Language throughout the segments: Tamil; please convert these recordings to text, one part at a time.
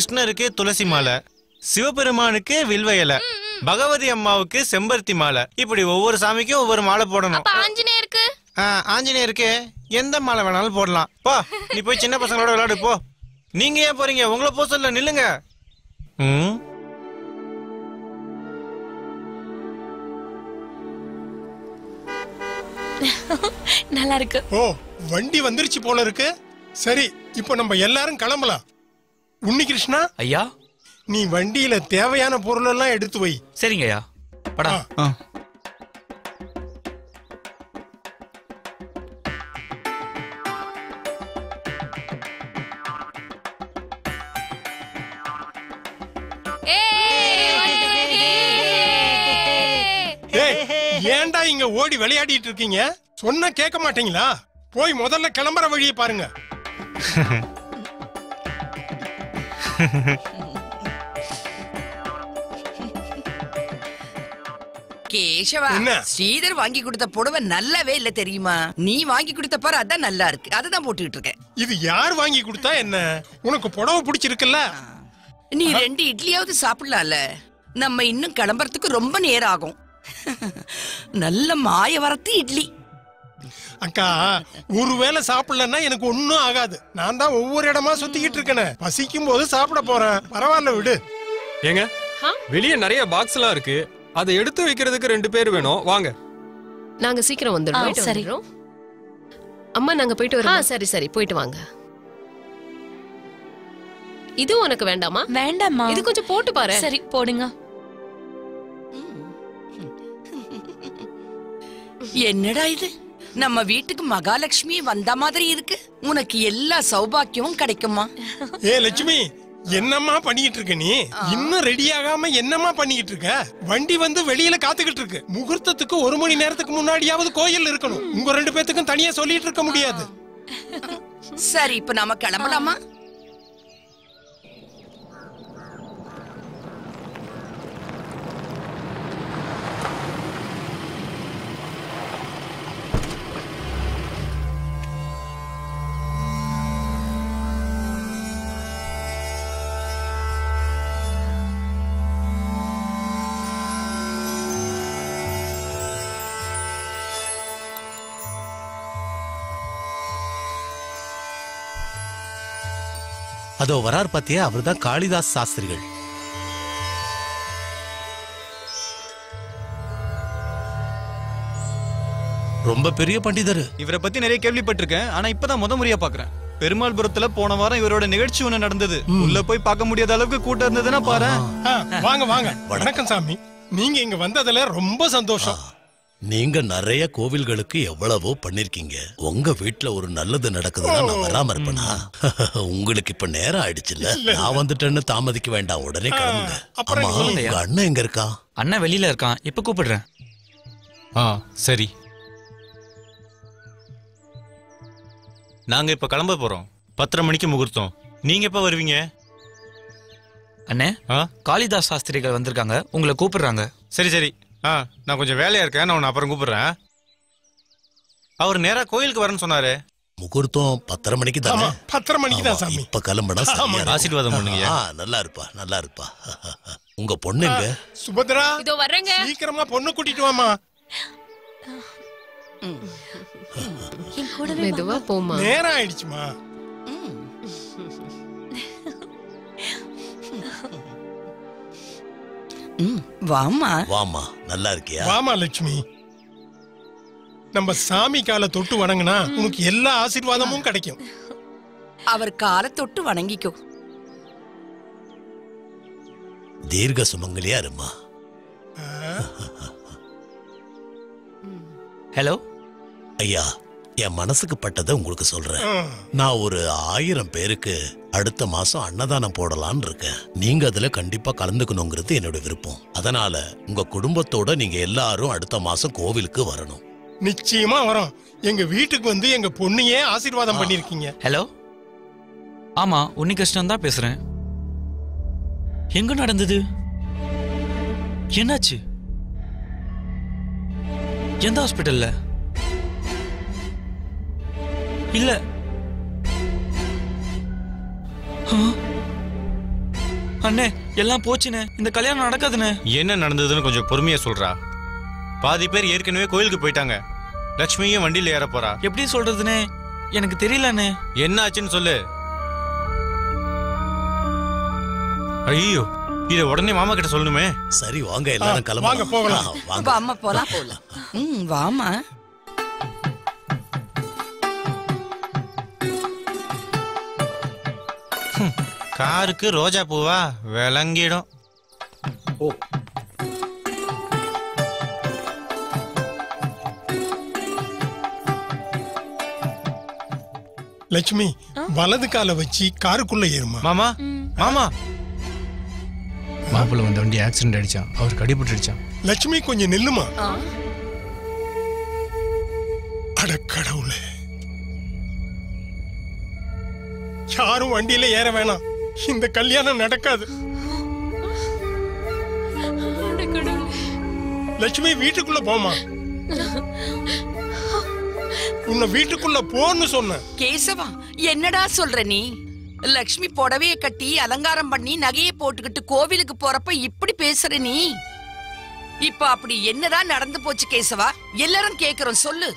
கிருஷ்ணருக்கு துளசி மாலை சிவபெருமானுக்கு வில்வ இலை பகவதி அம்மாவுக்கு செம்பருத்தி மாலை. இப்படி ஒவ்வொரு சாமிக்கும் ஒவ்வொரு மாலை போடணும். அப்ப ஆஞ்சநேயருக்கு? ஆஞ்சநேயருக்கு எந்த மாலை வேணாலும் போடலாம். போ நீ போய் சின்ன பசங்களோட விளையாடு போ. நீங்க ஏன் போறீங்க? உங்களை போக சொல்ல நில்லுங்க. ம்? நல்லா இருக்கு ஓ வண்டி வந்துருச்சு போல இருக்கு. சரி இப்போ நம்ம எல்லாரும் கிளம்பலாம். உன்னி கிருஷ்ணா ஐயா? நீ வண்டியில தேவையான பொருள் எல்லாம் எடுத்து வை. சரிங்க ஐயா படா ஏன்டா இங்க ஓடி விளையாடிட்டு இருக்கீங்க? சொன்னா கேட்க மாட்டீங்களா? போய் முதல்ல கிளம்புற வழியை பாருங்க. கேசவா? ஸ்ரீதர் வாங்கி கொடுத்த புடவை நல்லாவே இல்ல தெரியுமா? நீ வாங்கி கொடுத்த பாரு அதான் நல்லா இருக்கு. அதுதான் போட்டுக்கிட்டு இருக்கேன். இது யார் வாங்கி கொடுத்தா என்ன? உனக்கு புடவை பிடிச்சிருக்குல்ல? நீ ரெண்டு இட்லியாவது சாப்பிடலாம்ல. நம்ம இன்னும் கிளம்புறதுக்கு ரொம்ப நேரம் ஆகும். நல்ல மாய வரத்து இட்லி. அக்கா ஒருவேளை சாப்பிடலன்னா எனக்கு ஒண்ணும் ஆகாது. நான் தான் ஒவ்வொரு இடமா சுத்திக்கிட்டு இருக்கேனே. பசிக்கும் போது சாப்பிட போறேன். பரவாயில்ல விடு. ஏங்க வெளியே நிறைய பாக்ஸ் எல்லாம் இருக்கு. அதை எடுத்து வைக்கிறதுக்கு ரெண்டு பேர் வேணும். வாங்க. நாங்க சீக்கிரம் வந்துடுறோம். சரி. அம்மா நாங்க போயிட்டு வரோம் சரி சரி. போயிட்டு வாங்க. இது உனக்கு வேண்டாமா? வேண்டாம்மா. இது கொஞ்சம் போட்டு பாரு. சரி போடுங்க. என்னடா இது? நம்ம வீட்டுக்கு மகாலட்சுமி வந்த மாதிரி இருக்கு. உனக்கு எல்லா சௌபாக்கியமும் கிடைக்குமா? ஏ லட்சுமி என்னம்மா பண்ணிட்டு இருக்க நீ? இன்னும் ரெடி ஆகாம என்னம்மா பண்ணிக்கிட்டு இருக்க? வண்டி வந்து வெளியில காத்துக்கிட்டு இருக்கு. முகூர்த்தத்துக்கு ஒரு மணி நேரத்துக்கு முன்னாடியாவது கோயில் இருக்கணும். உங்க ரெண்டு பேத்துக்கும் தனியா சொல்லிட்டு இருக்க முடியாது. சரி இப்ப நாம கிளம்பலாமா? அதோ வரார் பாத்தியா அவர்தான் காளிதாஸ் சாஸ்திரிகள். ரொம்ப பெரிய பண்டிதர். இவரை பத்தி நிறைய கேள்விப்பட்டிருக்கேன் ஆனா இப்பதான் முத முறையா பாக்குறேன். பெருமாள்புரத்துல போன வாரம் இவரோட நிகழ்ச்சி ஒண்ணு நடந்தது. உள்ள போய் பார்க்க முடியாத அளவுக்கு கூட்டம் இருந்ததுன்னா பாரு வாங்க வாங்க. வணக்கம் சாமி. நீங்க இங்க வந்ததுல ரொம்ப சந்தோஷம். நீங்க நிறைய கோவில்களுக்கு எவ்வளவோ பண்ணிருக்கீங்க. உங்க வீட்ல ஒரு நல்லது நடக்குதுன்னா நான் வராம இருப்பேனா? உங்களுக்கு இப்ப நேரம் ஆயிடுச்சுல்ல? நான் வந்துட்டேன்னு தாமதிக்க வேண்டாம். உடனே கிளம்புங்க. அப்புறம் ஆமா நீங்க- உங்க அண்ணன் எங்க இருக்கான் அண்ணன் வெளியில இருக்கான். இப்ப கூப்பிடுறேன். ஆ சரி. நாங்க இப்ப கிளம்ப போறோம். பத்தரை மணிக்கு முகூர்த்தம். நீங்க எப்ப வருவீங்க? அண்ணே ஆ? காளிதாஸ் சாஸ்திரிகள் வந்திருக்காங்க. உங்களை கூப்பிடுறாங்க. சரி சரி. ஆ நான் கொஞ்சம் வேலையா இருக்கேன். நான் உன்னை அப்புறம் கூப்பிடுறேன். அவர் நேரா கோயிலுக்கு வரேன்னு சொன்னாரு. முகூர்த்தம் பத்தரை மணிக்கு தானே? பத்தரை மணிக்கு தான் சாமி. இப்ப கிளம்புனா. ஆசீர்வாதம் பண்ணுங்க ஆ, நல்லா இருப்பா நல்லா இருப்பா. உங்க பொண்ணுங்க சுபத்ரா இதோ வர்றேங்க. சீக்கிரமா பொண்ணு கூட்டிட்டு வாமா மெதுவா போமா நேரம் ஆயிடுச்சுமா ம், வாம்மா வாமா நல்லா இருக்கியா? வாமா லட்சுமி. நம்ம சாமி காலை தொட்டு வணங்குனா உனக்கு எல்லா ஆசீர்வாதமும் கிடைக்கும். அவர் காலை தொட்டு வணங்கிக்கோ. தீர்க்க சுமங்கலியா இருமா ஹலோ? ஐயா என் மனசுக்கு பட்டதை உங்களுக்கு சொல்றேன். நான் ஒரு ஆயிரம் பேருக்கு அடுத்த மாசம் அன்னதானம் போடலாம்னு இருக்கேன். நீங்க அதுல கண்டிப்பா கலந்துக்கணுங்கிறது என்னோட விருப்பம். அதனால உங்க குடும்பத்தோட நீங்க எல்லாரும் அடுத்த மாசம் கோவிலுக்கு வரணும். நிச்சயமா வரோம். எங்க வீட்டுக்கு வந்து எங்க பொண்ணையே ஆசீர்வாதம் பண்ணிருக்கீங்க ஹலோ? ஆமா உன்னிகிருஷ்ணன் தான் பேசுறேன். எங்க நடந்தது? என்னாச்சு? எந்த ஹாஸ்பிட்டல்ல? இல்ல? அண்ணே எல்லாம் போச்சுண்ணே. இந்த கல்யாணம் நடக்காதுண்ணே. என்ன நடந்ததுன்னு கொஞ்சம் பொறுமையா சொல்றா. பாதி பேர் ஏற்கனவே கோயிலுக்கு போயிட்டாங்க. லட்சுமியும் வண்டியில ஏற போறா. எப்படி சொல்றதுண்ணே? எனக்கு தெரியலண்ணே. என்ன ஆச்சுன்னு சொல்லு. ஐயோ இத உடனே மாமா கிட்ட சொல்லணுமே. சரி வாங்க எல்லாரும் ஆ, கிளம்பலாம். வாங்க, போகலாம். வாங்க. போலாம் போலாம். ம் வாமா காருக்கு ரோஜா பூவா விளங்கிடும். லட்சுமி வலது காலை வச்சு காருக்குள்ள ஏறுமா. மாமா மாமா. மாப்பிள்ள வந்த வண்டி ஆக்சிடென்ட் அடிச்சான். அவருக்கு அடிபட்டு அடிச்சான் லட்சுமி கொஞ்சம் நில்லுமா. அட கடவுளே. யாரும் வண்டியில ஏற வேணாம். இந்த கல்யாணம் நடக்காது. லட்சுமி வீட்டுக்குள்ள போமா உன்னை வீட்டுக்குள்ள போன்னு சொன்னேன் கேசவா என்னடா சொல்ற நீ? லக்ஷ்மி புடவைய கட்டி அலங்காரம் பண்ணி நகையை போட்டுக்கிட்டு கோவிலுக்கு போறப்ப இப்படி பேசுற நீ? இப்ப அப்படி என்னதான் நடந்து போச்சு கேசவா? எல்லாரும் கேக்குறோம் சொல்லு.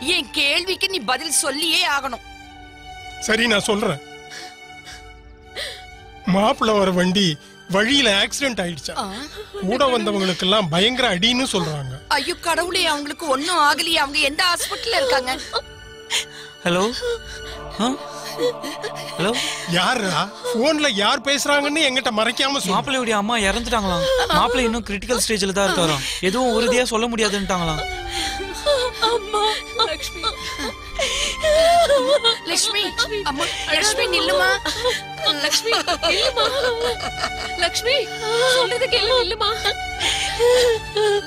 என் கேள்விக்கு நீ பதில் சொல்லியே ஆகணும். சரி நான் சொல்றேன். மாப்பிள்ள வர வண்டி வழியில ஆக்சிடென்ட் ஆயிடுச்சா? கூட வந்தவங்களுக்கு எல்லாம் பயங்கர அடின்னு சொல்றாங்க. ஐயோ கடவுளே அவங்களுக்கு ஒண்ணும் ஆகலையே. அவங்க எந்த ஹாஸ்பிட்டல்ல இருக்காங்க? ஹலோ ஹலோ யாரா போன்ல யார் பேசுறாங்கன்னு என்கிட்ட மறைக்காம சொல்லு. மாப்பிள்ளையுடைய அம்மா இறந்துட்டாங்களாம். மாப்பிள்ளை இன்னும் கிரிட்டிக்கல் ஸ்டேஜ்ல தான் இருக்காராம். எதுவும் உறுதியா சொல்ல முடியாதுன்ட்டாங்களாம். லக்ஷ்மி அம்மா நில்லுமா? லக்ஷ்மி நில்லுமா? லக்ஷ்மி சொல்றத கேளு நில்லுமா?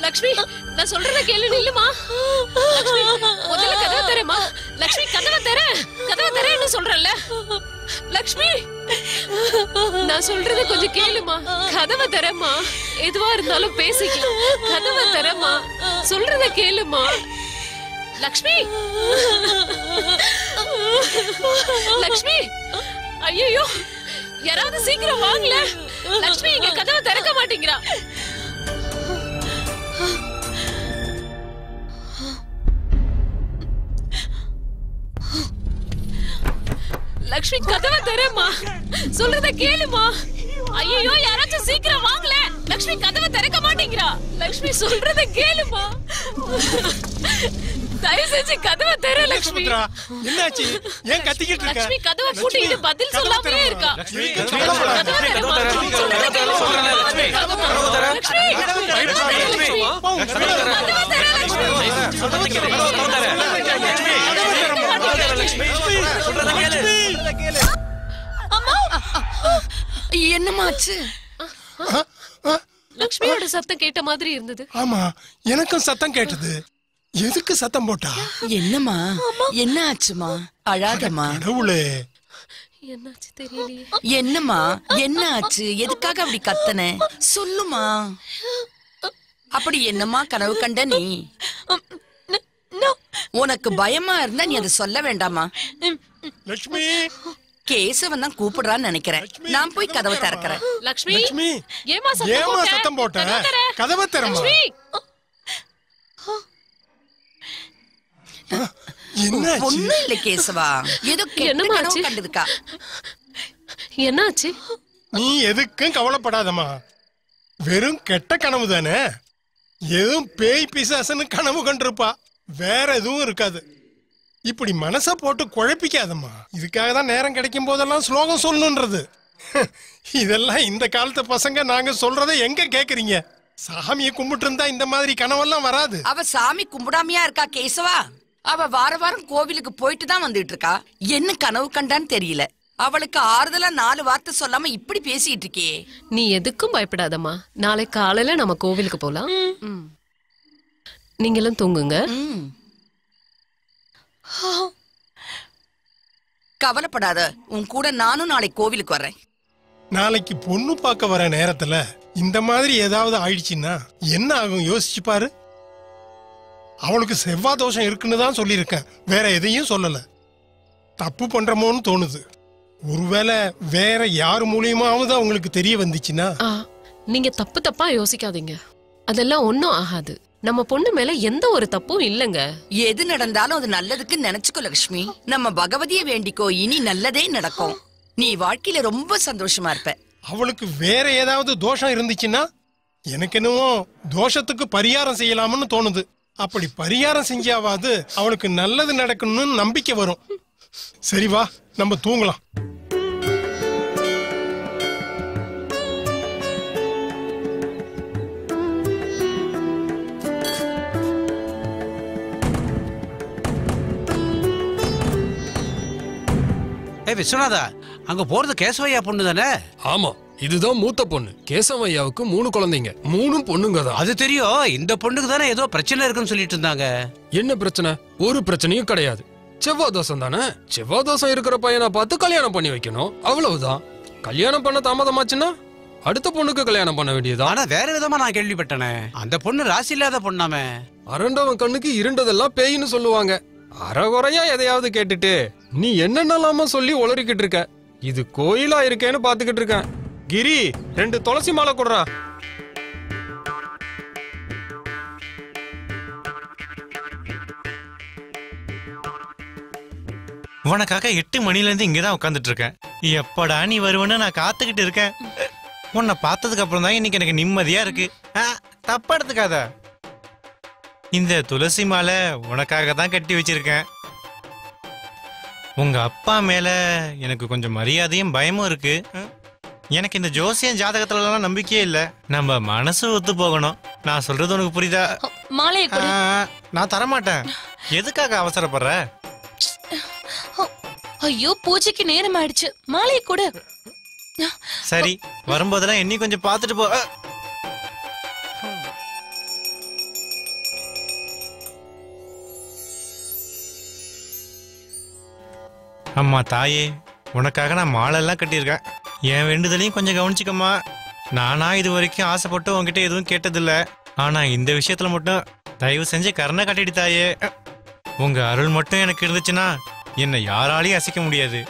லக்ஷ்மி நான் சொல்றத கேளு நில்லுமா? லக்ஷ்மி முதல்ல கதவை தரேமா லக்ஷ்மி கதவை தர கதவை தரேன்னு சொல்றேன்ல லக்ஷ்மி நான் சொல்றத கொஞ்சம் கேளுமா? கதவை தரேம்மா எதுவா இருந்தாலும் பேசிக்கலாம். கதவை தரமா சொல்றத கேளுமா? லக்ஷ்மி! லக்ஷ்மி! ஐயோ யாராவது சீக்கிரம் வாங்கல லக்ஷ்மி இங்க கதவை திறக்க மாட்டேங்கிறா. லக்ஷ்மி கதவை திறமா சொல்றத கேளுமா. ஐயோ யாராச்சும் சீக்கிரம் வாங்கல லக்ஷ்மி கதவை திறக்க மாட்டேங்கிறா. லக்ஷ்மி சொல்றத கேளுமா. தயவு செஞ்சு கதவை திற லக்ஷ்மி சுமித்ரா என்னாச்சு ஏன் கத்திக்கிட்டு இருக்க லக்ஷ்மி கதவை பூட்டிட்டு பதில் திறம்மா. இருக்கா. என்னமாச்சு லக்ஷ்மியோட சத்தம் கேட்ட மாதிரி இருந்தது ஆமா எனக்கும் சத்தம் கேட்டது எதுக்கு சத்தம் போட்டா? என்னம்மா? என்ன ஆச்சுமா அழாதம்மா. கடவுளே. என்னாச்சு தெரியலையே. என்னம்மா? என்ன ஆச்சு? எதுக்காக அப்படி கத்தன? சொல்லுமா அப்படி என்னம்மா கனவு கண்ட நீ? உனக்கு பயமா இருந்தா நீ அதை சொல்ல வேண்டாமா லட்சுமி. கேசவன் தான் கூப்பிடுறான்னு நினைக்கிறேன். நான் போய் கதவை திறக்கிறேன். லக்ஷ்மி லட்சுமி ஏமா சத்தம் போட்ட? கதவை திறமா? ஒண்ணும் இல்ல கேசவா. ஏதோ ஆச்சு? கண்டிருக்கா என்னாச்சு? நீ எதுக்கும் கவலைப்படாதம்மா. வெறும் கெட்ட கனவு தானே? எதுவும் பேய் பிசாசுன்னு கனவு கண்டிருப்பா. வேற எதுவும் இருக்காது. இப்படி மனச போட்டு குழப்பிக்காதம்மா. இதுக்காக தான் நேரம் கிடைக்கும் போதெல்லாம் ஸ்லோகம் சொல்லணுன்றது. இதெல்லாம் இந்த காலத்து பசங்க நாங்க சொல்றதை எங்க கேக்குறீங்க? சாமியை கும்பிட்டு இருந்தா இந்த மாதிரி கனவெல்லாம் வராது. அவ சாமி கும்பிடாமையா இருக்கா கேசவா? அவ வார வாரம் கோவிலுக்கு போயிட்டு தான் வந்துட்டு இருக்கா என்ன கனவு கண்டான்னு தெரியல. அவளுக்கு ஆறுதலா நாலு வார்த்தை சொல்லாம இப்படி பேசிட்டு இருக்கே. நீ எதுக்கும் பயப்படாதம்மா. நாளை காலையில நம்ம கோவிலுக்கு போலாம். ம். நீங்களும் தூங்குங்க. கவலைப்படாத. உன் கூட நானும் நாளை கோவிலுக்கு வரேன் நாளைக்கு பொண்ணு பார்க்க வர நேரத்துல இந்த மாதிரி ஏதாவது ஆயிடுச்சுன்னா என்ன ஆகும்? யோசிச்சு பாரு. அவளுக்கு செவ்வாய் தோஷம் இருக்குன்னு தான் சொல்லியிருக்கேன். வேற எதையும் சொல்லல. தப்பு பண்றமோன்னு தோணுது. ஒருவேளை வேற யார் மூலியமாவது அவங்களுக்கு தெரிய வந்துச்சுன்னா? நீங்க தப்பு தப்பா யோசிக்காதீங்க. அதெல்லாம் ஒண்ணும் ஆகாது. நம்ம பொண்ணு மேல எந்த ஒரு தப்பும் இல்லங்க. எது நடந்தாலும் அது நல்லதுக்கு நினைச்சுக்கோ லக்ஷ்மி. நம்ம பகவதிய வேண்டிக்கோ இனி நல்லதே நடக்கும். நீ வாழ்க்கையில ரொம்ப சந்தோஷமா இருப்ப. அவளுக்கு வேற ஏதாவது தோஷம் இருந்துச்சுன்னா எனக்கு என்னவோ தோஷத்துக்கு பரிகாரம் செய்யலாம்னு தோணுது. அப்படி பரிகாரம் செஞ்சாவாது அவளுக்கு நல்லது நடக்கணும்னு நம்பிக்கை வரும். சரி வா நம்ம தூங்கலாம். ஏ விஸ்வநாதா அங்க போறது கேசவையா பொண்ணு தானே ஆமா. இதுதான் மூத்த பொண்ணு. கேசவையாவுக்கு மூணு குழந்தைங்க. மூணும் பொண்ணுங்க தான். அது தெரியும். இந்த பொண்ணுக்கு தானே ஏதோ பிரச்சனை இருக்குன்னு சொல்லிட்டு இருந்தாங்க. என்ன பிரச்சனை? ஒரு பிரச்சனையும் கிடையாது. செவ்வாய் தோசம் தானே? செவ்வாய் தோசம் இருக்கிற பையனை பார்த்து கல்யாணம் பண்ணி வைக்கணும். அவ்வளவுதான். கல்யாணம் பண்ண தாமதமாச்சுன்னா அடுத்த பொண்ணுக்கு கல்யாணம் பண்ண வேண்டியதா ஆனா வேற விதமா நான் கேள்விப்பட்டேனே. அந்த பொண்ணு ராசி இல்லாத பொண்ணாமே. அரண்டவன் கண்ணுக்கு இருண்டதெல்லாம் பேயின்னு சொல்லுவாங்க. அறகுறையா எதையாவது கேட்டுட்டு நீ என்னென்னலாம சொல்லி உளறிக்கிட்டு இருக்க. இது கோயிலா இருக்கேன்னு பாத்துக்கிட்டு இருக்கேன். கிரி ரெண்டு துளசி மாலை கொடுறா. உனக்காக எட்டு மணிலேருந்து இங்கே தான் உட்காந்துட்டு இருக்கேன் எப்படா நீ வருவன்னு நான் காத்துக்கிட்டு இருக்கேன். உன்னை பார்த்ததுக்கு அப்புறம் தான் இன்னைக்கு எனக்கு நிம்மதியா இருக்கு. ஆ, தப்பா எடுத்துக்காத. இந்த துளசி மாலை உனக்காக தான் கட்டி வச்சிருக்கேன். உங்க அப்பா மேல எனக்கு கொஞ்சம் மரியாதையும் பயமும் இருக்கு. எனக்கு இந்த ஜோசியம் ஜாதகத்துலலாம் நம்பிக்கையே இல்ல. நம்ம மனசு ஒத்து போகணும். நான் சொல்றது உனக்கு புரியுதா? மாலையை கொடு. நான் தரமாட்டேன். எதுக்காக அவசரப்படுற? ஐயோ பூஜைக்கு நேரம் ஆயிடுச்சு மாலையை கொடு. சரி வரும்போதெல்லாம் என்னி கொஞ்சம் பார்த்துட்டு போ. அம்மா தாயே உனக்காக நான் மாலெல்லாம் கட்டியிருக்கேன். என் வேண்டுதலையும் கொஞ்சம் கவனிச்சுக்கம்மா. நானா இது வரைக்கும் ஆசைப்பட்டு உங்ககிட்ட எதுவும் கேட்டதில்ல. ஆனா இந்த விஷயத்துல மட்டும் தயவு செஞ்சு கருணை கட்டிடுத்தாயே உங்க அருள் மட்டும் எனக்கு இருந்துச்சுன்னா என்னை யாராலையும் அசைக்க முடியாது.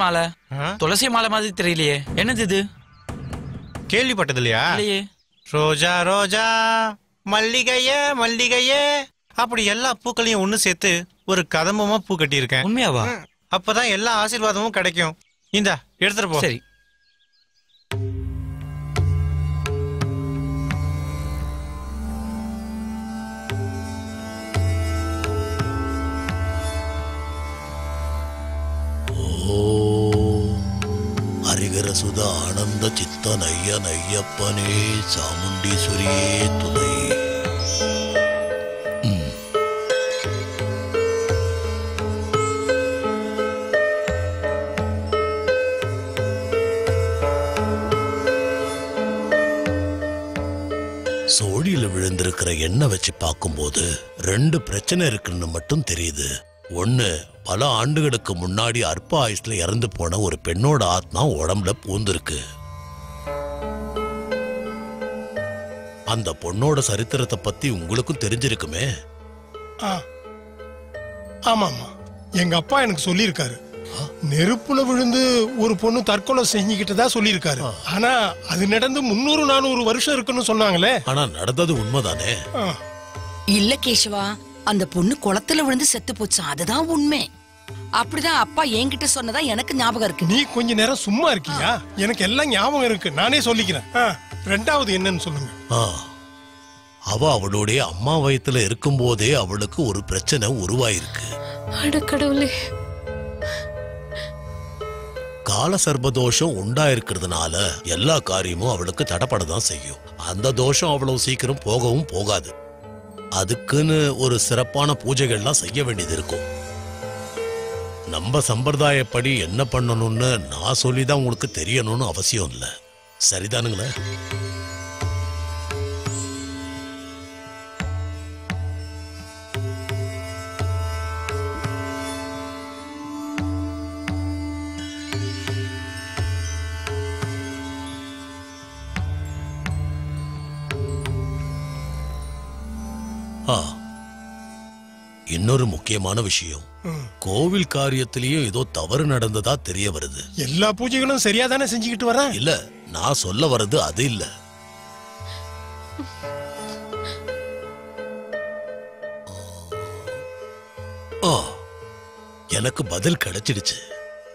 மாலை. துளசி மாலை மாதிரி தெரியலையே. என்னது இது? கேள்விப்பட்டது இல்லையா. இல்லையே ரோஜா ரோஜா மல்லிகைய மல்லிகைய. அப்படி எல்லா பூக்களையும் ஒண்ணு சேர்த்து ஒரு கதம்பமா பூ கட்டியிருக்கேன். உண்மையாவா? அப்பதான் எல்லா ஆசீர்வாதமும் கிடைக்கும். இந்தா எடுத்துட்டு போ. சரி. ஹரிகர சுத ஆனந்த சித்தன் ஐயன் ஐயப்பனே சாமுண்டீஸ்வரியே துணை. சோழியில் சோழியில விழுந்திருக்கிற எண்ணெய் வச்சு பார்க்கும்போது ரெண்டு பிரச்சனை இருக்குன்னு மட்டும் தெரியுது. ஒண்ணு பல ஆண்டுகளுக்கு முன்னாடி அற்ப ஆயுஸ்ல இறந்து போன ஒரு பெண்ணோட ஆத்மா உடம்புல பூந்திருக்கு. அந்த பொண்ணோட சரித்திரத்தை பத்தி உங்களுக்கும் தெரிஞ்சிருக்குமே? ஆ. ஆமாமா எங்க அப்பா எனக்கு சொல்லியிருக்காரு. நெருப்புல விழுந்து ஒரு பொண்ணு தற்கொலை செஞ்சுக்கிட்டதா சொல்லியிருக்காரு. ஆனா அது நடந்து முன்னூறு நானூறு வருஷம் இருக்குன்னு சொன்னாங்களே. ஆனா நடந்தது உண்மைதானே? ஆ, இல்ல கேசவா அந்த பொண்ணு குளத்துல விழுந்து செத்து போச்சு. அதுதான் உண்மை. அப்படிதான் அப்பா என்கிட்ட சொன்னதா எனக்கு ஞாபகம் இருக்கு. நீ கொஞ்ச நேரம் சும்மா இருக்கியா? எனக்கு எல்லாம் ஞாபகம் இருக்கு. நானே சொல்லிக்கிறேன். ரெண்டாவது என்னன்னு சொல்லுங்க. ஆ. அவ அவளுடைய அம்மா வயத்துல இருக்கும்போதே அவளுக்கு ஒரு பிரச்சனை உருவாயிருக்கு. அடக்கடவுளே கால சர்பதோஷம் உண்டாயிருக்கிறதுனால எல்லா காரியமும் அவளுக்கு தடப்பட தான் செய்யும். அந்த தோஷம் அவ்வளவு சீக்கிரம் போகவும் போகாது. அதுக்குன்னு ஒரு சிறப்பான பூஜைகள்லாம் செய்ய வேண்டியது இருக்கும். நம்ம சம்பிரதாயப்படி என்ன பண்ணணும்னு நான் சொல்லிதான் உங்களுக்கு தெரியணும்னு அவசியம் இல்லை. சரிதானுங்களே? இன்னொரு முக்கியமான விஷயம். கோவில் காரியத்திலயும் ஏதோ தவறு நடந்ததா தெரிய வருது. எல்லா பூஜைகளும் சரியா தானே செஞ்சுக்கிட்டு வரேன் இல்ல நான் சொல்ல வர்றது அது இல்ல. ஆ, எனக்கு பதில் கிடைச்சிடுச்சு.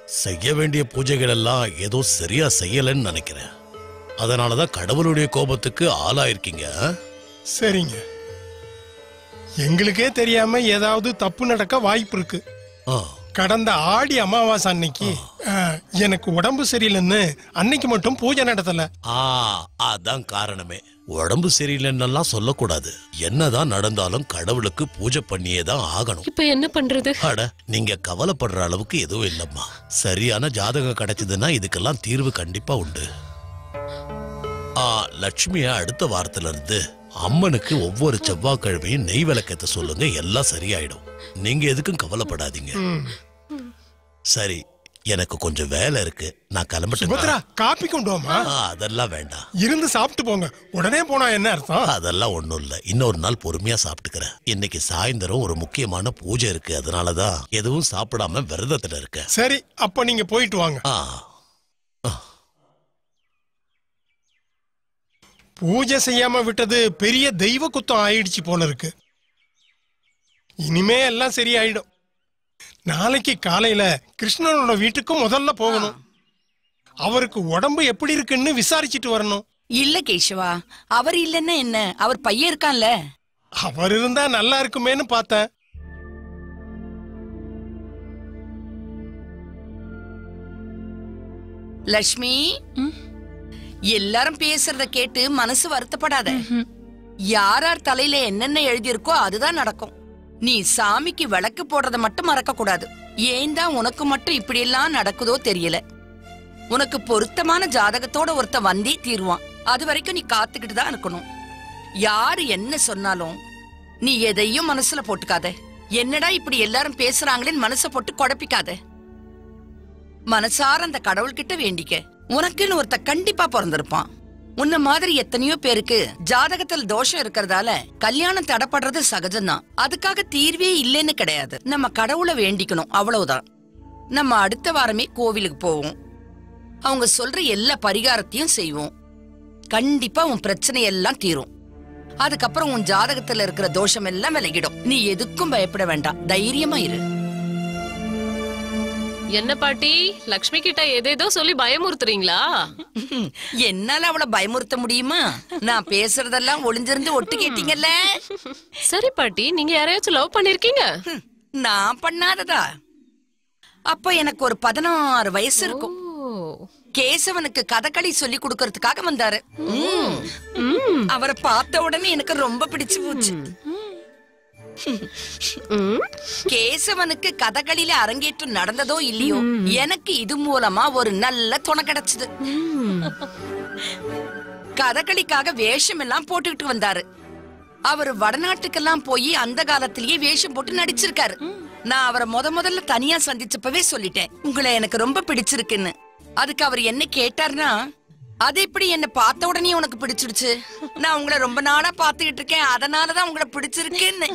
செய்ய வேண்டிய பூஜைகள் எல்லாம் ஏதோ சரியா செய்யலன்னு நினைக்கிறேன். அதனாலதான் கடவுளுடைய கோபத்துக்கு ஆளாயிருக்கீங்க? சரிங்க. எங்களுக்கே தெரியாம ஏதாவது தப்பு நடக்க வாய்ப்பு இருக்கு. ஆ, கடந்த ஆடி அமாவாசை அன்னைக்கு எனக்கு உடம்பு சரியில்லைன்னு அன்னைக்கு மட்டும் பூஜை நடத்தல. ஆ அதான் காரணமே. உடம்பு சரியில்லைன்னெல்லாம் சொல்லக்கூடாது. என்னதான் நடந்தாலும் கடவுளுக்கு பூஜை பண்ணியே தான் ஆகணும். இப்ப என்ன பண்றது? அட நீங்க கவலைப்படுற அளவுக்கு எதுவும் இல்லம்மா. சரியான ஜாதகம் கிடைச்சதுன்னா இதுக்கெல்லாம் தீர்வு கண்டிப்பா உண்டு. ஆ லட்சுமிய அடுத்த வாரத்துல இருந்து அம்மனுக்கு ஒவ்வொரு செவ்வாய்க்கிழமையும் நெய் விளக்கத்தை சொல்லுங்க எல்லாம் சரியாயிடும். நீங்க எதுக்கும் கவலைப்படாதீங்க. சரி எனக்கு கொஞ்சம் வேலை இருக்கு. நான் கிளம்பட்டுங்களா? காப்பி கொண்டு வாமா ஆ, அதெல்லாம் வேண்டாம். இருந்து சாப்பிட்டு போங்க. உடனே போனா என்ன அர்த்தம்? அதெல்லாம் ஒண்ணும் இல்ல. இன்னொரு நாள் பொறுமையா சாப்பிட்டுக்கிறேன். இன்னைக்கு சாயந்தரம் ஒரு முக்கியமான பூஜை இருக்கு. அதனாலதான் எதுவும் சாப்பிடாம விரதத்துல இருக்கேன். சரி அப்ப நீங்க போயிட்டு வாங்க. பூஜை செய்யாம விட்டது பெரிய தெய்வ குத்தம் ஆயிடுச்சு போல இருக்கு. இனிமே எல்லாம் சரியாயிடும். நாளைக்கு காலையில கிருஷ்ணனோட வீட்டுக்கு முதல்ல போகணும். அவருக்கு உடம்பு எப்படி இருக்குன்னு விசாரிச்சிட்டு வரணும். இல்ல கேஷவா அவர் இல்லன்னா என்ன? அவர் பையன் இருக்கான்ல. அவர் இருந்தா நல்லா இருக்குமேன்னு பார்த்தேன். லக்ஷ்மி? எல்லாரும் பேசுறத கேட்டு மனசு வருத்தப்படாத. யார் யார் தலையில என்னென்ன எழுதியிருக்கோ அதுதான் நடக்கும். நீ சாமிக்கு விளக்கு போடுறத மட்டும் மறக்க கூடாது ஏன் தான் உனக்கு மட்டும் இப்படி எல்லாம் நடக்குதோ தெரியல. உனக்கு பொருத்தமான ஜாதகத்தோட ஒருத்த வந்தே தீருவான். அது வரைக்கும் நீ காத்துக்கிட்டு தான் இருக்கணும். யாரு என்ன சொன்னாலும் நீ எதையும் மனசுல போட்டுக்காத. என்னடா இப்படி எல்லாரும் பேசுறாங்களேன்னு மனச போட்டு குழப்பிக்காத. மனசார அந்த கடவுள்கிட்ட வேண்டிக்க. உனக்குன்னு ஒருத்த கண்டிப்பா பிறந்திருப்பான். உன்ன மாதிரி எத்தனையோ பேருக்கு ஜாதகத்தில் தோஷம் இருக்கிறதால கல்யாணம் தடப்படுறது சகஜம்தான். அதுக்காக தீர்வே இல்லைன்னு கிடையாது. நம்ம கடவுளை வேண்டிக்கணும் அவ்வளவுதான். நம்ம அடுத்த வாரமே கோவிலுக்கு போவோம். அவங்க சொல்ற எல்லா பரிகாரத்தையும் செய்வோம். கண்டிப்பா உன் பிரச்சனையெல்லாம் தீரும். அதுக்கப்புறம் உன் ஜாதகத்துல இருக்கிற தோஷம் எல்லாம் விலகிடும். நீ எதுக்கும் பயப்பட வேண்டாம். தைரியமா இரு. என்ன பாட்டி? லக்ஷ்மி கிட்ட ஏதேதோ சொல்லி பயமுறுத்துறீங்களா? என்னால அவளை பயமுறுத்த முடியுமா? நான் பேசுறதெல்லாம் ஒளிஞ்சிருந்து ஒட்டு கேட்டீங்கல்ல? சரி பாட்டி நீங்க யாரையாச்சும் லவ் பண்ணிருக்கீங்க? நான் பண்ணாததா? அப்ப எனக்கு ஒரு பதினாறு வயசு இருக்கும். கேசவனுக்கு கதகளி சொல்லி கொடுக்கறதுக்காக வந்தாரு. அவரை பார்த்த உடனே எனக்கு ரொம்ப பிடிச்சு போச்சு. கேசவனுக்கு கதகளில அரங்கேற்றம் நடந்ததோ இல்லையோ எனக்கு இது மூலமா ஒரு நல்ல துணை கிடைச்சது. கதகளிக்காக வேஷம் எல்லாம் போட்டுக்கிட்டு வந்தாரு. அவர் வடநாட்டுக்கெல்லாம் போய் அந்த காலத்திலேயே வேஷம் போட்டு நடிச்சிருக்காரு. நான் அவரை முத முதல்ல தனியா சந்திச்சப்பவே சொல்லிட்டேன். உங்களை எனக்கு ரொம்ப பிடிச்சிருக்குன்னு. அதுக்கு அவர் என்ன கேட்டார்னா அது எப்படி என்ன பார்த்த உடனே உனக்கு பிடிச்சிருச்சு நான் உங்களை ரொம்ப நாளா பார்த்துக்கிட்டு இருக்கேன். அதனாலதான் உங்களை பிடிச்சிருக்குன்னு.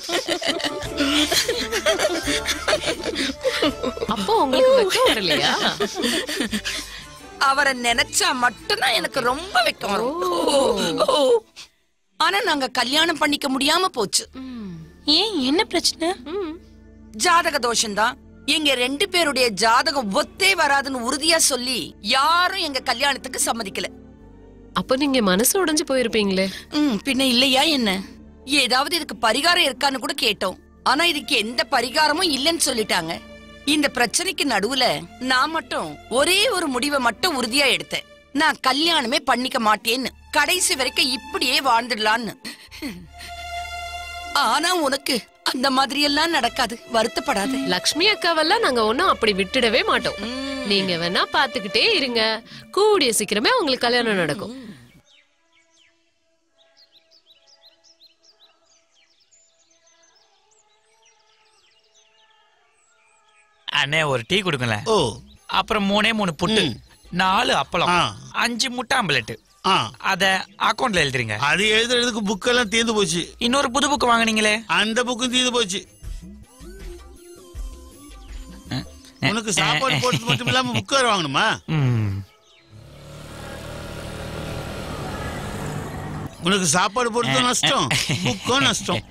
அப்போ உங்களுக்கு வெக்கம் வரலையா? அவரை நினைச்சா மட்டும்தான் எனக்கு ரொம்ப வெக்கம் வரும். ஆனா நாங்க கல்யாணம் பண்ணிக்க முடியாம போச்சு. ஏன்? என்ன பிரச்சனை? ஜாதக தோஷம்தான். எங்க ரெண்டு பேருடைய ஜாதகம் ஒத்தே வராதுன்னு உறுதியா சொல்லி யாரும் எங்க கல்யாணத்துக்கு சம்மதிக்கல. அப்ப நீங்க மனசு உடைஞ்சு போயிருப்பீங்களே. ம், பின்ன இல்லையா என்ன? ஏதாவது இதுக்கு பரிகாரம் இருக்கான்னு கூட கேட்டோம். ஆனா இதுக்கு எந்த பரிகாரமும் இல்லைன்னு சொல்லிட்டாங்க. இந்த பிரச்சனைக்கு நடுவுல நான் மட்டும் ஒரே ஒரு முடிவை மட்டும் உறுதியா எடுத்தேன். நான் கல்யாணமே பண்ணிக்க மாட்டேன்னு கடைசி வரைக்கும் இப்படியே வாழ்ந்துடலான்னு. ஆனா உனக்கு அந்த மாதிரி எல்லாம் நடக்காது. வருத்தப்படாத. லக்ஷ்மி அக்காவெல்லாம் நாங்க ஒண்ணும் அப்படி விட்டுடவே மாட்டோம். நீங்க வேணா பாத்துக்கிட்டே இருங்க. கூடிய சீக்கிரமே உங்களுக்கு கல்யாணம் நடக்கும். அண்ணே ஒரு டீ கொடுங்களேன். ஓ. அப்புறம் மூணே மூணு புட்டு. நாலு அப்பளம். அஞ்சு முட்டை ஆம்பலெட் ஆ அத அக்கவுண்ட்ல எழுதுறீங்க அது எழுதுறதுக்கு புக்கெல்லாம் தீர்ந்து போச்சு. இன்னொரு புது புக் வாங்குனீங்களே? அந்த புக்கும் தீர்ந்து போச்சு. உனக்கு சாப்பாடு போட்டது மட்டும் இல்லாம புக் வேற வாங்கணுமா. உனக்கு சாப்பாடு போட்டது நஷ்டம் புக்கும் நஷ்டம்?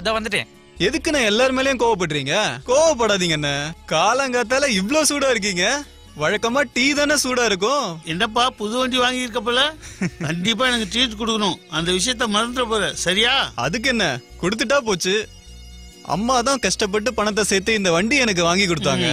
இதோ வந்துட்டேன் எதுக்கு நான் எல்லார் மேலயும் கோவப்படுறீங்க? கோவப்படாதீங்க அண்ணே காலங்காத்தால இவ்ளோ சூடா இருக்கீங்க. வழக்கமா டீ தானே சூடா இருக்கும்? என்னப்பா புது வண்டி வாங்கி போல? கண்டிப்பா எனக்கு ட்ரீட் கொடுக்கணும். அந்த விஷயத்த மறந்துட போற. சரியா? அதுக்கு என்ன? கொடுத்துட்டா போச்சு. அம்மா தான் கஷ்டப்பட்டு பணத்தை சேர்த்து இந்த வண்டி எனக்கு வாங்கி கொடுத்தாங்க.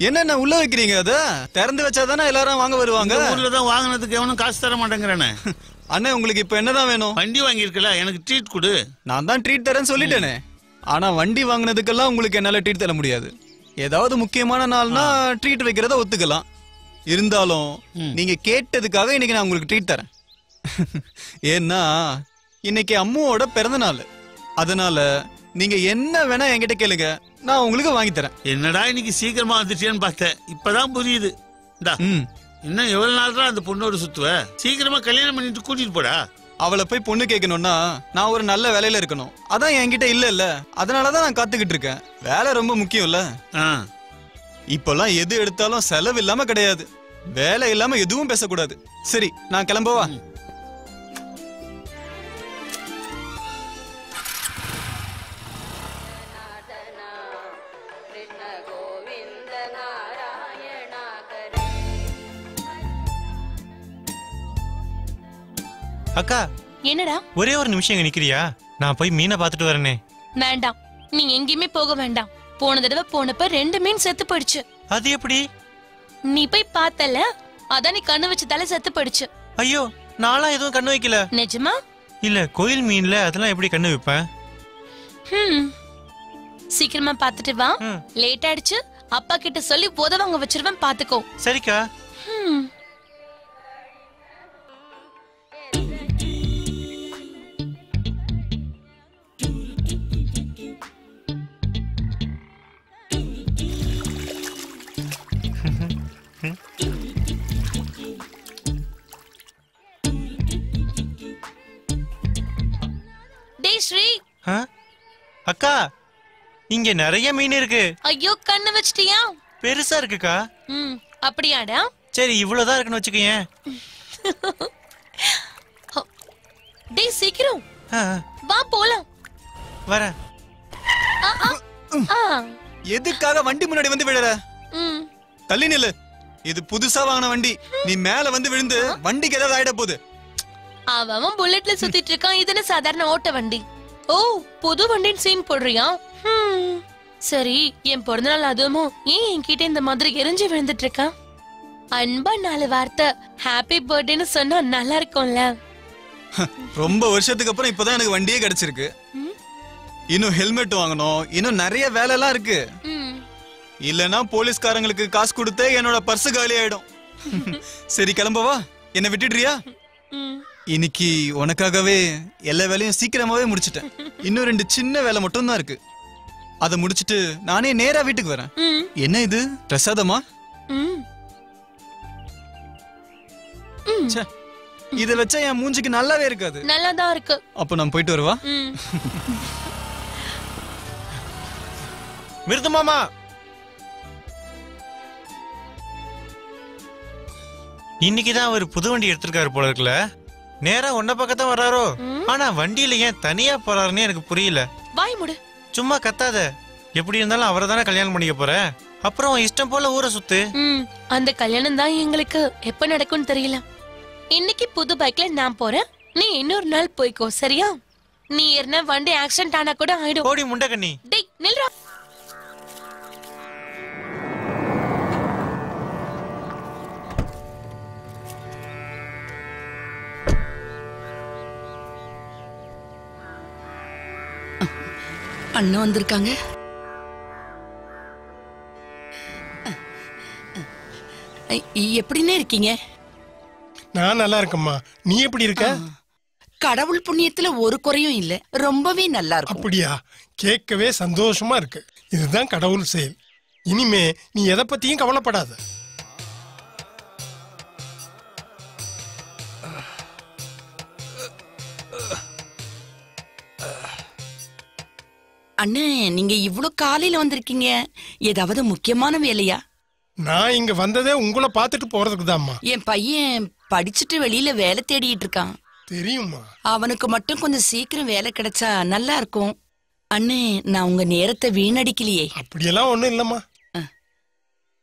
என்னென்ன உள்ள வைக்கிறீங்க அத? திறந்து வச்சாதானே எல்லாரும் வாங்க வருவாங்க? ஊர்ல தான் வாங்கினதுக்கு எவனும் காசு தர மாட்டேங்கிறானே. அண்ணே உங்களுக்கு இப்ப என்னதான் வேணும்? வண்டி வாங்கியிருக்கல எனக்கு ட்ரீட் கொடு. நான் தான் ட்ரீட் தரேன்னு சொல்லிட்டேனே. ஆனா வண்டி வாங்குனதுக்கெல்லாம் உங்களுக்கு என்னால ட்ரீட் தர முடியாது. ஏதாவது முக்கியமான நாள்னா ட்ரீட் வைக்கிறத ஒத்துக்கலாம். இருந்தாலும் நீங்க கேட்டதுக்காக இன்னைக்கு நான் உங்களுக்கு ட்ரீட் தரேன். ஏன்னா இன்னைக்கு அம்முவோட பிறந்த நாள். அதனால நீங்க என்ன வேணா என்கிட்ட கேளுங்க. நான் உங்களுக்கு வாங்கி தரேன். என்னடா இன்னைக்கு சீக்கிரமா வந்துட்டியான்னு பார்த்தேன். இப்பதான் புரியுது. இன்னும் எவ்வளவு நாள் தான் அந்த பொண்ணோட சுத்துவ? சீக்கிரமா கல்யாணம் பண்ணிட்டு கூட்டிட்டு போடா. அவளை போய் பொண்ணு கேட்கணும்னா நான் ஒரு நல்ல வேலையில இருக்கணும். அதான் என்கிட்ட இல்ல இல்ல அதனாலதான் நான் காத்துக்கிட்டு இருக்கேன். வேலை ரொம்ப முக்கியம் இல்ல ஆ. இப்பெல்லாம் எது எடுத்தாலும் செலவு இல்லாம கிடையாது. வேலை இல்லாம எதுவும் பேசக்கூடாது. சரி நான் கிளம்பவா? அக்கா என்னடா? ஒரே ஒரு நிமிஷம் இங்க நிக்கிறியா? நான் போய் மீனை பார்த்துட்டு வரேனே. வேண்டாம். நீ எங்கேயுமே போக வேண்டாம். போன தடவை போனப்ப ரெண்டு மீன் செத்து போயிடுச்சு. அது எப்படி? நீ போய் பார்த்தல? அதான் நீ கண்ணு வச்சதால செத்து போயிடுச்சு. ஐயோ நான்லாம் எதுவும் கண்ணு வைக்கல. நிஜமா? இல்ல கோயில் மீன்ல அதெல்லாம் எப்படி கண்ணு வைப்பேன்? ஹம். சீக்கிரமா பார்த்துட்டு வா. ம். லேட் ஆயிடுச்சு. அப்பா கிட்ட சொல்லி உதவங்க வச்சிருவேன் பாத்துக்கோ சரிக்கா. ஹம். அக்கா இங்க நிறைய மீன் இருக்கு. ஐயோ கண்ணு வச்சிட்டியா? பெருசா இருக்குக்கா. ம் அப்படியாடா? சரி இவ்வளவுதான் இருக்குன்னு வச்சுக்கோயேன். டேய் சீக்கிரம். வா போலாம். வரேன். ஆ, ஆ, ஆ, எதுக்காக வண்டி முன்னாடி வந்து விழற? ம். தள்ளி நில்லு. இது புதுசா வாங்கின வண்டி. நீ மேல வந்து விழுந்து வண்டிக்கு ஏதாவது ஆயிட போகுது. அவன் அவன் புல்லட்ல சுத்திட்டு இருக்கான். இது என்ன சாதாரண ஓட்ட வண்டி? ஓ புது வண்டின்னு சீன் போடுறியா. சரி என் பிறந்தநாள் அதுவும் ஏன் என்கிட்ட இந்த மாதிரி எரிஞ்சு விழுந்துட்டு இருக்கான் அன்பா நாலு வார்த்தை ஹாப்பி பர்த்டேன்னு சொன்னா நல்லா இருக்கும்ல ரொம்ப வருஷத்துக்கு அப்புறம் இப்பதான் எனக்கு வண்டியே கிடைச்சிருக்கு. இன்னும் ஹெல்மெட் வாங்கணும் இன்னும் நிறைய வேலை எல்லாம் இருக்கு. இல்லனா போலீஸ்காரங்களுக்கு காசு கொடுத்தே என்னோட பர்ஸ் காலி ஆயிடும் சரி கிளம்பவா என்ன விட்டுடுறியா. இன்னைக்கு உனக்காகவே எல்லா வேலையும் சீக்கிரமாவே முடிச்சிட்டேன். இன்னும் ரெண்டு சின்ன வேலை மட்டும் தான் இருக்கு. அதை முடிச்சிட்டு நானே நேரா வீட்டுக்கு வரேன். ம். என்ன இது? பிரசாதமா? இத வச்சா என் மூஞ்சிக்கு நல்லாவே இருக்காது. நல்லாதான் இருக்கு. அப்ப நான் போயிட்டு வரவா. மிருது மாமா. இன்னைக்குதான் அவர் புது வண்டி எடுத்திருக்காரு போல இருக்குல்ல. நேரா உன்ன பக்கத்தான் வர்றாரோ? ஆனா வண்டியில ஏன் தனியா போறாருன்னு எனக்கு புரியல. வாய் முடு. சும்மா கத்தாத. எப்படி இருந்தாலும் அவரை தானே கல்யாணம் பண்ணிக்க போற? அப்புறம் இஷ்டம் போல ஊரை சுத்து. அந்த கல்யாணம் தான் எங்களுக்கு எப்ப நடக்கும்னு தெரியல. இன்னைக்கு புது பைக்ல நான் போறேன். நீ இன்னொரு நாள் போய்க்கோ சரியா? நீ ஏறின வண்டி ஆக்சிடென்ட் ஆனா கூட ஆயிடும். ஓடி முண்டக்கண்ணி. டேய் நில்றா. அண்ணன் வந்திருக்காங்க? எப்படின்னே இருக்கீங்க? நான் நல்லா இருக்கேம்மா. நீ எப்படி இருக்க? கடவுள் புண்ணியத்துல ஒரு குறையும் இல்ல. ரொம்பவே நல்லா இருக்கும். அப்படியா? கேட்கவே சந்தோஷமா இருக்கு. இதுதான் கடவுள் செயல். இனிமே நீ எதை பத்தியும் கவலைப்படாத. அண்ணே நீங்க இவ்ளோ காலையில வந்திருக்கீங்க. ஏதாவது முக்கியமான வேலையா? நான் இங்க வந்ததே உங்களை பார்த்துட்டு போறதுக்கு தான்மா. என் பையன் படிச்சுட்டு வெளியில வேலை தேடிட்டு இருக்கான். தெரியுமா? அவனுக்கு மட்டும் கொஞ்சம் சீக்கிரம் வேலை கிடைச்சா நல்லா இருக்கும். அண்ணே நான் உங்க நேரத்தை வீணடிக்கலையே. அப்படியெல்லாம் ஒண்ணும் இல்லம்மா.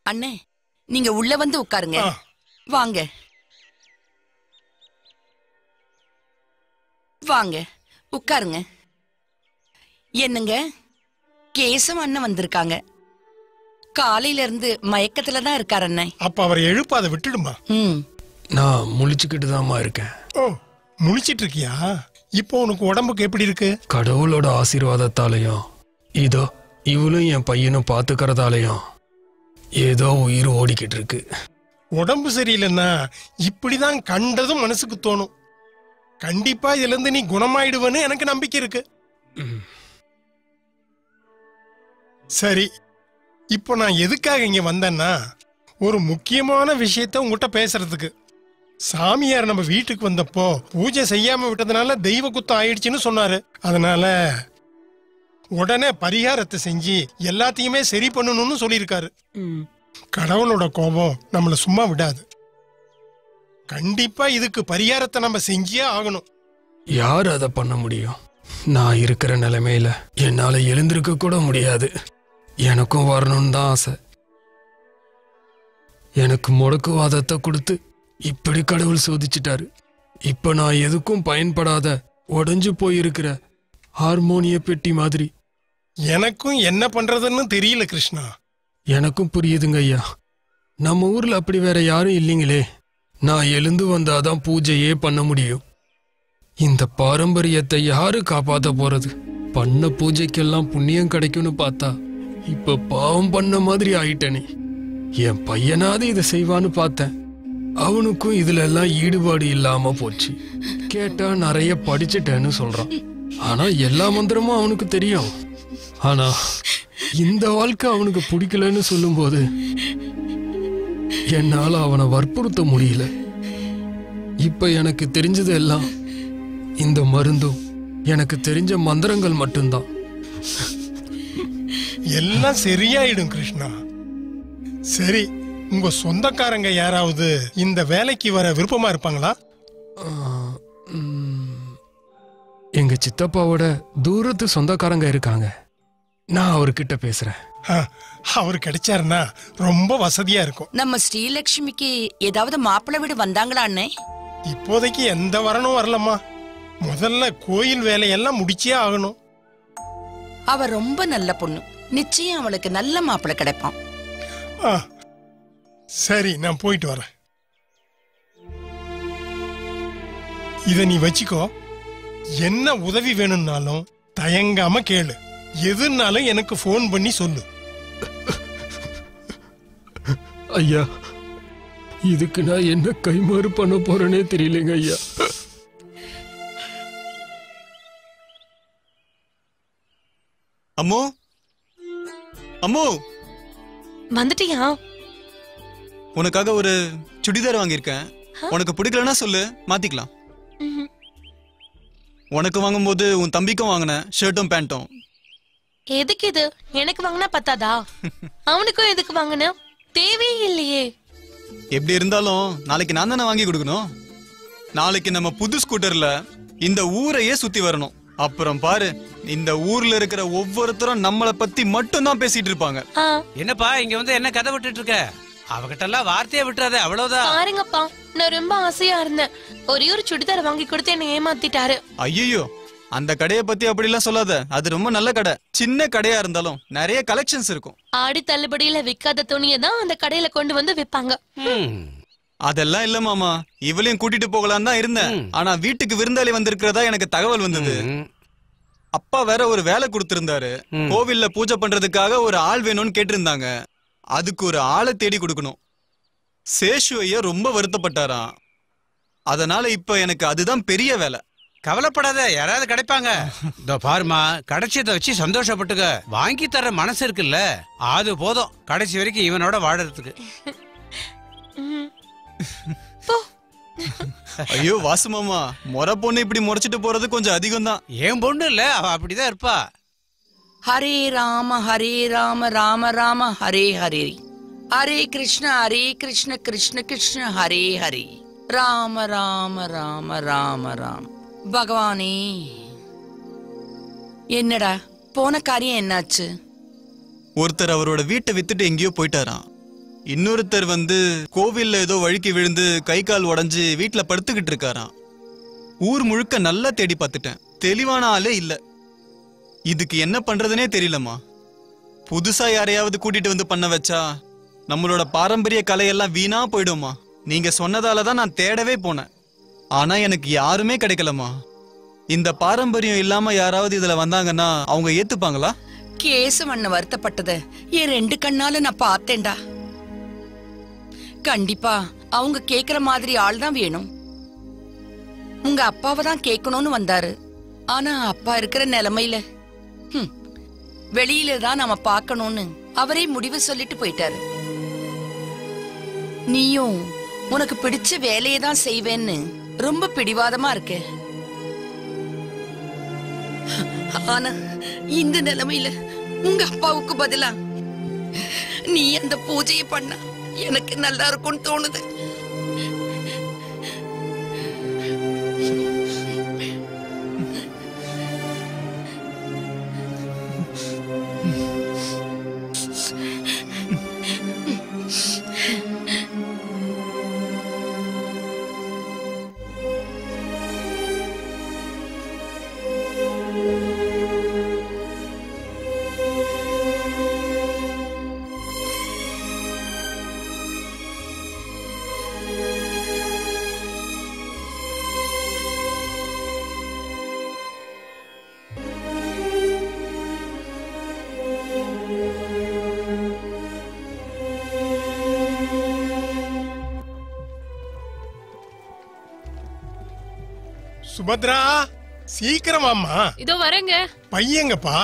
அண்ணே நீங்க உள்ள வந்து உட்காருங்க. ஆ. வாங்க. வாங்க. உட்காருங்க. என்னங்க? கேசவ அண்ணன் வந்திருக்காங்க. காலையில இருந்து மயக்கத்துல தான் இருக்காரு அண்ணன். அப்ப அவரை எழுப்பாத விட்டுடுமா? ம். நான் முழிச்சுக்கிட்டு தாம்மா இருக்கேன். ஓ முழிச்சிட்டு இருக்கியா? இப்போ உனக்கு உடம்புக்கு எப்படி இருக்கு? கடவுளோட ஆசீர்வாதத்தாலையும் இதோ இவளும் என் பையனும் பாத்துக்கறதாலையும் ஏதோ உயிர் ஓடிக்கிட்டு இருக்கு. உடம்பு சரியில்லைன்னா இப்படிதான் கண்டதும் மனசுக்கு தோணும். கண்டிப்பா இதுல இருந்து நீ குணமாயிடுவேன்னு எனக்கு நம்பிக்கை இருக்கு. சரி இப்போ நான் எதுக்காக இங்க வந்தேன்னா ஒரு முக்கியமான விஷயத்த உங்ககிட்ட பேசுறதுக்கு. சாமியார் நம்ம வீட்டுக்கு வந்தப்போ பூஜை செய்யாம விட்டதுனால தெய்வ குத்தம் ஆயிடுச்சுன்னு சொன்னாரு. அதனால உடனே பரிகாரத்தை செஞ்சு எல்லாத்தையுமே சரி பண்ணணும்னு சொல்லியிருக்காரு. கடவுளோட கோபம் நம்மள சும்மா விடாது. கண்டிப்பா இதுக்கு பரிகாரத்தை நம்ம செஞ்சே ஆகணும். யார் அதை பண்ண முடியும்? நான் இருக்கிற நிலைமையில என்னால எழுந்திருக்க கூட முடியாது. எனக்கும் வரணும்னு தான் ஆசை. எனக்கு முடக்குவாதத்தை கொடுத்து இப்படி கடவுள் சோதிச்சிட்டாரு. இப்ப நான் எதுக்கும் பயன்படாத உடைஞ்சு போயிருக்கிற ஹார்மோனிய பெட்டி மாதிரி. எனக்கும் என்ன பண்றதுன்னு தெரியல கிருஷ்ணா. எனக்கும் புரியுதுங்க ஐயா. நம்ம ஊர்ல அப்படி வேற யாரும் இல்லைங்களே. நான் எழுந்து வந்தாதான் பூஜையே பண்ண முடியும். இந்த பாரம்பரியத்தை யாரு காப்பாத்த போறது? பண்ண பூஜைக்கெல்லாம் புண்ணியம் கிடைக்கும்னு பார்த்தா இப்ப பாவம் பண்ண மாதிரி ஆயிட்டனே. என் பையனாவது இதை செய்வான்னு பார்த்தேன். அவனுக்கும் இதுல எல்லாம் ஈடுபாடு இல்லாம போச்சு. கேட்டா நிறைய படிச்சுட்டேன்னு சொல்றான். ஆனா எல்லா மந்திரமும் அவனுக்கு தெரியும். ஆனா இந்த வாழ்க்கை அவனுக்கு பிடிக்கலன்னு சொல்லும்போது என்னால அவனை வற்புறுத்த முடியல. இப்ப எனக்கு தெரிஞ்சது எல்லாம் இந்த மருந்தும் எனக்கு தெரிஞ்ச மந்திரங்கள் மட்டும்தான். எல்லாம் சரியாயிடும் கிருஷ்ணா. சரி உங்க சொந்தக்காரங்க யாராவது இந்த வேலைக்கு வர விருப்பமா இருப்பாங்களா? எங்க சித்தப்பாவோட தூரத்து சொந்தக்காரங்க இருக்காங்க. நான் அவர்கிட்ட பேசுறேன். ஆ, அவர் கிடைச்சாருன்னா ரொம்ப வசதியா இருக்கும். நம்ம ஸ்ரீலக்ஷ்மிக்கு ஏதாவது மாப்பிள்ளை வீடு வந்தாங்களா அண்ணே இப்போதைக்கு எந்த வரணும் வரலம்மா. முதல்ல கோயில் வேலையெல்லாம் முடிச்சே ஆகணும். அவ ரொம்ப நல்ல பொண்ணு. நிச்சயம் அவளுக்கு நல்ல மாப்பிள்ளை கிடைப்பான். ஆ, சரி நான் போயிட்டு வரேன். இத நீ வச்சுக்கோ. என்ன உதவி வேணும்னாலும் தயங்காம கேளு. எதுனாலும் எனக்கு ஃபோன் பண்ணி சொல்லு. ஐயா இதுக்கு நான் என்ன கைமாறு பண்ண போறேனே தெரியலங்க ஐயா. அம்மு அம்மு! வந்துட்டியா? உனக்காக ஒரு சுடிதார் வாங்கியிருக்கேன். உனக்கு பிடிக்கலன்னா சொல்லு மாத்திக்கலாம். உனக்கு வாங்கும்போது உன் தம்பிக்கும் வாங்கினேன் ஷர்ட்டும் பேண்ட்டும். எதுக்கு இது? எனக்கு வாங்கினா பத்தாதா? அவனுக்கும் எதுக்கு வாங்கின? தேவையே இல்லையே. எப்படி இருந்தாலும் நாளைக்கு நான் தானே வாங்கி கொடுக்கணும்? நாளைக்கு நம்ம புது ஸ்கூட்டர்ல இந்த ஊரையே சுத்தி வரணும். அப்புறம் பாரு இந்த ஊர்ல இருக்கிற ஒவ்வொருத்தரும் நம்மளை பத்தி மட்டும் தான் பேசிட்டு இருப்பாங்க. என்னப்பா இங்க வந்து என்ன கதை விட்டுட்டு இருக்க? அவகிட்ட எல்லாம் வார்த்தையே விட்டுறாத அவ்வளவுதான். பாருங்கப்பா நான் ரொம்ப ஆசையா இருந்தேன். ஒரே ஒரு சுடிதார் வாங்கி கொடுத்து என்னை ஏமாத்திட்டாரு. ஐயோ அந்த கடையை பத்தி அப்படிலாம் சொல்லாத. அது ரொம்ப நல்ல கடை. சின்ன கடையா இருந்தாலும் நிறைய கலெக்ஷன்ஸ் இருக்கும். ஆடி தள்ளுபடியில விக்காத துணியை தான் அந்த கடையில கொண்டு வந்து விப்பாங்க அதெல்லாம் இல்ல மாமா. இவளையும் கூட்டிட்டு போகலாம் தான் இருந்தேன். ஆனா வீட்டுக்கு விருந்தாளி வந்திருக்கிறதா எனக்கு தகவல் வந்தது. அப்பா வேற ஒரு வேலை கொடுத்திருந்தாரு. கோவில்ல பூஜை பண்றதுக்காக ஒரு ஆள் வேணும்னு கேட்டிருந்தாங்க. அதுக்கு ஒரு ஆளை தேடி கொடுக்கணும். சேஷு ஐயா ரொம்ப வருத்தப்பட்டாராம். அதனால இப்ப எனக்கு அதுதான் பெரிய வேலை. கவலைப்படாத யாராவது கிடைப்பாங்க. இதோ பாருமா கிடைச்சதை வச்சு சந்தோஷப்பட்டுக்க. வாங்கி தர மனசு இருக்குல்ல. அது போதும். கடைசி வரைக்கும் இவனோட வாழறதுக்கு ஐயோ வாசு மாமா முறை பொண்ணு இப்படி முறைச்சிட்டு போறது கொஞ்சம் அதிகம் தான் என் பொண்ணு இல்ல? அவ அப்படிதான் இருப்பா. ஹரே ராம ஹரே ராம ராம ராம ஹரே ஹரே. ஹரே கிருஷ்ண ஹரே கிருஷ்ண கிருஷ்ண கிருஷ்ண ஹரே ஹரே. ராம ராம ராம ராம ராம். பகவானே. என்னடா போன காரியம் என்னாச்சு? ஒருத்தர் அவரோட வீட்டை வித்துட்டு எங்கேயோ போயிட்டாராம். இன்னொருத்தர் வந்து கோவில்ல ஏதோ வழுக்கி விழுந்து கை கால் உடஞ்சு வீட்டுல படுத்துக்கிட்டு இருக்காராம். ஊர் முழுக்க நல்லா தேடி பார்த்துட்டேன். தெளிவான ஆளே இல்ல. இதுக்கு என்ன பண்றதுனே தெரியலம்மா. புதுசா யாரையாவது கூட்டிட்டு வந்து பண்ண வச்சா நம்மளோட பாரம்பரிய கலையெல்லாம் வீணா போயிடுமா நீங்க சொன்னதால தான் நான் தேடவே போனேன். ஆனா எனக்கு யாருமே கிடைக்கலம்மா. இந்த பாரம்பரியம் இல்லாம யாராவது இதுல வந்தாங்கன்னா அவங்க ஏத்துப்பாங்களா? கேசவண்ண வருத்தப்பட்டத. என் ரெண்டு கண்ணால நான் பார்த்தேன்டா. கண்டிப்பா. அவங்க கேக்குற மாதிரி ஆள் தான் வேணும். உங்க அப்பாவை தான் கேட்கணும்னு வந்தாரு. ஆனா அப்பா இருக்கிற நிலைமையில ஹம், வெளியில தான் நாம பார்க்கணும்னு அவரே முடிவு சொல்லிட்டு போயிட்டாரு. நீயும் உனக்கு பிடிச்ச வேலையை தான் செய்வேன்னு ரொம்ப பிடிவாதமா இருக்க. ஆனா இந்த நிலைமையில உங்க அப்பாவுக்கு பதிலா நீ அந்த பூஜையை பண்ண. எனக்கு நல்லா இருக்கும்னு தோணுது. சுபத்ரா சீக்கிரமாம்மா. இதோ வரேங்க. பையங்கப்பா.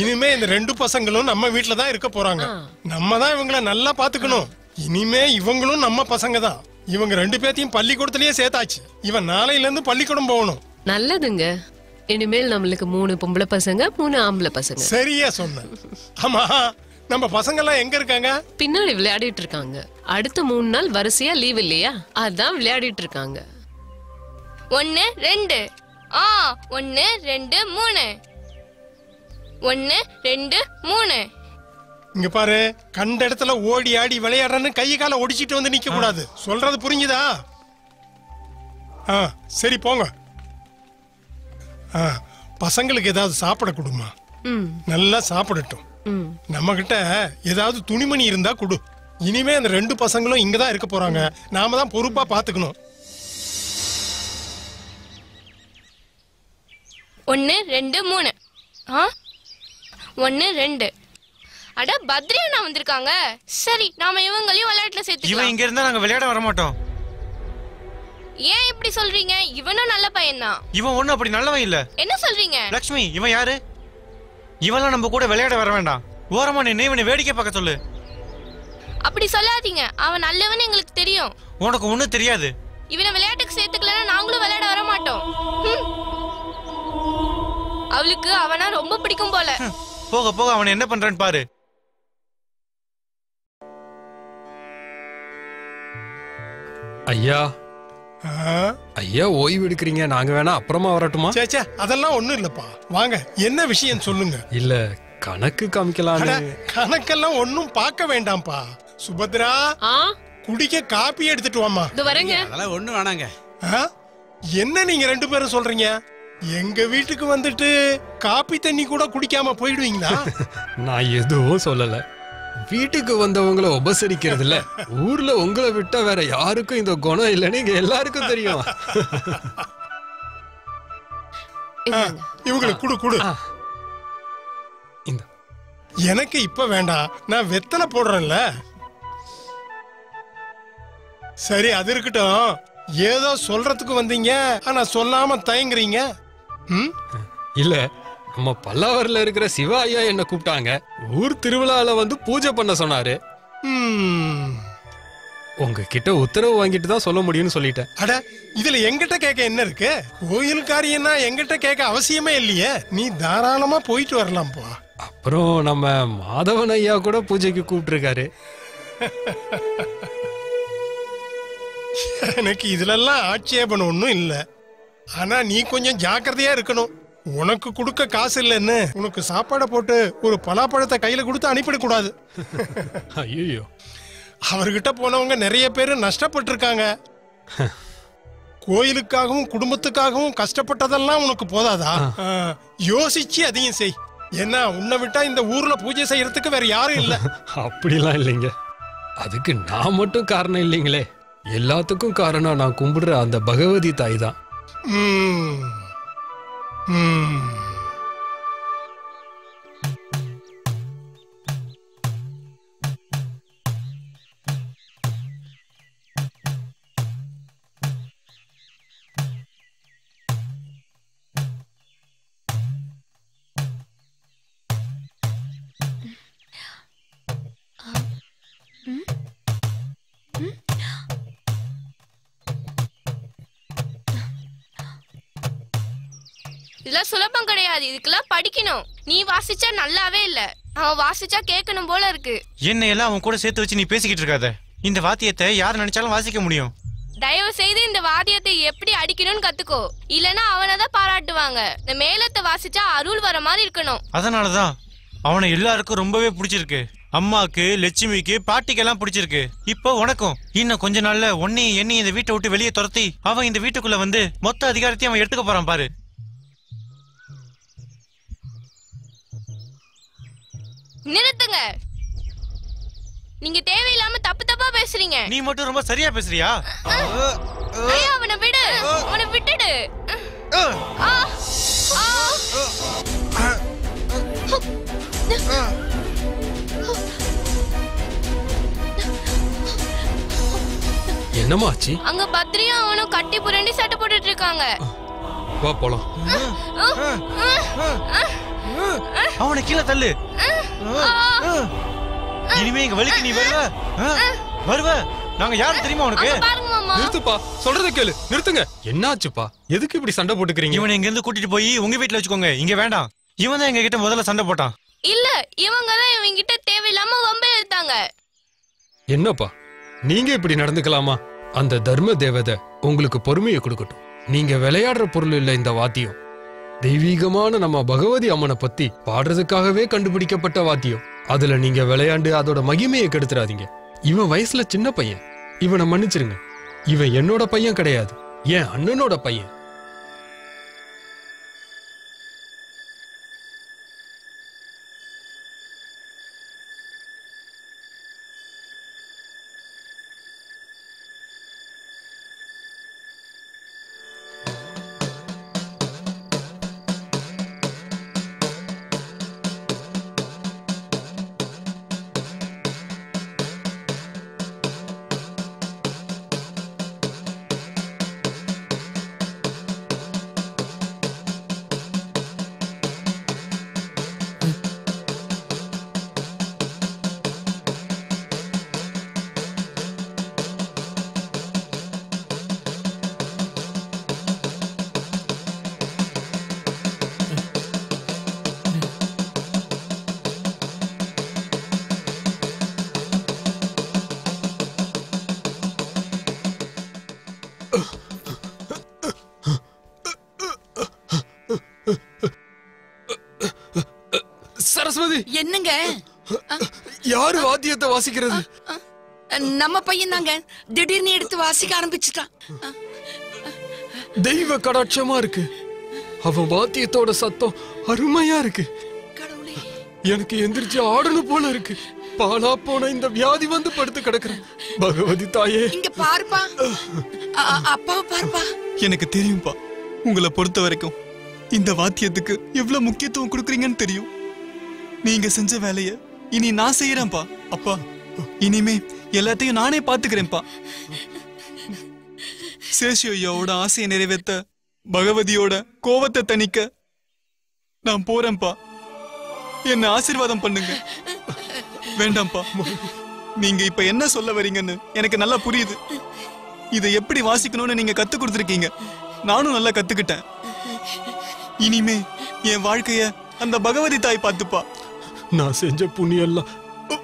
இனிமே இந்த ரெண்டு பசங்களும் நம்ம வீட்ல தான் இருக்க போறாங்க. நம்ம தான் இவங்கள நல்லா பாத்துக்கணும். இனிமே இவங்களும் நம்ம பசங்க தான். இவங்க ரெண்டு பேத்தையும் பள்ளிக்கூடத்திலேயே சேர்த்தாச்சு. இவன் நாளையில இருந்து பள்ளிக்கூடம் போகணும். நல்லதுங்க. இனிமேல் நம்மளுக்கு மூணு பொம்பளை பசங்க மூணு ஆம்பளை பசங்க. சரியா சொன்ன. ஆமா. நம்ம பசங்க எல்லாம் எங்க இருக்காங்க? பின்னாடி விளையாடிட்டு இருக்காங்க. அடுத்த மூணு நாள் வரிசையா லீவ் இல்லையா? அதான் விளையாடிட்டு இருக்காங்க. ஒன்னு ரெண்டு. ஆ ஒன்னு ரெண்டு மூணு. ஒன்னு ரெண்டு மூணு. இங்க பாரு கண்ட இடத்துல ஓடி ஆடி விளையாடுறன்னு கை கால ஒடிச்சிட்டு வந்து நிக்க கூடாது. சொல்றது புரிஞ்சுதா? ஆ சரி போங்க. ஆ பசங்களுக்கு ஏதாவது சாப்பிட கொடுமா? ம். நல்லா சாப்பிடட்டும். நம்ம கிட்ட ஏதாவது துணிமணி இருந்தா கொடு. இனிமே அந்த ரெண்டு பசங்களும் இங்க தான் இருக்க போறாங்க. நாம தான் பொறுப்பா பாத்துக்கணும். ஒன்னு ரெண்டு மூணு. ஆ? ஒன்னு ரெண்டு. அட பத்ரி அண்ணா வந்திருக்காங்க. சரி நாம இவங்களையும் விளையாட்டுல இவன் சேர்த்துக்கலாம் இங்க இருந்தா நாங்க விளையாட வர மாட்டோம். ஏன் இப்படி சொல்றீங்க? இவனும் நல்ல பையன்தான். இவன் ஒண்ணும் அப்படி நல்லவன் இல்ல. என்ன சொல்றீங்க? லக்ஷ்மி இவன் யாரு? இவன்லாம் நம்ம கூட விளையாட வர வேண்டாம். ஓரமா நின்று இவனை வேடிக்கை பார்க்க சொல்லு. அப்படி சொல்லாதீங்க. அவன் நல்லவன் எங்களுக்கு தெரியும். உனக்கு ஒண்ணும் தெரியாது. இவனை விளையாட்டுக்கு சேர்த்துக்கலன்னா நாங்களும் விளையாட வர மாட்டோம். அவளுக்கு அவனா ரொம்ப பிடிக்கும் போல. போக போக அவன் என்ன பண்றான்னு பாரு. ஐயா? ஐயா ஓய்வு எடுக்கிறீங்க. நாங்க வேணா அப்புறமா வரட்டுமா? சே சே அதெல்லாம் ஒண்ணும் இல்லப்பா. வாங்க என்ன விஷயம் சொல்லுங்க? இல்ல கணக்கு அட, காமிக்கலான்னு கணக்கெல்லாம் ஒண்ணும் பார்க்க வேண்டாம்ப்பா. சுபத்ரா ஆ? குடிக்க காப்பி எடுத்துட்டு வாமா இது வரேங்க. அதெல்லாம் ஒண்ணு வேணாங்க. ஆ? என்ன நீங்க ரெண்டு பேரும் சொல்றீங்க? எங்க வீட்டுக்கு வந்துட்டு காப்பி தண்ணி கூட குடிக்காம போயிடுவீங்களா? நான் எதுவும் சொல்லல. வீட்டுக்கு வந்தவங்கள உபசரிக்கிறதுல ஊர்ல உங்களை விட்டா வேற யாருக்கும் இந்த குணம் இல்லைன்னு இங்க எல்லாருக்கும் தெரியும். இவங்களுக்கு குடு குடு. எனக்கு இப்ப வேண்டாம். நான் வெத்தலை போடுறேன்ல. சரி அது இருக்கட்டும். ஏதோ சொல்றதுக்கு வந்தீங்க. ஆனா சொல்லாம தயங்குறீங்க. இல்ல நம்ம பல்லாவர்ல இருக்கிற சிவா ஐயா என்ன கூப்பிட்டாங்க? ஊர் திருவிழால வந்து பூஜை பண்ண சொன்னாரு. உங்ககிட்ட உத்தரவு வாங்கிட்டு தான் சொல்ல முடியும்னு சொல்லிட்டேன். அட இதுல எங்கிட்ட கேட்க என்ன இருக்கு? கோயில் காரியம்னா எங்கிட்ட கேட்க அவசியமே இல்லையே. நீ தாராளமா போயிட்டு வரலாம்ப்பா அப்புறம் நம்ம மாதவன் ஐயா கூட பூஜைக்கு கூப்பிட்டுருக்காரு. எனக்கு இதுலெல்லாம் ஆட்சேபம் ஒன்றும் இல்லை. ஆனா நீ கொஞ்சம் ஜாக்கிரதையா இருக்கணும். உனக்கு கொடுக்க காசு இல்லைன்னு உனக்கு சாப்பாடை போட்டு ஒரு பலாப்பழத்தை கையில கொடுத்து அனுப்பிடக்கூடாது. ஐயோ அவர்கிட்ட போனவங்க நிறைய பேர் நஷ்டப்பட்டிருக்காங்க. கோயிலுக்காகவும் குடும்பத்துக்காகவும் கஷ்டப்பட்டதெல்லாம் உனக்கு போதாதா? யோசிச்சு அதையும் செய். ஏன்னா உன்னை விட்டா இந்த ஊர்ல பூஜை செய்யறதுக்கு வேற யாரும் இல்ல. அப்படிலாம் இல்லைங்க. அதுக்கு நான் மட்டும் காரணம் இல்லைங்களே. எல்லாத்துக்கும் காரணம் நான் கும்பிடுற அந்த பகவதி தாய் தான். ம். இதுக்கெல்லாம் படிக்கணும். நீ வாசிச்சா நல்லாவே இல்ல. அவன் வாசிச்சா கேட்கணும் போல இருக்கு. என்னை எல்லாம் அவன் கூட சேர்த்து வச்சு நீ பேசிக்கிட்டு இருக்காத. இந்த வாத்தியத்தை யார் நினைச்சாலும் வாசிக்க முடியும். தயவு செய்து இந்த வாத்தியத்தை எப்படி அடிக்கணும்னு கத்துக்கோ. இல்லனா அவனை தான் பாராட்டுவாங்க. இந்த மேலத்தை வாசிச்சா அருள் வர மாதிரி இருக்கணும். அதனாலதான் அவனை எல்லாருக்கும் ரொம்பவே பிடிச்சிருக்கு. அம்மாக்கு லட்சுமிக்கு பாட்டிக்கெல்லாம் பிடிச்சிருக்கு. இப்போ உனக்கும். இன்னும் கொஞ்ச நாள்ல உன்னையும் என்னையும் இந்த வீட்டை விட்டு வெளியே துரத்தி அவன் இந்த வீட்டுக்குள்ள வந்து மொத்த அதிகாரத்தையும் அவன் எடுத்துக்க போறான் பாரு. நிறுத்துங்க. நீங்க தேவையில்லாம தப்பு தப்பா பேசுறீங்க. நீ மட்டும் ரொம்ப சரியா பேசுறியா? ஐயா அவனை விடு. அவனை விட்டுடு. என்னம்மா ஆச்சு? அங்க பத்ரியும் அவனும் கட்டி புரண்டி சட்டை போட்டுட்டு இருக்காங்க. வா போலாம். அவனை கீழே தள்ளு. இனிமே இங்க வலிக்கு நீ வருவ? வருவ. நாங்க யாரு தெரியுமா உனக்கு? நிறுத்துப்பா. சொல்றத கேளு. நிறுத்துங்க. என்னாச்சுப்பா? எதுக்கு இப்படி சண்டை போட்டுக்கிறீங்க? இவனை இங்க இருந்து கூட்டிட்டு போய் உங்க வீட்டுல வச்சுக்கோங்க. இங்க வேண்டாம். இவன் தான் எங்க கிட்ட முதல்ல சண்டை போட்டான். இல்ல இவங்க தான் இவங்க கிட்ட தேவையில்லாம வம்பு எடுத்தாங்க. என்னப்பா? நீங்க இப்படி நடந்துக்கலாமா? அந்த தர்ம தேவதை உங்களுக்கு பொறுமையை கொடுக்கட்டும். நீங்க விளையாடுற பொருள் இல்ல இந்த வாத்தியம். தெய்வீகமான நம்ம பகவதி அம்மனை பத்தி பாடுறதுக்காகவே கண்டுபிடிக்கப்பட்ட வாத்தியம். அதுல நீங்க விளையாண்டு அதோட மகிமையை கெடுத்துறாதீங்க. இவன் வயசுல சின்ன பையன். இவனை மன்னிச்சிருங்க. இவன் என்னோட பையன் கிடையாது. என் அண்ணனோட பையன். வாசிக்கிறது? நம்ம பையன் தாங்க. திடீர்னு எடுத்து வாசிக்க ஆரம்பிச்சுட்டான். தெய்வ கடாட்சமா இருக்கு. அவன் வாத்தியத்தோட சத்தம் அருமையா இருக்கு. எனக்கு எந்திரிச்சு ஆடணும் போல இருக்கு. பாலா போன இந்த வியாதி வந்து படுத்து கிடக்குறேன். பகவதி தாயே. இங்க பாருப்பா. அ- அ- அப்பாவை பாருப்பா. எனக்கு தெரியும்பா. உங்களை பொறுத்த வரைக்கும் இந்த வாத்தியத்துக்கு எவ்வளவு முக்கியத்துவம் கொடுக்குறீங்கன்னு தெரியும். நீங்க செஞ்ச வேலைய இனி நான் செய்யறேன்ப்பா. அப்பா இனிமே எல்லாத்தையும் நானே பாத்துக்கிறேன்ப்பா சேஷு ஐயாவோட ஆசையை நிறைவேற்ற பகவதியோட கோவத்தை தணிக்க நான் போறேன்ப்பா. என்ன ஆசீர்வாதம் பண்ணுங்க. வேண்டாம்ப்பா. நீங்க இப்ப என்ன சொல்ல வரீங்கன்னு எனக்கு நல்லா புரியுது. இதை எப்படி வாசிக்கணும்னு நீங்க கத்து கொடுத்துருக்கீங்க. நானும் நல்லா கத்துக்கிட்டேன். இனிமே என் வாழ்க்கைய அந்த பகவதி தாய் பார்த்துப்பா. நான் செஞ்ச புண்ணியம் எல்லாம்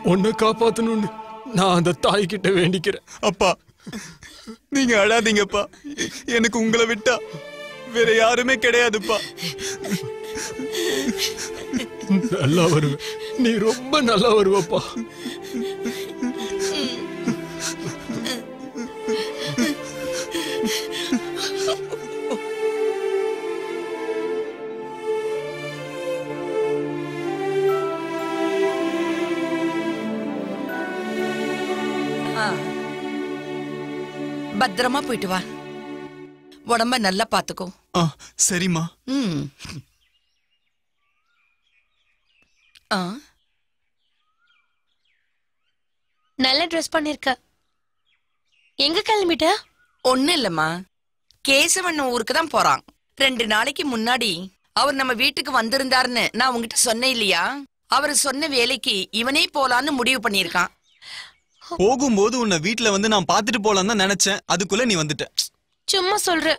உன்னை காப்பாத்தணும்னு நான் அந்த தாய் கிட்ட வேண்டிக்கிறேன். அப்பா நீங்க அழாதீங்கப்பா. எனக்கு உங்களை விட்டா வேற யாருமே கிடையாதுப்பா. நல்லா வருவ நீ ரொம்ப நல்லா வருவப்பா. பத்திரமா போயிட்டு வா. உடம்ப நல்லா பாத்துக்கோ. ஆ சரிம்மா. ம். ஆ. நல்ல ட்ரெஸ் பண்ணிருக்க. எங்க கிளம்பிட்ட? ஒண்ணு இல்லம்மா. கேசவன் ஊருக்கு தான் போறான். ரெண்டு நாளைக்கு முன்னாடி அவர் நம்ம வீட்டுக்கு வந்திருந்தாருன்னு நான் உங்ககிட்ட சொன்னேன் இல்லையா? அவர் சொன்ன வேலைக்கு இவனே போலான்னு முடிவு பண்ணியிருக்கான். போகும்போது உன்னை வீட்ல வந்து நான் பாத்துட்டு போலாம் தான் நினைச்சேன். அதுக்குள்ள நீ வந்துட்ட. சும்மா சொல்ற.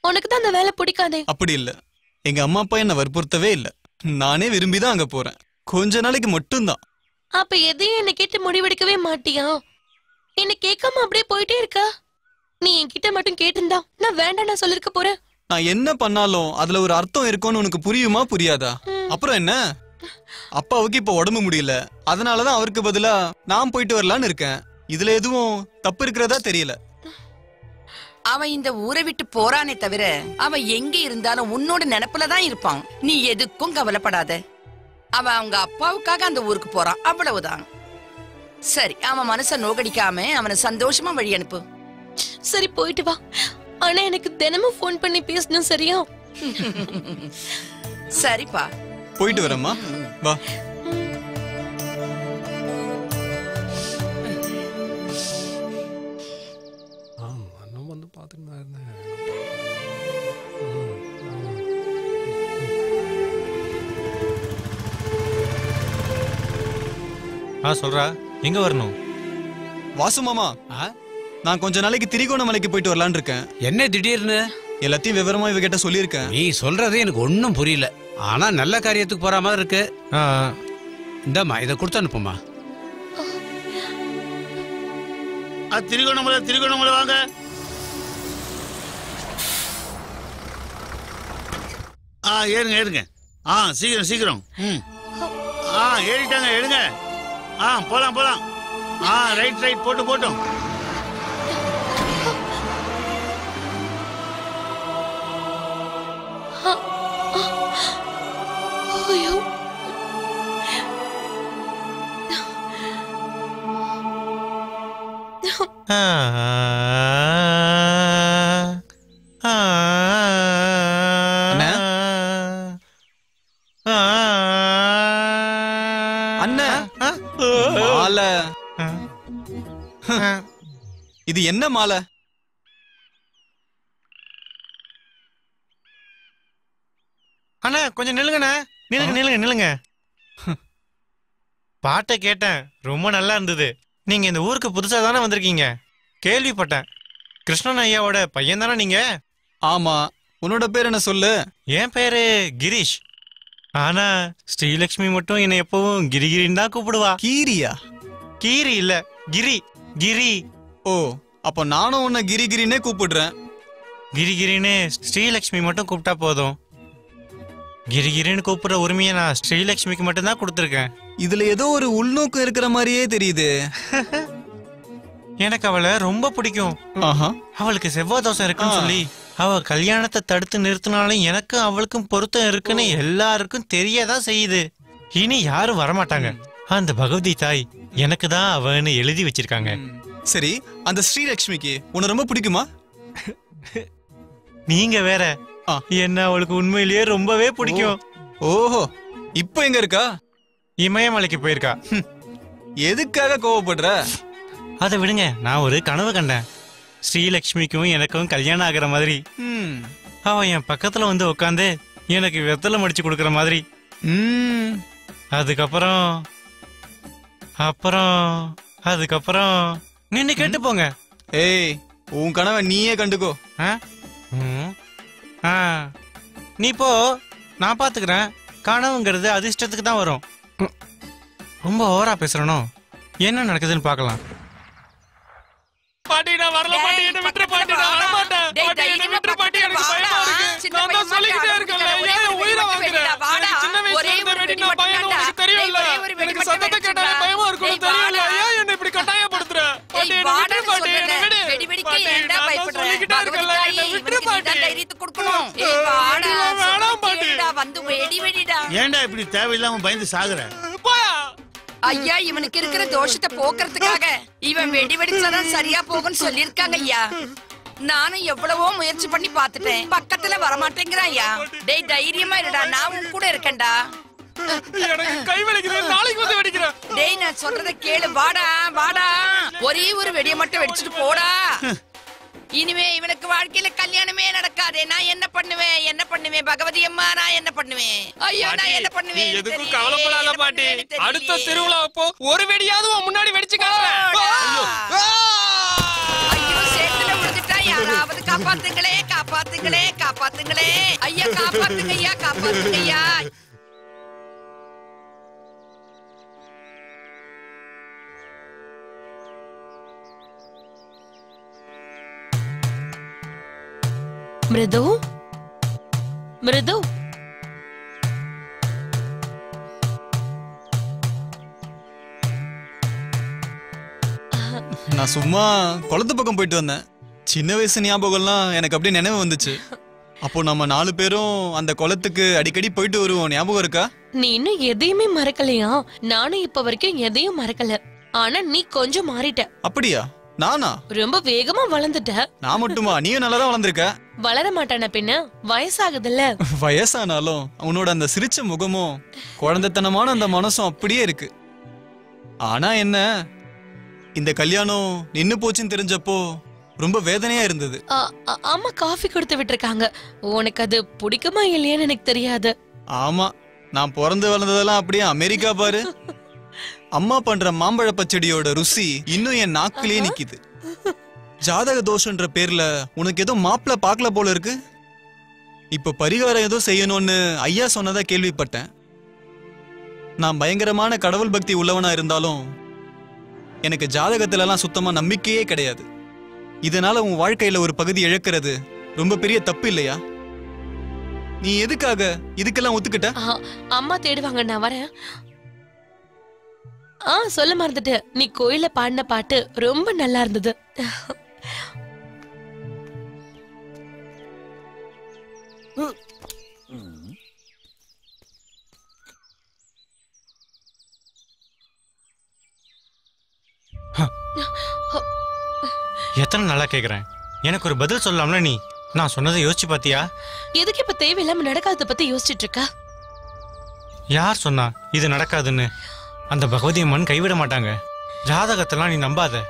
உனக்கு தான் அந்த வேலை பிடிக்காதே. அப்படி இல்ல. எங்க அம்மா அப்பா என்ன வற்புறுத்தவே இல்ல. நானே விரும்பி தான் அங்க போறேன். கொஞ்ச நாளைக்கு மட்டும்தான். அப்ப எதையும் என்ன கேட்டு முடிவெடுக்கவே மாட்டியா? என்ன கேட்காம அப்படியே போயிட்டே இருக்கா? நீ என்கிட்ட மட்டும் கேட்டிருந்தா நான் வேண்டாம் நான் சொல்லிருக்க போறேன். நான் என்ன பண்ணாலும் அதுல ஒரு அர்த்தம் இருக்கும்னு உனக்கு புரியுமா புரியாதா? அப்புறம் என்ன? அப்பாவுக்கு இப்ப உடம்பு முடியல. அதனாலதான் அவருக்கு பதிலா நான் போயிட்டு வரலான்னு இருக்கேன். இதுல எதுவும் தப்பு இருக்கிறதா தெரியல. அவன் இந்த ஊரை விட்டு போறானே தவிர அவன் எங்க இருந்தாலும் உன்னோட நினப்புல தான் இருப்பான். நீ எதுக்கும் கவலைப்படாத. அவன் அவங்க அப்பாவுக்காக அந்த ஊருக்கு போறான். அவ்வளவுதான். சரி அவன் மனச நோகடிக்காம அவனை சந்தோஷமா வழி அனுப்பு. சரி போயிட்டு வா. ஆனா எனக்கு தினமும் ஃபோன் பண்ணி பேசணும் சரியா? சரிப்பா. போயிட்டு வரேம்மா. வா. ஆ சொல்றா. எங்க வரணும்? வாசு மாமா நான் கொஞ்ச நாளைக்கு திரிகோணமலைக்கு போயிட்டு வரலான்னு இருக்கேன். என்ன திடீர்னு? எல்லாத்தையும் விவரமா இவகிட்ட சொல்லியிருக்கேன். நீ சொல்றது எனக்கு ஒன்றும் புரியல. ஆனா நல்ல காரியத்துக்கு போற மாதிரி இருக்கு. இந்தாம்மா இதை கொடுத்து அனுப்புமா திருகோணமலை திருகோணமலை வாங்க. ஆ ஏறுங்க ஏறுங்க. ஆ சீக்கிரம் சீக்கிரம். ம். ஆ ஏறிட்டாங்க எடுங்க. ஆ போலாம் போலாம். ஆ ரைட் ரைட் போட்டு போட்டோம். ஐயோ இது என்ன மாலை அண்ணா கொஞ்சம் நில்லுங்கண்ணே நில்லுங்க நில்லுங்க நில்லுங்க. பாட்டை கேட்டேன். ரொம்ப நல்லா இருந்தது. நீங்க இந்த ஊருக்கு புதுசா தானே வந்திருக்கீங்க? கேள்விப்பட்டேன். கிருஷ்ணன் ஐயாவோட பையன் தானே நீங்க? ஆமா. உன்னோட பேர் என்ன சொல்லு? என் பேரு கிரீஷ். ஆனா ஸ்ரீலக்ஷ்மி மட்டும் என்னை எப்பவும் கிரிகிரின்னு தான் கூப்பிடுவா. கீரியா? கீரி இல்ல கிரி. கிரி. ஓ அப்போ நானும் உன்னை கிரிகிரினே கூப்பிடுறேன். கிரிகிரின்னு ஸ்ரீலக்ஷ்மி மட்டும் கூப்பிட்டா போதும். கிரிகிரின்னு கூப்பிடுற உரிமையை நான் ஸ்ரீலக்ஷ்மிக்கு மட்டும்தான் கொடுத்துருக்கேன். இதுல ஏதோ ஒரு உள்நோக்கம் இருக்கிற மாதிரியே தெரியுது. எனக்கு அவளை ரொம்ப பிடிக்கும். அவளுக்கு செவ்வாய் தோசை இருக்குன்னு. சொல்லி அவ கல்யாணத்தை தடுத்து நிறுத்தினாலும் எனக்கும் அவளுக்கும் பொருத்தம் இருக்குன்னு எல்லாருக்கும் தெரியதான் செய்யுது. இனி யாரும் வரமாட்டாங்க. அந்த பகவதி தாய் எனக்கு தான் அவன்னு எழுதி வச்சிருக்காங்க. சரி அந்த ஸ்ரீலக்ஷ்மிக்கு உன்னை ரொம்ப பிடிக்குமா? நீங்க வேற என்ன அவளுக்கு உண்மையிலேயே ரொம்பவே பிடிக்கும். ஓஹோ இப்போ எங்க இருக்கா? இமயமலைக்கு போயிருக்கா. எதுக்காக கோவப்படுற? அதை விடுங்க நான் ஒரு கனவு கண்டேன். ஸ்ரீலக்ஷ்மிக்கும் எனக்கும் கல்யாணம் ஆகுற மாதிரி. ம். அவ என் பக்கத்துல வந்து உட்காந்து எனக்கு வெத்தலை மடிச்சு கொடுக்குற மாதிரி. அதுக்கப்புறம் அப்புறம் அதுக்கப்புறம் நின்னு கேட்டு போங்க. ஏய் உன் கனவை நீயே கண்டுக்கோ. ஆ? ஆ. நீ போ நான் பாத்துக்கிறேன். கனவுங்கிறது அதிர்ஷ்டத்துக்கு தான் வரும். ரொம்ப ஓவரா பேசுறனோ? என்ன நடக்குதுன்னு பார்க்கலாம் பாட்டி நான் வரல பாட்டி என்ன விட்டுரு பாட்டி நான் வர மாட்டேன் பாட்டி என்ன விட்டுரு பாட்டி எனக்கு பயமா இருக்கு. நான் தான் சொல்லிக்கிட்டே இருக்கேன்ல. ஏன் உயிரை வாங்குற? எனக்கு சின்ன வயசுல இருந்த வெடி நான் பையன் உனக்கு தெரியும்ல? எனக்கு சத்தத்தை கேட்டாலே பயமா இருக்கும் தெரியும்ல? ஏன்டா இப்படி தேவையில்லாம பயந்து சாகுற? ஐயா இவனுக்கு இருக்கிற தோஷத்தை போக்குறதுக்காக இவன் வெடி வெடிச்சாதான் சரியா போகும்னு சொல்லிருக்காங்க ஐயா. நானும் எவ்வளவோ முயற்சி பண்ணி பார்த்துட்டேன். பக்கத்துல வரமாட்டேங்கிறான் ஐயா. டேய் தைரியமா இருடா. நான் உன் கூட இருக்கேன்டா. எனக்கு கை வலிக்குது. நாளைக்கு வந்து வெடிக்கிறேன். டேய் நான் சொல்றத கேளு. வாடா வாடா. ஒரே ஒரு வெடியை மட்டும் வெடிச்சிட்டு போடா. இனிமே இவனுக்கு வாழ்க்கையில கல்யாணமே நடக்காதே. நான் என்ன பண்ணுவேன்? என்ன பண்ணுவேன்? பகவதி அம்மா நான் என்ன பண்ணுவேன்? ஐயோ நான் என்ன பண்ணுவேன்? எதுக்கும் கவலைப்படாத பாட்டி. அடுத்த திருவிழா அப்போ ஒரு வெடியாவது முன்னாடி வெடிச்சு ஐயோ சேத்துல விழுந்துட்டா யாராவது காப்பாத்துங்களே காப்பாத்துங்களே காப்பாத்துங்களே. ஐயா காப்பாத்துங்க ஐயா காப்பாத்துங்க ஐயா. மிருது? மிருது? நான் சும்மா குளத்து பக்கம் போயிட்டு வந்தேன். சின்ன வயசு ஞாபகம்லாம் எனக்கு அப்படியே நினைவு வந்துச்சு. அப்போ நம்ம நாலு பேரும் அந்த குளத்துக்கு அடிக்கடி போயிட்டு வருவோம். ஞாபகம் இருக்கா? நீ இன்னும் எதையுமே மறக்கலையா? நானும் இப்ப வரைக்கும் எதையும் மறக்கல. ஆனா நீ கொஞ்சம் மாறிட்ட. அப்படியா? நானா? ரொம்ப வேகமா வளர்ந்துட்ட. நான் மட்டுமா? நீயும் நல்லா தான் வளர்ந்துருக்க. வளர மாட்டான பின்ன வயசாகுதுல்ல. வயசானாலும் உன்னோட அந்த சிரிச்ச முகமும் குழந்தைத்தனமான அந்த மனசும் அப்படியே இருக்கு. ஆனா என்ன இந்த கல்யாணம் நின்னு போச்சுன்னு தெரிஞ்சப்போ ரொம்ப வேதனையா இருந்தது. அம்மா காஃபி கொடுத்து விட்டுருக்காங்க. உனக்கு அது பிடிக்குமா இல்லையான்னு எனக்கு தெரியாது. ஆமா நான் பிறந்து வளர்ந்ததெல்லாம் அப்படியே அமெரிக்கா பாரு. அம்மா பண்ற மாம்பழ பச்சடியோட ருசி இன்னும் என் நாக்கிலேயே நிக்குது. ஜாதக தோஷன்ற பேர்ல உனக்கு ஏதோ மாப்பிள பார்க்கல போல இருக்கு? இப்ப பரிகாரம் ஏதோ செய்யணும்னு ஐயா சொன்னதா கேள்விப்பட்டேன். நான் பயங்கரமான கடவுள் பக்தி உள்ளவனா இருந்தாலும் எனக்கு ஜாதகத்துல எல்லாம் சுத்தமா நம்பிக்கையே கிடையாது. இதனால உன் வாழ்க்கையில ஒரு பகுதி இழக்கிறது ரொம்ப பெரிய தப்பு இல்லையா? நீ எதுக்காக இதுக்கெல்லாம் ஒத்துக்கிட்ட? அம்மா தேடுவாங்க நான் வரேன். ஆ சொல்ல மறந்துட்டு நீ கோயில பாடின பாட்டு ரொம்ப நல்லா இருந்தது. எத்தனை நாளா கேக்குறேன்? எனக்கு ஒரு பதில் சொல்லலாம்ல நீ? நான் சொன்னதை யோசிச்சு பாத்தியா? எதுக்கு இப்ப தேவையில்லாம நடக்காதத பத்தி யோசிச்சுட்டு இருக்கா? யார் சொன்னா இது நடக்காதுன்னு? அந்த பகவதி அம்மன் கைவிட மாட்டாங்க. ஜாதகத்தெல்லாம் நீ நம்பாத.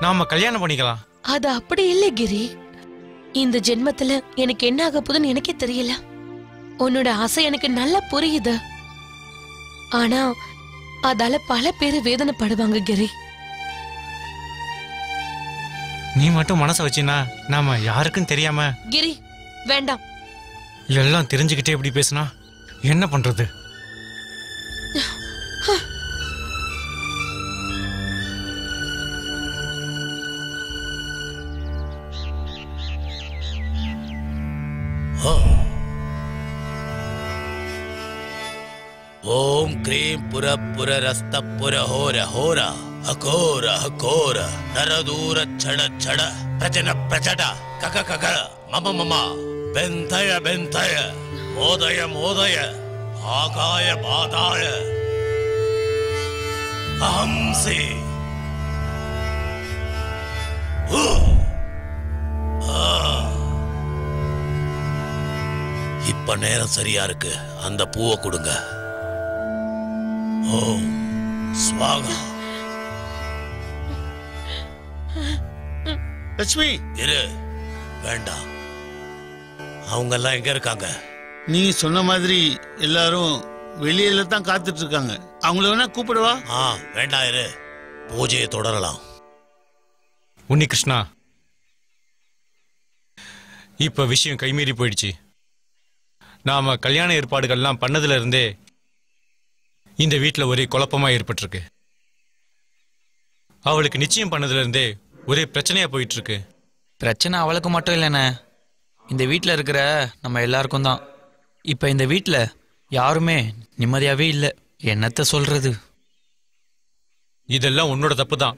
நாம கல்யாணம் பண்ணிக்கலாம். அது அப்படி இல்லை கிரி. இந்த ஜென்மத்துல எனக்கு என்ன ஆக போகுதுன்னு எனக்கே தெரியல. உன்னோட ஆசை எனக்கு நல்லா புரியுது. ஆனா அதால பல பேர் வேதனைப்படுவாங்க கிரி. நீ மட்டும் மனசை வச்சினா நாம யாருக்கும் தெரியாம கிரி வேண்டாம். எல்லாம் தெரிஞ்சுக்கிட்டே இப்படி பேசினா என்ன பண்றது? ஓம் கிரீம் புர புர ரஸ்த புர ஹோர ஹோர அகோர அகோர நரதூர சட சட பிரச்சன பிரச்சட கக கக மம மம. பெந்தய பெந்தய மோதய மோதய ஆகாய பாதாய அஹம்சே ஓ ஆ. இப்ப நேரம் சரியா இருக்கு. அந்த பூவை கொடுங்க. ஓ ஸ்வாகா லட்சுமி! இரு. வேண்டாம். அவங்க எல்லாம் எங்க இருக்காங்க? நீ சொன்ன மாதிரி எல்லாரும் வெளியில தான் காத்துட்டு இருக்காங்க. அவங்கள வேணா கூப்பிடவா ஆ வேண்டாம் இரு. பூஜையை தொடரலாம். உன்னி கிருஷ்ணா இப்ப விஷயம் கைமீறி போயிடுச்சு. நாம கல்யாண ஏற்பாடுகள்லாம் பண்ணதுல இருந்தே இந்த வீட்ல ஒரே குழப்பமா ஏற்பட்டிருக்கு. அவளுக்கு நிச்சயம் பண்ணதுல இருந்தே ஒரே பிரச்சனையா போயிட்டு இருக்கு பிரச்சனை அவளுக்கு மட்டும் இல்லைண்ணே. இந்த வீட்டில் இருக்கிற நம்ம எல்லாருக்கும் தான். இப்போ இந்த வீட்டில் யாருமே நிம்மதியாவே இல்லை. என்னத்த சொல்றது? இதெல்லாம் உன்னோட தப்பு தான்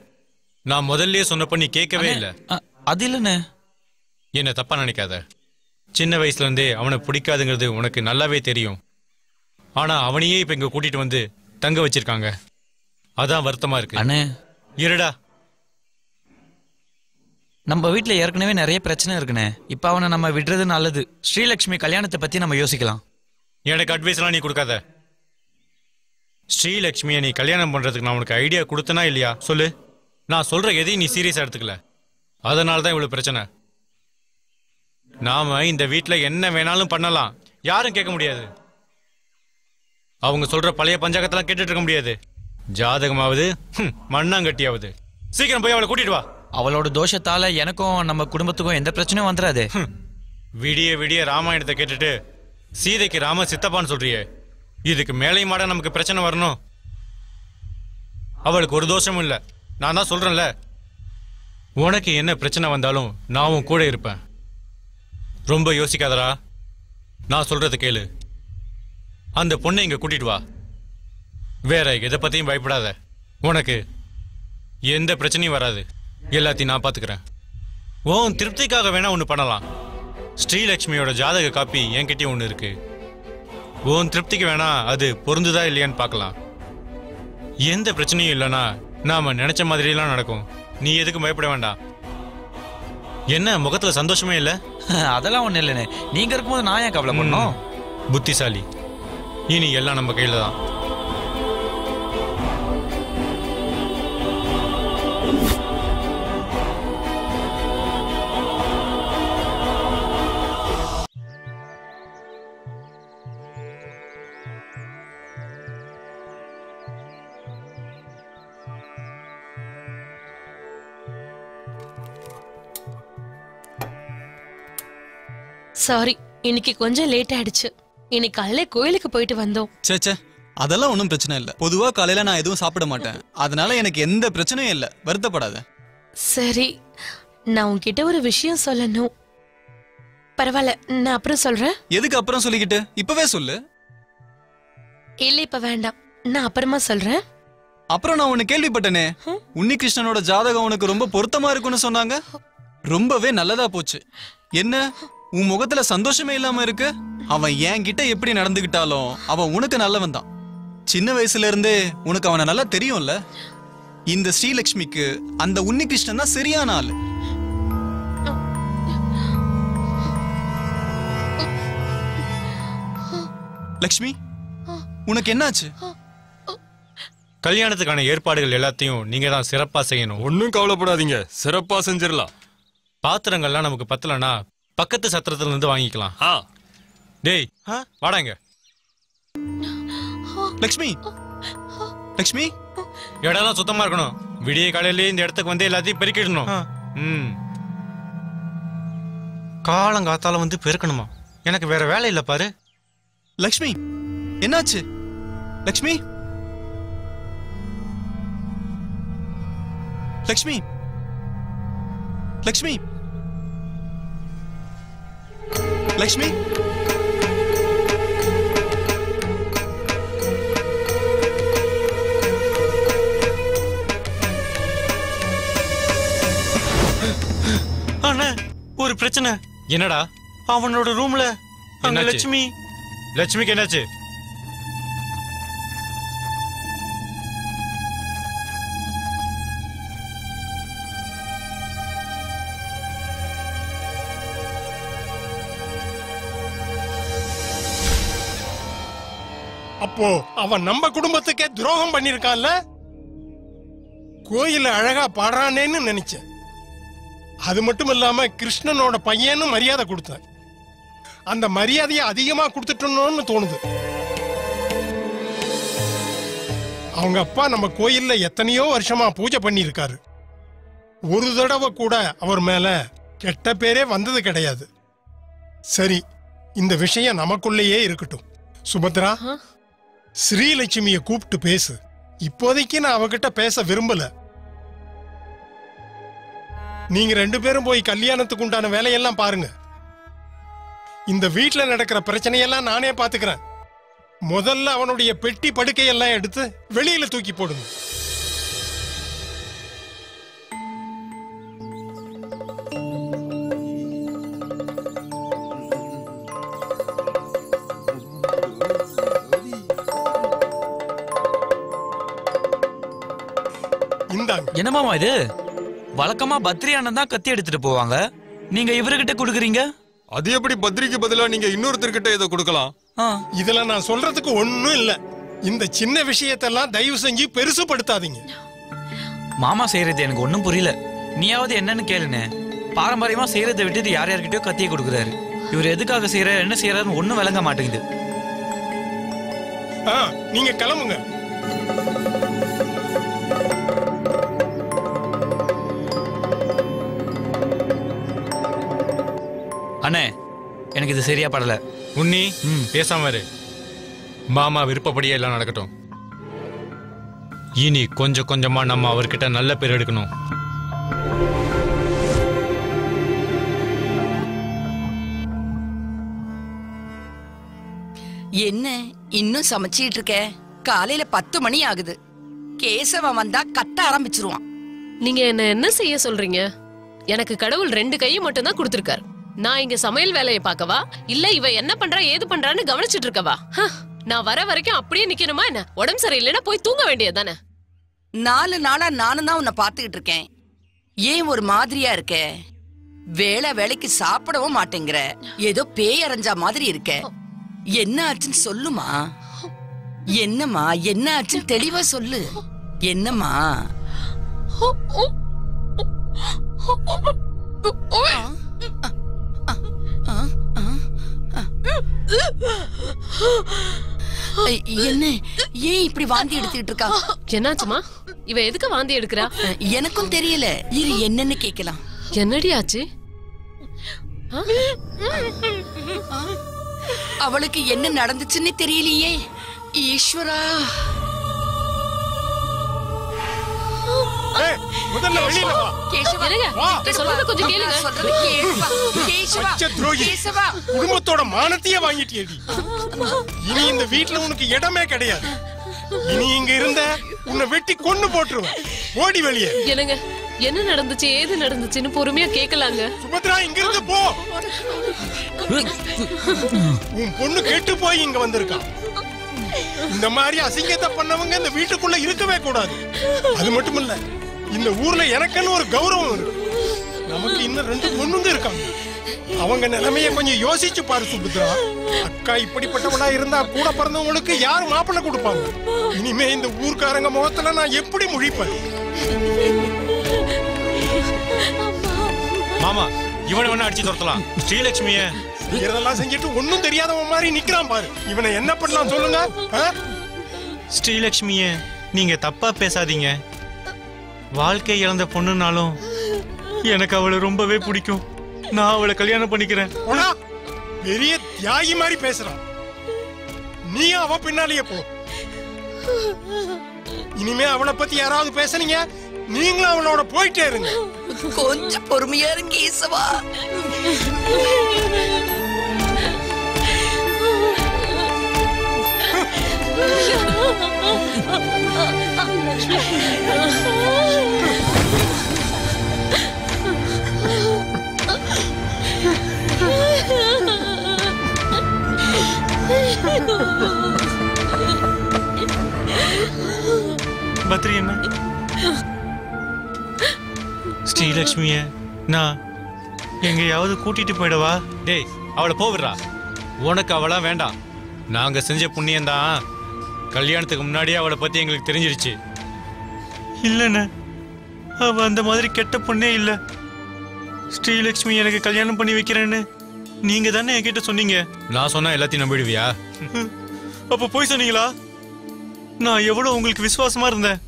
நான் முதல்லயே சொன்னப்ப நீ கேட்கவே இல்ல. அது இல்லைண்ணே. என்ன தப்பா நினைக்காத. சின்ன வயசுல இருந்தே அவனை பிடிக்காதுங்கிறது உனக்கு நல்லாவே தெரியும். ஆனா அவனையே இப்ப இங்க கூட்டிட்டு வந்து தங்க வச்சிருக்காங்க. அதான் வருத்தமா இருக்கு. அண்ணே. இருடா. நம்ம வீட்டில் ஏற்கனவே நிறைய பிரச்சனை இருக்குண்ணே. இப்போ அவனை நம்ம விடுறது நல்லது. ஸ்ரீலக்ஷ்மி கல்யாணத்தை பற்றி நம்ம யோசிக்கலாம். எனக்கு அட்வைஸ்லாம் நீ கொடுக்காத. ஸ்ரீலக்ஷ்மியை நீ கல்யாணம் பண்றதுக்கு நான் உனக்கு ஐடியா கொடுத்தனா இல்லையா? சொல்லு. நான் சொல்ற எதையும் நீ சீரியஸா எடுத்துக்கல. அதனால தான் இவ்வளவு பிரச்சனை. நாம இந்த வீட்ல என்ன வேணாலும் பண்ணலாம். யாரும் கேட்க முடியாது. அவங்க சொல்ற பழைய பஞ்சாங்கத்தெல்லாம் கேட்டுட்டு இருக்க முடியாது. ஜாதகமாவது மண்ணாங்கட்டியாவது. சீக்கிரம் போய் அவளை கூட்டிட்டு வா. அவளோட தோஷத்தால எனக்கும் நம்ம குடும்பத்துக்கும் எந்த பிரச்சனையும் வந்துடாதே விடிய விடிய ராமாயணத்தை கேட்டுட்டு சீதைக்கு ராம சித்தப்பான்னு சொல்றியே. இதுக்கு மேலையும் மாட நமக்கு பிரச்சனை வரணும். அவளுக்கு ஒரு தோஷமும் இல்ல. நான் தான் சொல்றேன்ல. உனக்கு என்ன பிரச்சனை வந்தாலும் நான் உன் கூட இருப்பேன். ரொம்ப யோசிக்காதடா. நான் சொல்கிறத கேளு. அந்த பொண்ணை இங்க கூட்டிட்டு வா. வேற எதை பத்தியும் பயப்படாத. உனக்கு எந்த பிரச்சனையும் வராது. எல்லாத்தையும் நான் பாத்துக்கிறேன். உன் திருப்திக்காக வேணா ஒன்று பண்ணலாம். ஸ்ரீலக்ஷ்மியோட ஜாதக காப்பி என்கிட்டயும் ஒன்று இருக்கு. உன் திருப்திக்கு வேணா அது பொருந்துதா இல்லையான்னு பார்க்கலாம் எந்த பிரச்சனையும் இல்லைன்னா நாம நினைச்ச மாதிரியெல்லாம் நடக்கும். நீ எதுக்கும் பயப்பட வேண்டாம். என்ன முகத்துல சந்தோஷமே இல்ல? அதெல்லாம் ஒன்றும் இல்லைண்ணே. நீங்கள் இருக்கும்போது நான் ஏன் கவலை பண்ணோம் புத்திசாலி. இனி எல்லாம் நம்ம கையில தான். சாரி இன்னைக்கு கொஞ்சம் லேட் ஆயிடுச்சு. இன்னைக்கு காலையில கோயிலுக்கு போயிட்டு வந்தோம். சே சே அதெல்லாம் ஒன்றும் பிரச்சனை இல்லை. பொதுவா காலையில நான் எதுவும் சாப்பிட மாட்டேன். அதனால எனக்கு எந்த பிரச்சனையும் இல்லை. வருத்தப்படாத. சரி நான் உன்கிட்ட ஒரு விஷயம் சொல்லணும். பரவாயில்ல நான் அப்புறம் சொல்றேன். எதுக்கு அப்புறம் சொல்லிக்கிட்டு? இப்பவே சொல்லு. இல்ல இப்ப வேண்டாம். நான் அப்புறமா சொல்றேன். அப்புறம் நான் ஒன்னு கேள்விப்பட்டனே. உன்னிகிருஷ்ணனோட ஜாதகம் உனக்கு ரொம்ப பொருத்தமா இருக்குன்னு சொன்னாங்க. ரொம்பவே நல்லதா போச்சு. என்ன? உன் முகத்துல சந்தோஷமே இல்லாம இருக்கு. அவன் என்கிட்ட எப்படி நடந்துகிட்டாலும் அவன் உனக்கு நல்லவன் தான். சின்ன வயசுல இருந்தே உனக்கு அவனை நல்லா தெரியும்ல? இந்த ஸ்ரீலக்ஷ்மிக்கு அந்த உன்னிகிருஷ்ணன் தான் சரியான ஆளு. லக்ஷ்மி உனக்கு என்னாச்சு? கல்யாணத்துக்கான ஏற்பாடுகள் எல்லாத்தையும் நீங்க தான் சிறப்பா செய்யணும். ஒன்னும் கவலைப்படாதீங்க. சிறப்பா செஞ்சிடலாம். பாத்திரங்கள்லாம் நமக்கு பத்தலனா பக்கத்து சத்திரத்துல இருந்து வாங்கிக்கலாம். ஆ. டேய் வாடாங்க. லக்ஷ்மி லக்ஷ்மி. இடம்லாம் சுத்தமா இருக்கணும். விடிய காலையிலேயே இந்த இடத்துக்கு வந்து எல்லாத்தையும் பெருக்கிடணும். ம். காலங்காத்தால வந்து பெருக்கணுமா? எனக்கு வேற வேலை இல்ல பாரு. லக்ஷ்மி என்னாச்சு? லக்ஷ்மி? லக்ஷ்மி? லக்ஷ்மி? லக்ஷ்மி? அண்ணா ஒரு பிரச்சனை. என்னடா? அவனோட ரூம்ல? லட்சுமி லட்சுமிக்கு என்னாச்சு? அப்போ அவன் நம்ம குடும்பத்துக்கே துரோகம் பண்ணிருக்கான்ல கோயில அழகா பாடுறானேன்னு நினைச்சேன். அது மட்டும் இல்லாம கிருஷ்ணனோட பையன்னு மரியாதை கொடுத்தேன். அந்த மரியாதையை அதிகமா கொடுத்துட்டோம்னு தோணுது. அவங்க அப்பா நம்ம கோயில்ல எத்தனையோ வருஷமா பூஜை பண்ணியிருக்காரு. ஒரு தடவை கூட அவர் மேல கெட்ட பேரே வந்தது கிடையாது. சரி இந்த விஷயம் நமக்குள்ளேயே இருக்கட்டும். சுபத்ரா ஸ்ரீலட்சுமிய கூப்பிட்டு பேசு. இப்போதைக்கு நான் அவகிட்ட பேச விரும்பல. நீங்க ரெண்டு பேரும் போய் கல்யாணத்துக்கு உண்டான வேலையெல்லாம் பாருங்க. இந்த வீட்டில் நடக்கிற பிரச்சனையெல்லாம் நானே பாத்துக்கிறேன். முதல்ல அவனுடைய பெட்டி படுக்கையெல்லாம் எடுத்து வெளியில தூக்கி போடுங்க. இந்தாங்க என்ன மாமா இது? வழக்கமா பத்ரி அண்ணன் தான் கத்தி எடுத்துட்டு போவாங்க. நீங்க இவர்கிட்ட கொடுக்குறீங்க? அது எப்படி பத்ரிக்கு பதிலா நீங்க இன்னொருத்தர்கிட்ட இதை கொடுக்கலாம்? இதுல நான் சொல்றதுக்கு ஒண்ணும் இல்ல. இந்த சின்ன விஷயத்தெல்லாம் தயவு செஞ்சு பெருசுபடுத்தாதீங்க மாமா செய்யறது எனக்கு ஒன்றும் புரியல. நீயாவது என்னன்னு கேளுனே பாரம்பரியமா செய்யறதை விட்டுட்டு யார் யார்கிட்டயோ கத்தியை கொடுக்குறாரு. இவர் எதுக்காக செய்யறாரு என்ன செய்யறாருன்னு ஒன்றும் விளங்க மாட்டேங்குது. ஆ, நீங்க கிளம்புங்க. அண்ணே எனக்கு இது சரியா படல. உன்னி பேசாம இரு. மாமா விருப்பப்படியே எல்லாம் நடக்கட்டும். இனி கொஞ்சம் கொஞ்சமா நம்ம அவர்கிட்ட நல்ல பேர் எடுக்கணும். என்ன இன்னும் சமைச்சிட்டு இருக்க? காலையில பத்து மணி ஆகுது. கேசவன் வந்தா கத்த ஆரம்பிச்சிருவான். நீங்க என்ன என்ன செய்ய சொல்றீங்க? எனக்கு கடவுள் ரெண்டு கையை மட்டும் தான் கொடுத்திருக்காரு. நான் இங்க சமையல் வேலையை பார்க்கவா? இல்ல இவ என்ன பண்றா ஏது பண்றான்னு கவனிச்சிட்டு இருக்கவா? ஹ, நான் வர வரைக்கும் அப்படியே நிக்கணுமா என்ன? உடம்பு சரியில்லைன்னா போய் தூங்க வேண்டியதுதானே நாலு நாளா நானும் தான் உன்னை பாத்துக்கிட்டு இருக்கேன். ஏன் ஒரு மாதிரியா இருக்க? வேலை வேலைக்கு சாப்பிடவும் மாட்டேங்கிற. ஏதோ பேய் அரைஞ்சா மாதிரி இருக்க. என்ன ஆச்சுன்னு சொல்லுமா? என்னம்மா என்ன ஆச்சுன்னு தெளிவா சொல்லு. என்னம்மா? என்ன? ஏன் இப்படி வாந்தி எடுத்துக்கிட்டு இருக்கா? என்னாச்சுமா? இவ எதுக்கு வாந்தி எடுக்கிறா? எனக்கும் தெரியல. இரு என்னன்னு கேக்கலாம் என்னடி ஆச்சு? அவளுக்கு என்ன நடந்துச்சுன்னு தெரியலையே. ஈஸ்வரா. முதல்ல வெளியில வா. கேசவா என்னங்க? வா. நான் சொல்றத கொஞ்சம் கேளுங்க. நான் சொல்றத கேளுப்பா. கேசவா பச்சை துரோகி. கேசவா. குடும்பத்தோட மானத்தையே வாங்கிட்டியடி இனி இந்த வீட்ல உனக்கு இடமே கிடையாது. இனி இங்க இருந்த உன்னை வெட்டி கொன்னு போட்டுருவேன். ஓடி வெளியே. என்னங்க? என்ன நடந்துச்சு? ஏது நடந்துச்சுன்னு பொறுமையா கேக்கலாங்க. சுபத்ரா இங்க இருந்து போ. உன் பொண்ணு கெட்டு போய் இங்க வந்திருக்கா. இந்த மாதிரி அசிங்கத்தை பண்ணவங்க இந்த வீட்டுக்குள்ள இருக்கவே கூடாது. அது மட்டும் இல்ல இந்த ஊர்ல எனக்குன்னு ஒரு கௌரவம் இருக்கு. நமக்கு இன்னும் ரெண்டு பொண்ணுங்க இருக்காங்க. அவங்க நிலைமைய கொஞ்சம் யோசிச்சு பாரு சுபத்ரா. அக்கா இப்படிப்பட்டவளா இருந்தா கூட பிறந்தவங்களுக்கு யார் மாப்பிள்ளை கொடுப்பாங்க? இனிமே இந்த ஊர்க்காரங்க முகத்துல நான் எப்படி முழிப்பேன்? மாமா இவனை வேணா அடிச்சு துரத்தலாம். ஸ்ரீலட்சுமிய. இதெல்லாம் செஞ்சுட்டு ஒண்ணும் தெரியாதவன் மாதிரி நிக்கிறான் பாரு. இவனை என்ன பண்ணலாம் சொல்லுங்க? ஸ்ரீலட்சுமிய நீங்க தப்பா பேசாதீங்க. வாழ்க்கை இழந்த பொண்ணுனாலும் எனக்கு அவளை ரொம்பவே பிடிக்கும். நான் அவளை கல்யாணம் பண்ணிக்கிறேன். பெரிய தியாகி மாதிரி பேசுறான். நீயும் அவ பின்னாலேயே போ. இனிமே அவளை பத்தி யாராவது பேசுனீங்க? நீங்களும் அவளோட போயிட்டே இருங்க. கொஞ்சம் பொறுமையா இருங்க ஈசவா. பத்ரி என்ன ஸ்ரீலட்சுமிய நான் எங்கேயாவது கூட்டிட்டு போயிடவா? டேய் அவளை போவிடுறா. உனக்கு அவளாம் வேண்டாம். நாங்க செஞ்ச புண்ணியம்தான். கல்யாணத்துக்கு முன்னாடியே அவளை பத்தி எங்களுக்கு தெரிஞ்சிருச்சு. இல்லைண்ணே. அவ அந்த மாதிரி கெட்ட பொண்ணே இல்ல. ஸ்ரீலக்ஷ்மி எனக்கு கல்யாணம் பண்ணி வைக்கிறேன்னு நீங்க தானே என்கிட்ட சொன்னீங்க? நான் சொன்னா எல்லாத்தையும் நம்பிடுவியா? அப்ப போய் சொன்னீங்களா? நான் எவ்வளவு உங்களுக்கு விசுவாசமா இருந்தேன்.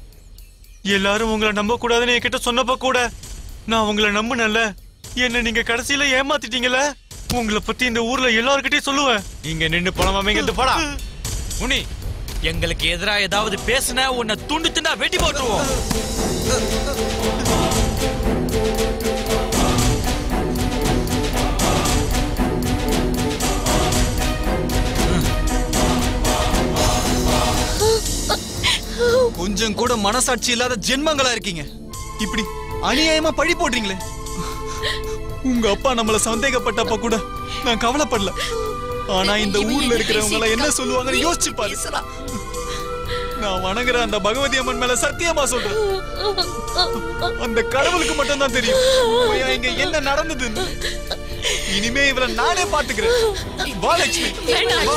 எல்லாரும் உங்களை நம்ப கூடாதுன்னு என்கிட்ட சொன்னப்ப கூட நான் உங்களை நம்பினேன்ல. என்ன நீங்க கடைசியில ஏமாத்திட்டீங்கல்ல? உங்களை பத்தி இந்த ஊர்ல எல்லார்கிட்டயும் சொல்லுவேன். இங்க நின்னு பணமாமேங்கிறது போடா. முனி எங்களுக்கு எதிரா ஏதாவது பேசுன உன்னை துண்டு துண்டா வெட்டி போட்டுருவோம். கொஞ்சம் கூட மனசாட்சி இல்லாத ஜென்மங்களா இருக்கீங்க. இப்படி அநியாயமா பழி போடுறீங்களே. உங்க அப்பா நம்மள சந்தேகப்பட்டப்ப கூட நான் கவலைப்படல. ஆனா இந்த ஊர்ல இருக்கிறவங்க எல்லாம் என்ன சொல்லுவாங்கன்னு யோசிச்சு பாரு. நான் வணங்குற அந்த பகவதி அம்மன் மேல சத்தியமா சொல்றேன். அந்த கடவுளுக்கு மட்டும் தான் தெரியும் இங்க என்ன நடந்ததுன்னு. இனிமே இவள நானே பாத்துக்கிறேன் வா லட்சுமி. வா.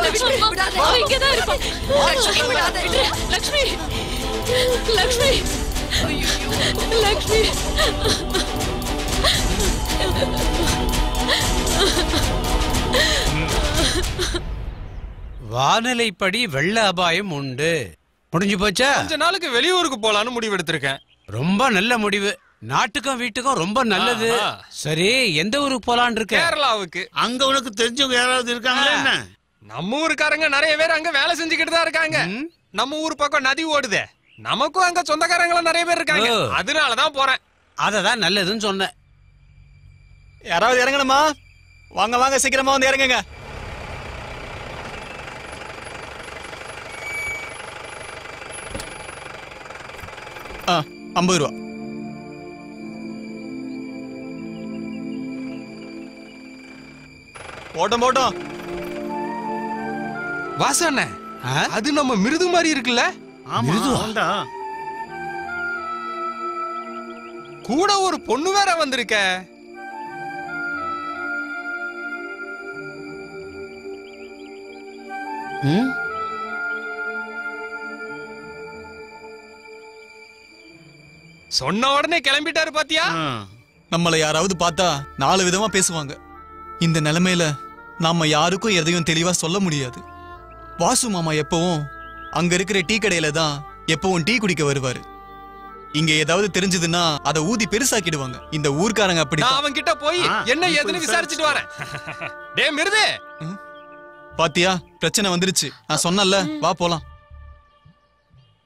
லட்சுமி. அவ இங்கதான் வானிலைப்படி வெள்ள அபாயம் உண்டு. முடிஞ்சு போச்சா? கொஞ்ச நாளுக்கு வெளியூருக்கு போலான்னு முடிவு எடுத்திருக்கேன் ரொம்ப நல்ல முடிவு. நாட்டுக்கும் வீட்டுக்கும் ரொம்ப நல்லது. சரி எந்த ஊருக்கு போலான் இருக்க கேரளாவுக்கு. அங்க உனக்கு தெரிஞ்சவங்க யாராவது இருக்காங்களா என்ன? நம்ம ஊருக்காரங்க நிறைய பேர் அங்க வேலை செஞ்சுக்கிட்டு தான் இருக்காங்க. நம்ம ஊர் பக்கம் நதி ஓடுதே. நமக்கும் அங்க சொந்தக்காரங்களும் நிறைய பேர் இருக்காங்க. அதனாலதான் போறேன். அததான் நல்லதுன்னு சொன்னேன். யாராவது இறங்கணுமா? வாங்க வாங்க சீக்கிரமா வந்து இறங்குங்க. ஆ ஐம்பது ரூபா போட்டோம் போட்டோம் வாசண்ண அது நம்ம மிருது மாதிரி இருக்குல்ல? ஆமா அவன்டா. கூட ஒரு பொண்ணு வேற வந்திருக்க ம்? சொன்ன உடனே கிளம்பிட்டாரு பாத்தியா? நம்மள யாராவது பார்த்தா நாலு விதமா பேசுவாங்க. இந்த நிலைமையில நாம யாருக்கும் எதையும் தெளிவா சொல்ல முடியாது. வாசு மாமா எப்பவும் அங்க இருக்கிற டீ கடையில தான் எப்பவும் டீ குடிக்க வருவாரு. இங்க ஏதாவது தெரிஞ்சதுன்னா அதை ஊதி பெருசாக்கிடுவாங்க. இந்த ஊர்க்காரங்க அப்படி நான் அவன் கிட்ட போய் என்ன ஏதுன்னு விசாரிச்சுட்டு வரேன். டே மிருது! பாத்தியா? பிரச்சனை வந்துருச்சு. நான் சொன்னல வா போலாம்.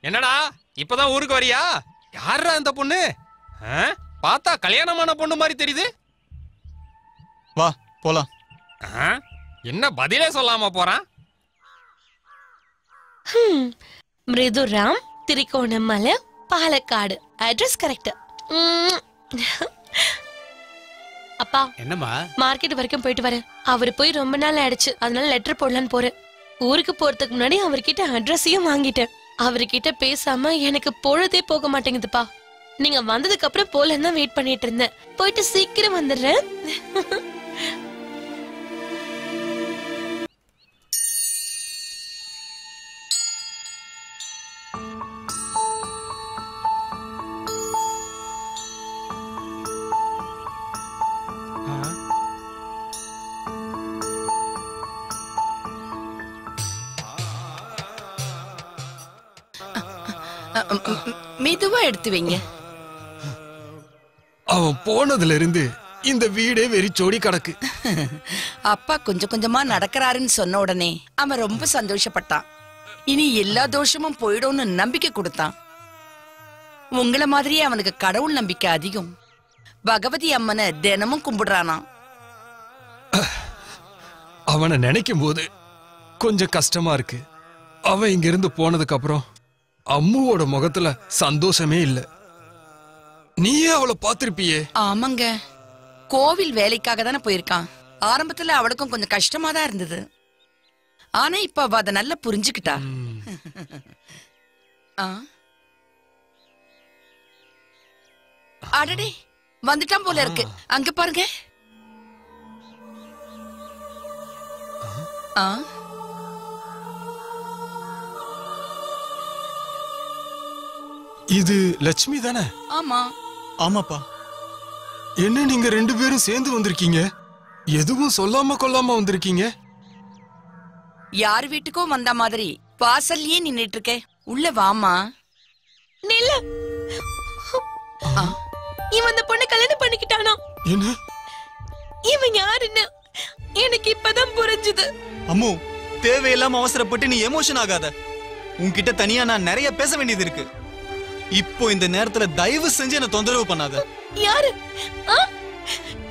என்னடா இப்பதான் ஊருக்கு வரியா? யாரா அந்த பொண்ணு? ஆ? பார்த்தா கல்யாணமான பொண்ணு மாதிரி தெரியுது. வா போலாம். ஆ? என்ன பதிலே சொல்லாம போறான்? ஹம். மிருதுராம் திரிகோணமலை பாலக்காடு. அட்ரஸ் கரெக்ட் அப்பா என்னம்மா? மார்க்கெட் வரைக்கும் போயிட்டு வரேன். அவரு போய் ரொம்ப நாள் ஆயிடுச்சு. அதனால லெட்டர் போடலான்னு போறேன். ஊருக்கு போறதுக்கு முன்னாடி அவர்கிட்ட அட்ரஸையும் வாங்கிட்டேன். அவர்கிட்ட பேசாம எனக்கு பொழுதே போக மாட்டேங்குதுப்பா. நீங்க வந்ததுக்கு அப்புறம் போலன்னு தான் வெயிட் பண்ணிட்டு இருந்தேன். போயிட்டு சீக்கிரம் வந்துடுறேன். மெதுவா எடுத்து வைங்க. அவன் போனதுல இருந்து இந்த வீடே வெறிச்சோடி கிடக்கு. அப்பா கொஞ்சம் கொஞ்சமா நடக்கறாருன்னு சொன்ன உடனே அவன் ரொம்ப சந்தோஷப்பட்டான். இனி எல்லா தோஷமும் போயிடும்னு நம்பிக்கை கொடுத்தான். உங்கள மாதிரியே அவனுக்கு கடவுள் நம்பிக்கை அதிகம். பகவதி அம்மனை தினமும் கும்பிடுறானா அவனை நினைக்கும் போது கொஞ்சம் கஷ்டமா இருக்கு. அவன் இங்க இருந்து போனதுக்கு அப்புறம் அம்முவோட முகத்துல சந்தோஷமே இல்ல. நீயே அவளை பார்த்திருப்பியே? ஆமாங்க. கோவில் வேலைக்காக தானே போயிருக்கான். ஆரம்பத்துல அவளுக்கும் கொஞ்சம் கஷ்டமா தான் இருந்தது. ஆனா இப்ப அவ அதை நல்லா புரிஞ்சுக்கிட்டா? அடடே வந்துட்டான் போல இருக்கு. அங்க பாருங்க. ஆ? இது லட்சுமி தானே? ஆமா. ஆமாப்பா. என்ன நீங்க ரெண்டு பேரும் சேர்ந்து வந்திருக்கீங்க? எதுவும் சொல்லாம கொள்ளாம வந்திருக்கீங்க? யார் வீட்டுக்கோ வந்த மாதிரி வாசல்லயே நின்னுட்டு இருக்க உள்ள வாமா நில்லு. இவன் அந்த பொண்ணை கல்யாணம் பண்ணிக்கிட்டானா? என்ன? இவன் யாருன்னு எனக்கு இப்பதான் புரிஞ்சுது. அம்மு தேவையில்லாம அவசரப்பட்டு நீ எமோஷன் ஆகாத. உன்கிட்ட தனியா நான் நிறைய பேச வேண்டியது இருக்கு. இப்போ இந்த நேரத்துல தயவு செஞ்சு என்ன தொந்தரவு பண்ணாத. யாரு?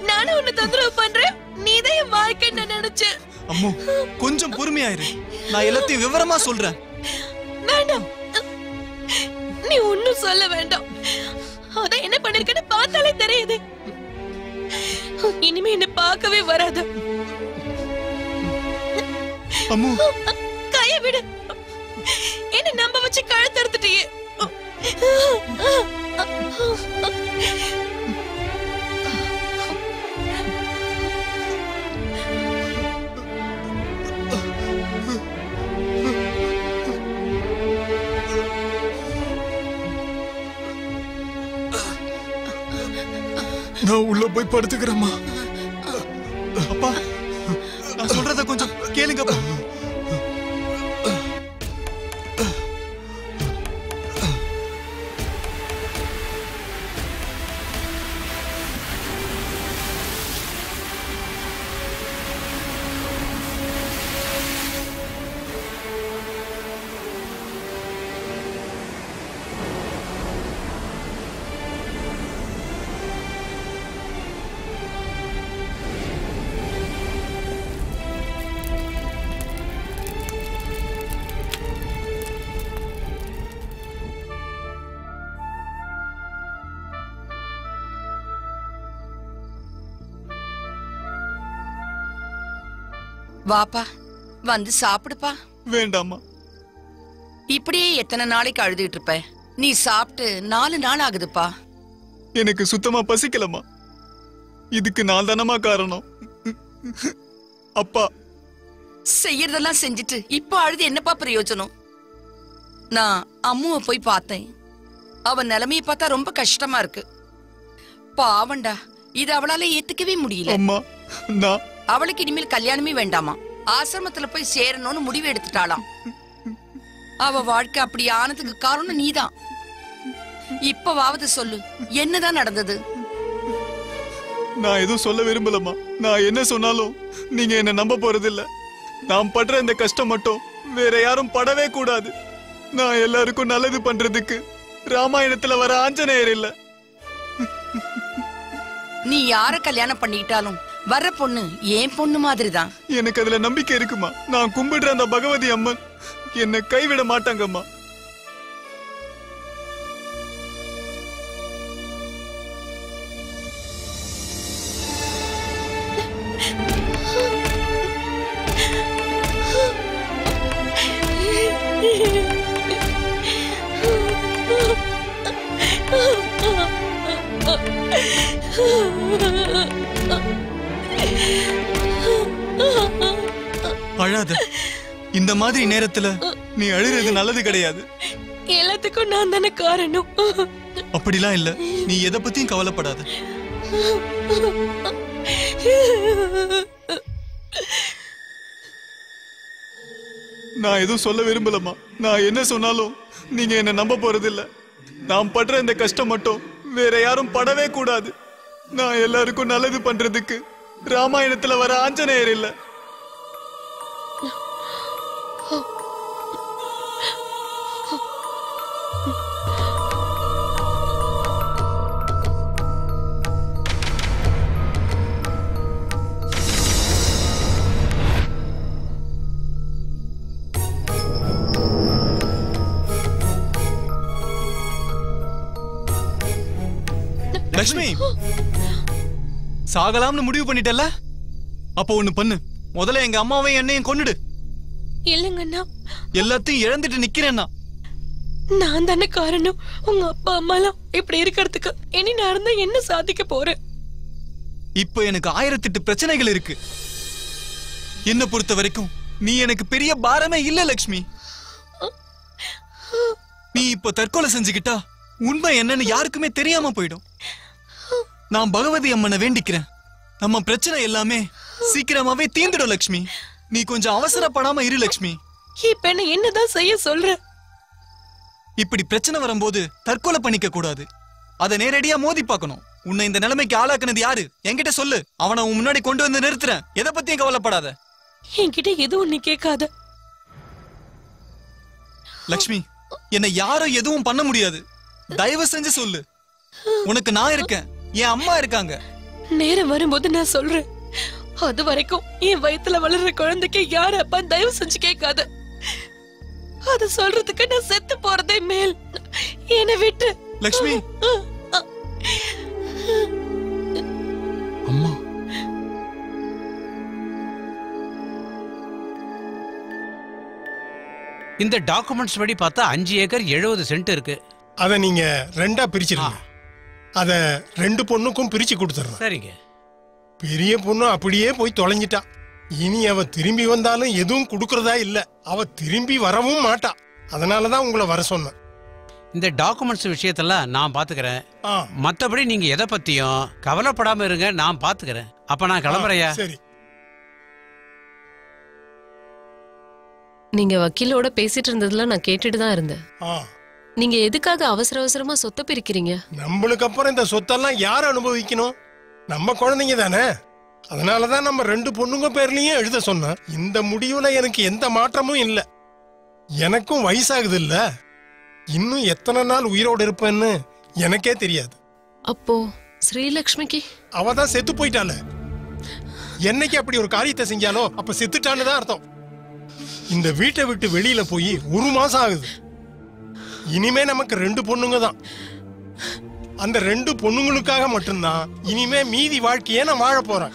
நானும் உன்னை தொந்தரவு பண்றேன். நீதான் என் வாழ்க்கைன்னு நான் நினைச்சேன். அம்மு கொஞ்சம் பொறுமையாயிரு. நான் எல்லாத்தையும் விவரமா சொல்றேன். வேண்டாம். நீ ஒண்ணும் சொல்ல வேண்டாம். அதான் என்ன பண்ணிருக்கேன்னு பார்த்தாலே தெரியுது. இனிமே என்ன பார்க்கவே வராது. அம்மு. கைய விடு. என்ன நம்ப வச்சு கழுத்தறுத்துட்டியே நான் உள்ள போய் படுத்துக்கிறேம்மா. அப்பா நான் சொல்றத கொஞ்சம் கேளுங்கப்பா. வாப்பா வந்து சாப்பிடுப்பா. வேண்டாமா இப்படியே எத்தனை நாளைக்கு அழுதுட்டு இருப்ப? நீ சாப்பிட்டு நாலு நாள் ஆகுதுப்பா. எனக்கு சுத்தமா பசிக்கலமா இதுக்கு நான் தானமா காரணம். அப்பா. செய்யறதெல்லாம் செஞ்சுட்டு இப்ப அழுது என்னப்பா பிரயோஜனம்? நான் அம்முவை போய் பார்த்தேன். அவன் நிலைமைய பார்த்தா ரொம்ப கஷ்டமா இருக்கு. பாவண்டா இது அவளால ஏத்துக்கவே முடியல. அம்மா நான் அவளுக்கு இனிமேல் கல்யாணமே வேண்டாமா? ஆசிரமத்துல போய் சேரணும்னு முடிவு எடுத்துட்டாளாம். அவ வாழ்க்கை அப்படி ஆனதுக்கு காரணம் நீதான். இப்பவாவது சொல்லு என்னதான் நடந்தது? நான் எதுவும் சொல்ல விரும்பலம்மா. நான் என்ன சொன்னாலும் நீங்க என்ன நம்ப போறதில்ல. நான் படுற இந்த கஷ்டம் மட்டும் வேற யாரும் படவே கூடாது. நான் எல்லாருக்கும் நல்லது பண்றதுக்கு ராமாயணத்துல வர ஆஞ்சநேயர் இல்ல. நீ யார கல்யாணம் பண்ணிக்கிட்டாலும் வர்ற பொண்ணு ஏன் பொண்ணு மாதிரிதான். எனக்கு அதுல நம்பிக்கை இருக்குமா? நான் கும்பிடுற அந்த பகவதி அம்மன் என்னை கைவிட மாட்டாங்கம்மா. அழாத. இந்த மாதிரி நேரத்துல நீ அழுகிறது நல்லது கிடையாது. எல்லாத்துக்கும் நான் தானே காரணம். அப்படிலாம் இல்ல. நீ எதை பத்தியும் கவலைப்படாத. நான் எதுவும் சொல்ல விரும்பலம்மா. நான் என்ன சொன்னாலும் நீங்க என்ன நம்ப போறதில்ல. நான் படுற இந்த கஷ்டம் மட்டும் வேற யாரும் படவே கூடாது. நான் எல்லாருக்கும் நல்லது பண்றதுக்கு ராமாயணத்துல வர ஆஞ்சநேயர் இல்ல. லக்ஷ்மி! சாகலாம்னு முடிவு பண்ணிட்டல அப்போ ஒண்ணு பண்ணு. முதல்ல எங்க அம்மாவையும் என்னையும் கொன்னுடு. இல்லைங்கண்ணா. எல்லாத்தையும் இழந்துட்டு நிக்கிறேன்னா. நான் தானே காரணம். உங்க அப்பா அம்மாலாம் இப்படி இருக்கிறதுக்கு. இனி நான் இருந்தா என்ன சாதிக்க போறேன்? இப்போ எனக்கு ஆயிரத்தெட்டு பிரச்சனைகள் இருக்கு. என்ன பொறுத்த வரைக்கும் நீ எனக்கு பெரிய பாரமே இல்ல லக்ஷ்மி. நீ இப்போ தற்கொலை செஞ்சுக்கிட்டா உண்மை என்னன்னு யாருக்குமே தெரியாம போயிடும். நான் பகவதி அம்மனை வேண்டிக்கிறேன். நம்ம பிரச்சனை எல்லாமே சீக்கிரமாவே தீந்துடும் லக்ஷ்மி. நீ கொஞ்சம் அவசரப்படாம இரு லக்ஷ்மி. இப்ப என்ன என்னதான் செய்ய சொல்ற? இப்படி பிரச்சனை வரும்போது தற்கொலை பண்ணிக்க கூடாது. அதை நேரடியா மோதி பார்க்கணும். உன்னை இந்த நிலைமைக்கு ஆளாக்குனது யாரு? என்கிட்ட சொல்லு. அவனை உன் முன்னாடி கொண்டு வந்து நிறுத்துறேன். எதை பத்தியும் கவலைப்படாத. என்கிட்ட எதுவும் நீ கேட்காத. லக்ஷ்மி என்னை யாரும் எதுவும் பண்ண முடியாது. தயவு செஞ்சு சொல்லு. உனக்கு நான் இருக்கேன். என் அம்மா இருக்காங்க. நேரம் வரும்போது நான் சொல்றேன். அது வரைக்கும் என் வயித்துல வளர்ற குழந்தைக்கு யார் அப்பா தயவு செஞ்சு கேட்காத. அத சொல்றதுக்கு நான் செத்து போறதே மேல். என்னை விட்டு. லக்ஷ்மி. அம்மா. இந்த டாக்குமெண்ட்ஸ் படி பார்த்தா அஞ்சு ஏக்கர் எழுபது சென்ட் இருக்கு. அதை நீங்க ரெண்டா பிரிச்சிருங்க. அத ரெண்டு பொண்ணுக்கும் பிரிச்சு கொடுத்துறேன் சரிங்க. பெரிய பொண்ணு அப்படியே போய் தொலைஞ்சிட்டா. இனி அவ திரும்பி வந்தாலும் எதுவும் கொடுக்கறதா இல்ல. அவ திரும்பி வரவும் மாட்டா. அதனாலதான் உங்களை வர சொன்னேன். இந்த டாக்குமெண்ட்ஸ் விஷயத்தெல்லாம் நான் பாத்துக்கிறேன். ஆ. மத்தபடி நீங்க எதை பத்தியும் கவலைப்படாம இருங்க நான் பாத்துக்கிறேன். அப்ப நான் கிளம்புறையா? சரி. நீங்க வக்கீலோட பேசிட்டு இருந்ததுல நான் கேட்டுட்டு தான் இருந்தேன். ஆ. நீங்க எதுக்காக அவசர அவசரமா சொத்தை பிரிக்கிறீங்க? நம்மளுக்கு அப்புறம் இந்த சொத்தெல்லாம் யார் அனுபவிக்கணும்? நம்ம குழந்தைங்க தானே. அதனாலதான் நம்ம ரெண்டு பொண்ணுங்க பேர்லயும் எழுத சொன்னேன். இந்த முடிவுல எனக்கு எந்த மாற்றமும் இல்ல. எனக்கும் வயசாகுது இல்ல இன்னும் எத்தனை நாள் உயிரோடு இருப்பேன்னு எனக்கே தெரியாது. அப்போ ஸ்ரீலக்ஷ்மிக்கு? அவ தான் செத்து போயிட்டால என்னைக்கு அப்படி ஒரு காரியத்தை செஞ்சாலோ அப்ப செத்துட்டான்னு தான் அர்த்தம். இந்த வீட்டை விட்டு வெளியில போய் ஒரு மாசம் ஆகுது. இனிமே நமக்கு ரெண்டு பொண்ணுங்க தான். அந்த ரெண்டு பொண்ணுங்களுக்காக மட்டும்தான் இனிமே மீதி வாழ்க்கையே நான் வாழ போறேன்.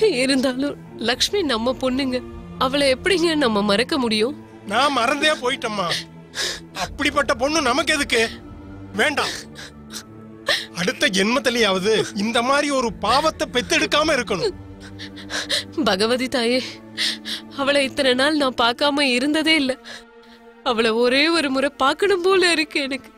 இருந்தாலும் லக்ஷ்மி நம்ம பொண்ணுங்க. அவளை எப்படிங்க நம்ம மறக்க முடியும்? நான் மறந்தே போயிட்டேம்மா. அப்படிப்பட்ட பொண்ணு நமக்கு எதுக்கு? வேண்டாம். அடுத்த ஜென்மத்திலேயாவது இந்த மாதிரி ஒரு பாவத்தை பெத்தெடுக்காம இருக்கணும். பகவதி தாயே அவளை இத்தனை நாள் நான் பார்க்காம இருந்ததே இல்ல. அவளை ஒரே ஒரு முறை பார்க்கணும் போல இருக்கு எனக்கு.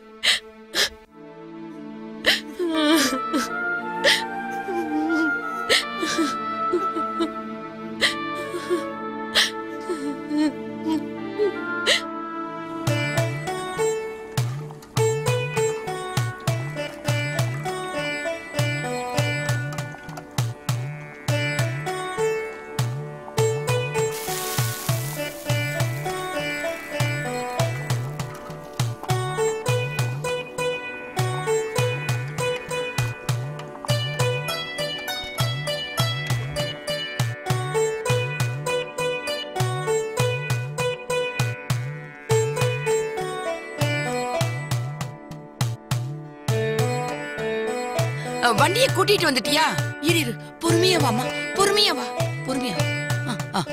கூட்டிட்டு வந்துட்டியா? இரு இரு. பொறுமையா வாமா பொறுமையா வா. பொறுமையா. வா. ஆ, ஆ.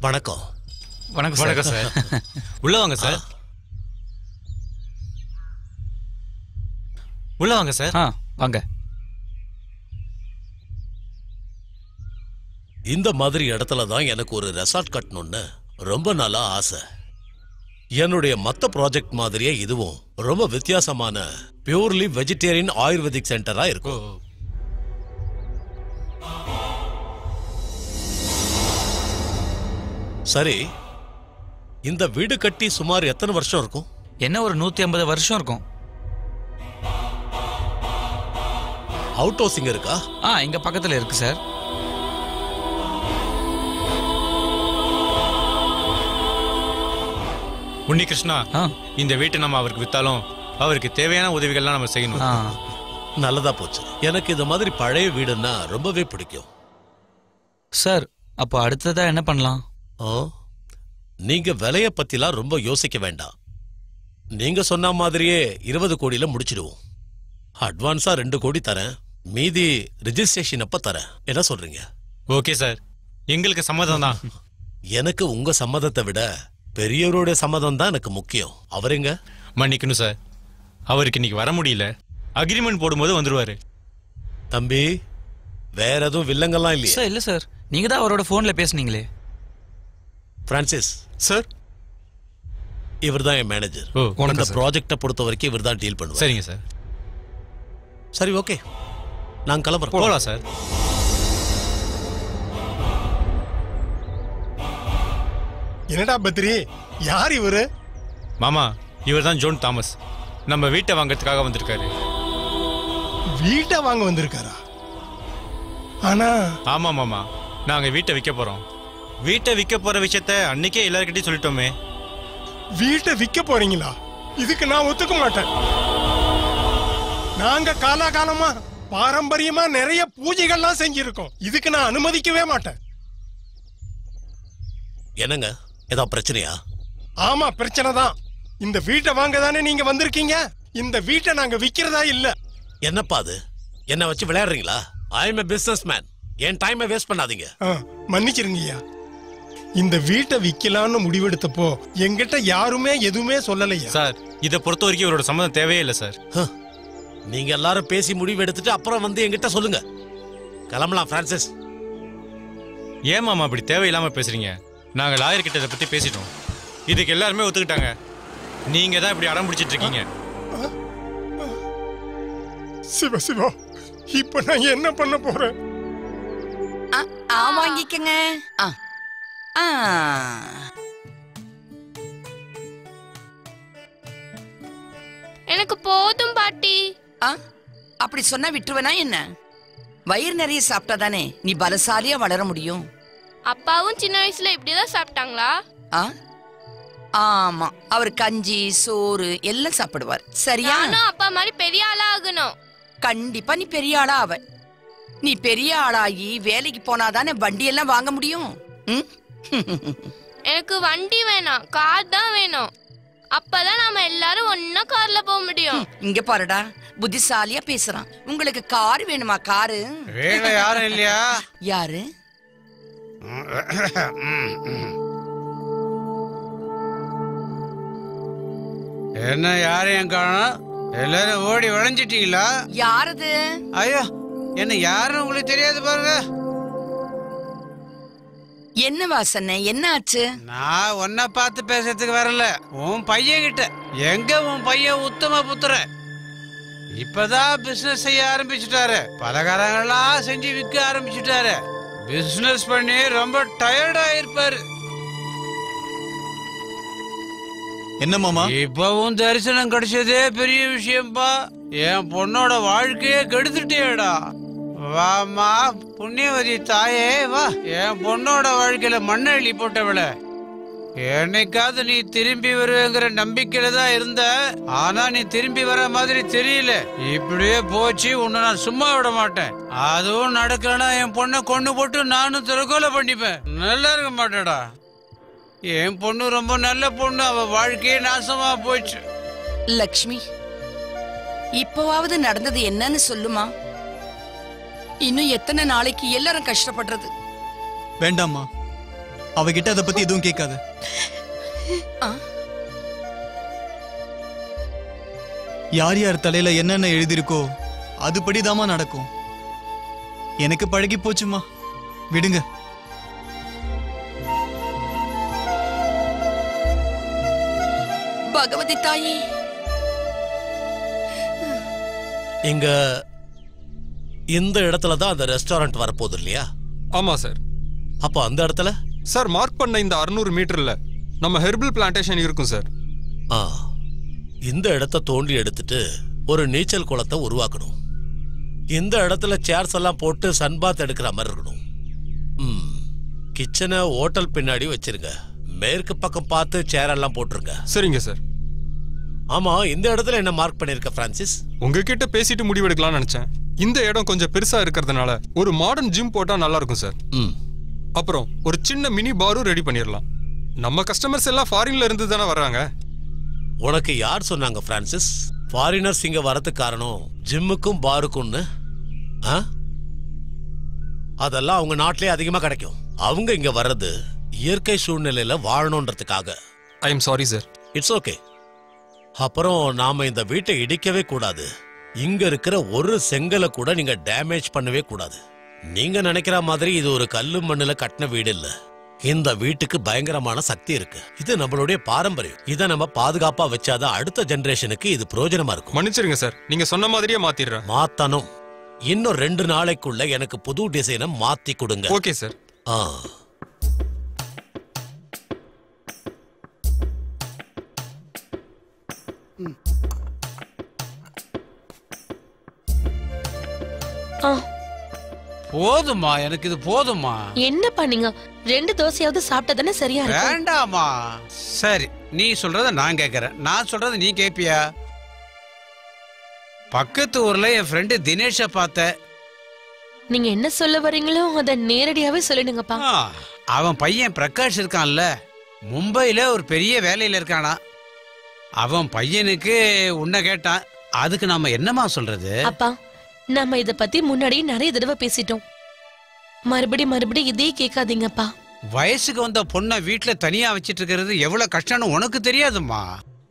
வணக்கம். வணக்கம் வணக்கம் சார். உள்ள வாங்க சார். உள்ள வாங்க சார். ஆ வாங்க. இந்த மாதிரி இடத்துல தான் எனக்கு ஒரு ரெசார்ட் கட்டணும்னு ரொம்ப நாளா ஆசை. என்னுடைய மத்த ப்ராஜெக்ட் மாதிரியே இதுவும் ரொம்ப வித்தியாசமான பியூர்லி வெஜிடேரியன் ஆயுர்வேதிக் சென்டரா இருக்கும். சரி இந்த வீடு கட்டி சுமார் எத்தனை வருஷம் இருக்கும்? என்ன ஒரு நூத்தி ஐம்பது வருஷம் இருக்கும். அவுட் ஹவுசிங் இருக்கா? ஆ இங்க பக்கத்துல இருக்கு சார். உன்னி கிருஷ்ணா இந்த வீட்டை நம்ம அவருக்கு வித்தாலும் அவருக்கு தேவையான உதவிகள்லாம் நம்ம செய்யணும். நல்லதா போச்சு. எனக்கு இந்த மாதிரி பழைய வீடுன்னா ரொம்பவே பிடிக்கும். சார் அப்போ அடுத்ததா என்ன பண்ணலாம்? நீங்க விலைய பத்திலாம் ரொம்ப யோசிக்க வேண்டாம். நீங்க சொன்ன மாதிரியே இருபது கோடியில முடிச்சிடுவோம். அட்வான்ஸா ரெண்டு கோடி தரேன். மீதி ரிஜிஸ்ட்ரேஷன் அப்ப தரேன். என்ன சொல்றீங்க? Okay sir. எங்களுக்கு சம்மதம் தான் எனக்கு உங்க சம்மதத்தை விட பெரியவருடைய சம்மதம் தான் எனக்கு முக்கியம். அவருங்க மன்னிக்கணும் சார். அவருக்கு இன்னைக்கு வர முடியல. அக்ரிமெண்ட் போடும்போது வந்துருவாரு. தம்பி வேற எதுவும் வில்லங்கெல்லாம் இல்லையா? சார் இல்ல சார். நீங்க தான் அவரோட போன்ல பேசுனீங்களே. Francis sir. இவர் தான் என் மேனேஜர் ஓ, வணக்கம் இந்த சார். ப்ராஜெக்டை பொறுத்த வரைக்கும் இவர் தான் டீல் பண்ணுவார். சரிங்க சார். சரி ஓகே நான் கிளம்புறேன். போகலாம் சார். என்னடா பத்ரி? யார் இவரு? மாமா இவர் தான் ஜோன் தாமஸ். நம்ம வீட்டை வாங்கறதுக்காக வந்திருக்காரு. வீட்டை வாங்க வந்திருக்காரா? ஆனா ஆமா மாமா. நாங்க வீட்டை விற்க போறோம். வீட்டை விற்க போற விஷயத்த அன்னைக்கே எல்லார்கிட்டயும் சொல்லிட்டோமே. வீட்டை விற்க போறீங்களா? இதுக்கு நான் ஒத்துக்க மாட்டேன். நாங்க காலாகாலமா பாரம்பரியமா நிறைய பூஜைகள்லாம் செஞ்சிருக்கோம். இதுக்கு நான் அனுமதிக்கவே மாட்டேன். என்னங்க? ஏதாவது பிரச்சனையா? ஆமா பிரச்சனை தான். இந்த வீட்டை வாங்க தானே நீங்க வந்திருக்கீங்க? இந்த வீட்டை நாங்க விக்கிறதா இல்ல? என்னப்பா அது? என்ன வச்சு விளையாடுறீங்களா? I am a business man என் டைமை வேஸ்ட் பண்ணாதீங்க. ஆ, மன்னிச்சிருங்கய்யா இந்த வீட்டை விக்கலாம்னு முடிவெடுத்தப்போ எங்கிட்ட யாருமே எதுவுமே சொல்லலையா சார் இதை பொறுத்த வரைக்கும் இவரோட சம்மதம் தேவையே இல்லை சார் நீங்க எல்லாரும் பேசி முடிவு எடுத்துட்டு அப்புறம் வந்து என்கிட்ட சொல்லுங்க. கிளம்பலாம் பிரான்சிஸ் ஏன் மாமா அப்படி தேவையில்லாம பேசுறீங்க? நாங்க லாயர் கிட்ட இதை பத்தி பேசிட்டோம். இதுக்கு எல்லாருமே ஒத்துக்கிட்டாங்க. நீங்க தான் இப்படி அடம் பிடிச்சிட்டு இருக்கீங்க. சிவ சிவா இப்ப நான் என்ன பண்ண போறேன்? ஆ, ஆ வாங்கிக்கங்க. ஆ. ஆ. எனக்கு போதும் பாட்டி. ஆ அப்படி சொன்னா விட்டுருவேனா என்ன? வயிறு நிறைய சாப்பிட்டா தானே நீ பலசாலியா வளர முடியும். அப்பாவும் சின்ன வயசுல இப்படிதான் சாப்பிட்டாங்களா? ஆ? ஆமா. அவர் கஞ்சி சோறு எல்லாம் சாப்பிடுவார். சரியா? நானும் அப்பா மாதிரி பெரிய ஆளா ஆகணும். கண்டிப்பா நீ பெரிய ஆளா ஆவ. நீ பெரிய ஆளாகி வேலைக்கு போனாதானே வண்டி எல்லாம் வாங்க முடியும்? ம்? எனக்கு வண்டி வேணாம். கார் தான் வேணும். அப்பதான் நாம எல்லாரும் ஒன்னா கார்ல போக முடியும். இங்க பாருடா. புத்திசாலியா பேசுறான். உங்களுக்கு கார் வேணுமா காரு? வீட்டுல யாரும் இல்லையா? யாரு? என்ன யாரையும் காணோம்? எல்லாரும் ஓடி விளைஞ்சிட்டீங்களா? யாரது? ஐயோ என்ன யாருன்னு உங்களுக்கு தெரியாது பாருங்க. என்ன வாசனை? என்ன ஆச்சு? நான் உன்னை பார்த்து பேசுறதுக்கு வரல. உன் பையன் கிட்ட எங்க உன் பையன் உத்தம புத்திரன் இப்பதான் பிசினஸ் செய்ய ஆரம்பிச்சுட்டாரு. பலகாரங்கள்லாம் செஞ்சு விற்க ஆரம்பிச்சுட்டாரு. பிசினஸ் பண்ணி ரொம்ப டயர்டா இருப்பாரு என்ன மாமா? இப்பவும் தரிசனம் கிடைச்சதே பெரிய விஷயம்பா. என் பொண்ணோட வாழ்க்கையே கெடுத்துட்டேடா. வாமா புண்ணியவதி தாயே வா. என் பொண்ணோட வாழ்க்கையில மண்ணள்ளி போட்டவள. என்னைக்காவது நீ திரும்பி வருவேங்கிற நம்பிக்கையில தான் இருந்த. ஆனா நீ திரும்பி வர மாதிரி தெரியல. இப்படியே போச்சு உன்னை நான் சும்மா விட மாட்டேன். அதுவும் நடக்கலன்னா என் பொண்ணை கொண்டு போட்டு நானும் தற்கொலை பண்ணிப்பேன். நல்லா இருக்க மாட்டேடா. என் பொண்ணு ரொம்ப நல்ல பொண்ணு அவ வாழ்க்கையே நாசமா போச்சு. லக்ஷ்மி இப்பவாவது நடந்தது என்னன்னு சொல்லுமா? இன்னும் எத்தனை நாளைக்கு எல்லாரும் கஷ்டப்படுறது? வேண்டாம்மா. அவகிட்ட அதை பத்தி எதுவும் கேட்காத? யார் யார் தலையில என்னென்ன எழுதியிருக்கோ அதுபடிதாம்மா நடக்கும். எனக்கு பழகி போச்சுமா விடுங்க. பகவதி தாயே. இங்க இந்த இடத்துல தான் அந்த ரெஸ்டாரண்ட் வரப்போகுது இல்லையா? ஆமா சார். அப்போ அந்த இடத்துல? சார் மார்க் பண்ண இந்த 600 மீட்டர்ல நம்ம ஹெர்பல் பிளான்டேஷன் இருக்கும் சார் ஆ. இந்த இடத்த தோண்டி எடுத்துட்டு ஒரு நீச்சல் குளத்தை உருவாக்கணும். இந்த இடத்துல சேர்ஸ் எல்லாம் போட்டு சன்பாத் எடுக்கிற மாதிரி இருக்கணும். ம். கிச்சனை ஹோட்டல் பின்னாடி வச்சிருங்க. மேற்கு பக்கம் பார்த்து சேர் எல்லாம் போட்டுருங்க. சரிங்க சார் ஆமா இந்த இடத்துல என்ன மார்க் பண்ணிருக்க பிரான்சிஸ் உங்ககிட்ட பேசிட்டு முடிவெடுக்கலாம்னு நினைச்சேன். இந்த இடம் கொஞ்சம் பெருசா இருக்கிறதுனால ஒரு மாடர்ன் ஜிம் போட்டா நல்லா இருக்கும் சார் ம். அப்புறம் ஒரு சின்ன மினி பாரும் ரெடி பண்ணிடலாம் நம்ம கஸ்டமர்ஸ் எல்லாம் ஃபாரின்ல இருந்து தானே வர்றாங்க? உனக்கு யார் சொன்னாங்க பிரான்சிஸ் ஃபாரினர்ஸ் இங்க வரதுக்கு காரணம் ஜிம்முக்கும் பாருக்கும்னு? ஆ? அதெல்லாம் அவங்க நாட்டிலே அதிகமா கிடைக்கும். அவங்க இங்க வர்றது இயற்கை சூழ்நிலையில வாழணுன்றதுக்காக. I am sorry sir it's okay அப்புறம் நாம இந்த வீட்டை இடிக்கவே கூடாது. இங்க இருக்கிற ஒரு செங்கலை கூட நீங்க டேமேஜ் பண்ணவே கூடாது. நீங்க நினைக்கிற மாதிரி இது ஒரு கல்லு மண்ணுல கட்டின வீடு இல்ல. இந்த வீட்டுக்கு பயங்கரமான சக்தி இருக்கு. இது நம்மளுடைய பாரம்பரியம். இதை நம்ம பாதுகாப்பா வச்சாதான் அடுத்த ஜெனரேஷனுக்கு இது பிரயோஜனமா இருக்கும். மன்னிச்சிருங்க சார். நீங்க சொன்ன மாதிரியே மாத்திடுறேன். மாத்தணும். இன்னும் ரெண்டு நாளைக்குள்ள எனக்கு புது டிசைனை மாத்தி கொடுங்க. Okay sir. ஆ ஆ, போதுமா எனக்கு இது போதுமா? என்னப்பா நீங்க? ரெண்டு தோசையாவது சாப்பிட்டா தானே சரியா இருக்கும்? வேண்டாமா. சரி நீ சொல்றத நான் கேக்குறேன். நான் சொல்றத நீ கேப்பியா? பக்கத்து ஊர்ல என் ஃப்ரெண்டு தினேஷ பார்த்தேன் நீங்க என்ன சொல்ல வரீங்களோ அத நேரடியாவே சொல்லிடுங்கப்பா. ஆ, அவன் பையன் பிரகாஷ் இருக்கான்ல. மும்பையில ஒரு பெரிய வேலையில இருக்கானா. அவன் பையனுக்கு உன்னை கேட்டான். அதுக்கு நாம என்னமா சொல்றது? அப்பா நம்ம இத பத்தி முன்னாடியே நிறைய தடவை பேசிட்டோம். மறுபடி மறுபடி இதே கேட்காதீங்கப்பா. வயசுக்கு வந்த பொண்ணை வீட்டுல தனியா வச்சிட்டு இருக்கிறது எவ்வளவு கஷ்டம்னு உனக்கு தெரியாதும்மா.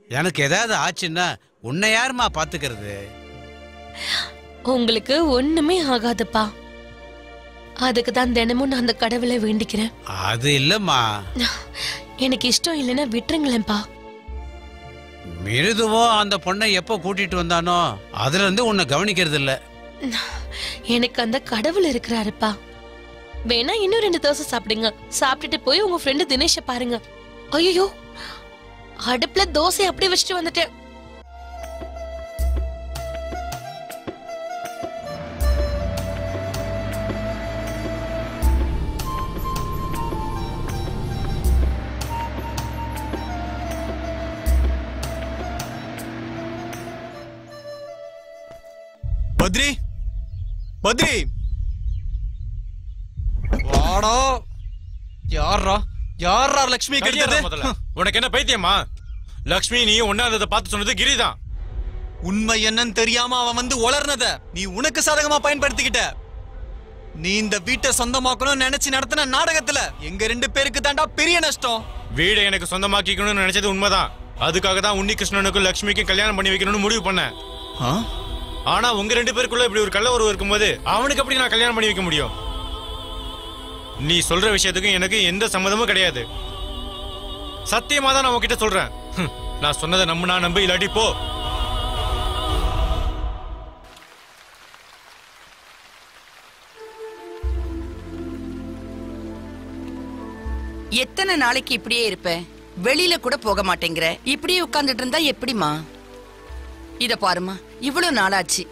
எனக்கு ஏதாவது ஆச்சுன்னா உன்னை யாரும்மா பாத்துக்கிறது உங்களுக்கு ஒண்ணுமே ஆகாதுப்பா. அதுக்கு தான் தினமும் நான் அந்த கடவுளை வேண்டிக்கிறேன். அது இல்லம்மா. எனக்கு இஷ்டம் இல்லைன்னா விட்டுருங்களேன்ப்பா. மிருதுவோ அந்த பொண்ணை எப்போ கூட்டிட்டு வந்தானோ அதுல இருந்து உன்னை கவனிக்கிறது இல்ல எனக்கு அந்த கடவுள் இருக்கிறாருப்பா. வேணா இன்னும் ரெண்டு தோசை சாப்பிடுங்க. சாப்பிட்டுட்டு போய் உங்க ஃப்ரெண்டு தினேஷ பாருங்க. ஐயோ அடுப்புல தோசை அப்படியே வச்சுட்டு வந்துட்டேன். பத்ரி பத்ரி வாடா. யாரா யாரா லக்ஷ்மி முதல்ல. உனக்கு என்ன பைத்தியமா? லக்ஷ்மி நீ ஒன்னாந்ததை பார்த்து சொன்னது கிரிதான். உண்மை என்னன்னு தெரியாம அவன் வந்து உளர்னத நீ உனக்கு சாதகமா பயன்படுத்திக்கிட்ட. நீ இந்த வீட்டை சொந்தமாக்கணும்னு நினைச்சு நடத்தின நாடகத்துல எங்க ரெண்டு பேருக்கு தாண்டா பெரிய நஷ்டம். வீடை எனக்கு சொந்தமாக்கிக்கணும்னு நினைச்சது உண்மைதான். அதுக்காக தான் உன்னி கிருஷ்ணனுக்கும் லக்ஷ்மிக்கும் கல்யாணம் பண்ணி வைக்கணும்னு முடிவு பண்ணேன். ஆனா உங்க ரெண்டு பேருக்குள்ள இப்படி ஒரு கள்ள உறவு இருக்கும்போது அவனுக்கு எப்படி நான் கல்யாணம் பண்ணி வைக்க முடியும்? நீ சொல்ற விஷயத்துக்கும் எனக்கு எந்த சம்மதமும் கிடையாது. சத்தியமா தான் நான் உங்ககிட்ட சொல்றேன். நான் சொன்னதை நம்புனா நம்பு இல்லாட்டி போ. எத்தனை நாளைக்கு இப்படியே இருப்ப? வெளியில கூட போக மாட்டேங்கிற. இப்படியே உட்கார்ந்துட்டு இருந்தா எப்படிமா இத பாருமா இவ்வளவு நாளாச்சு.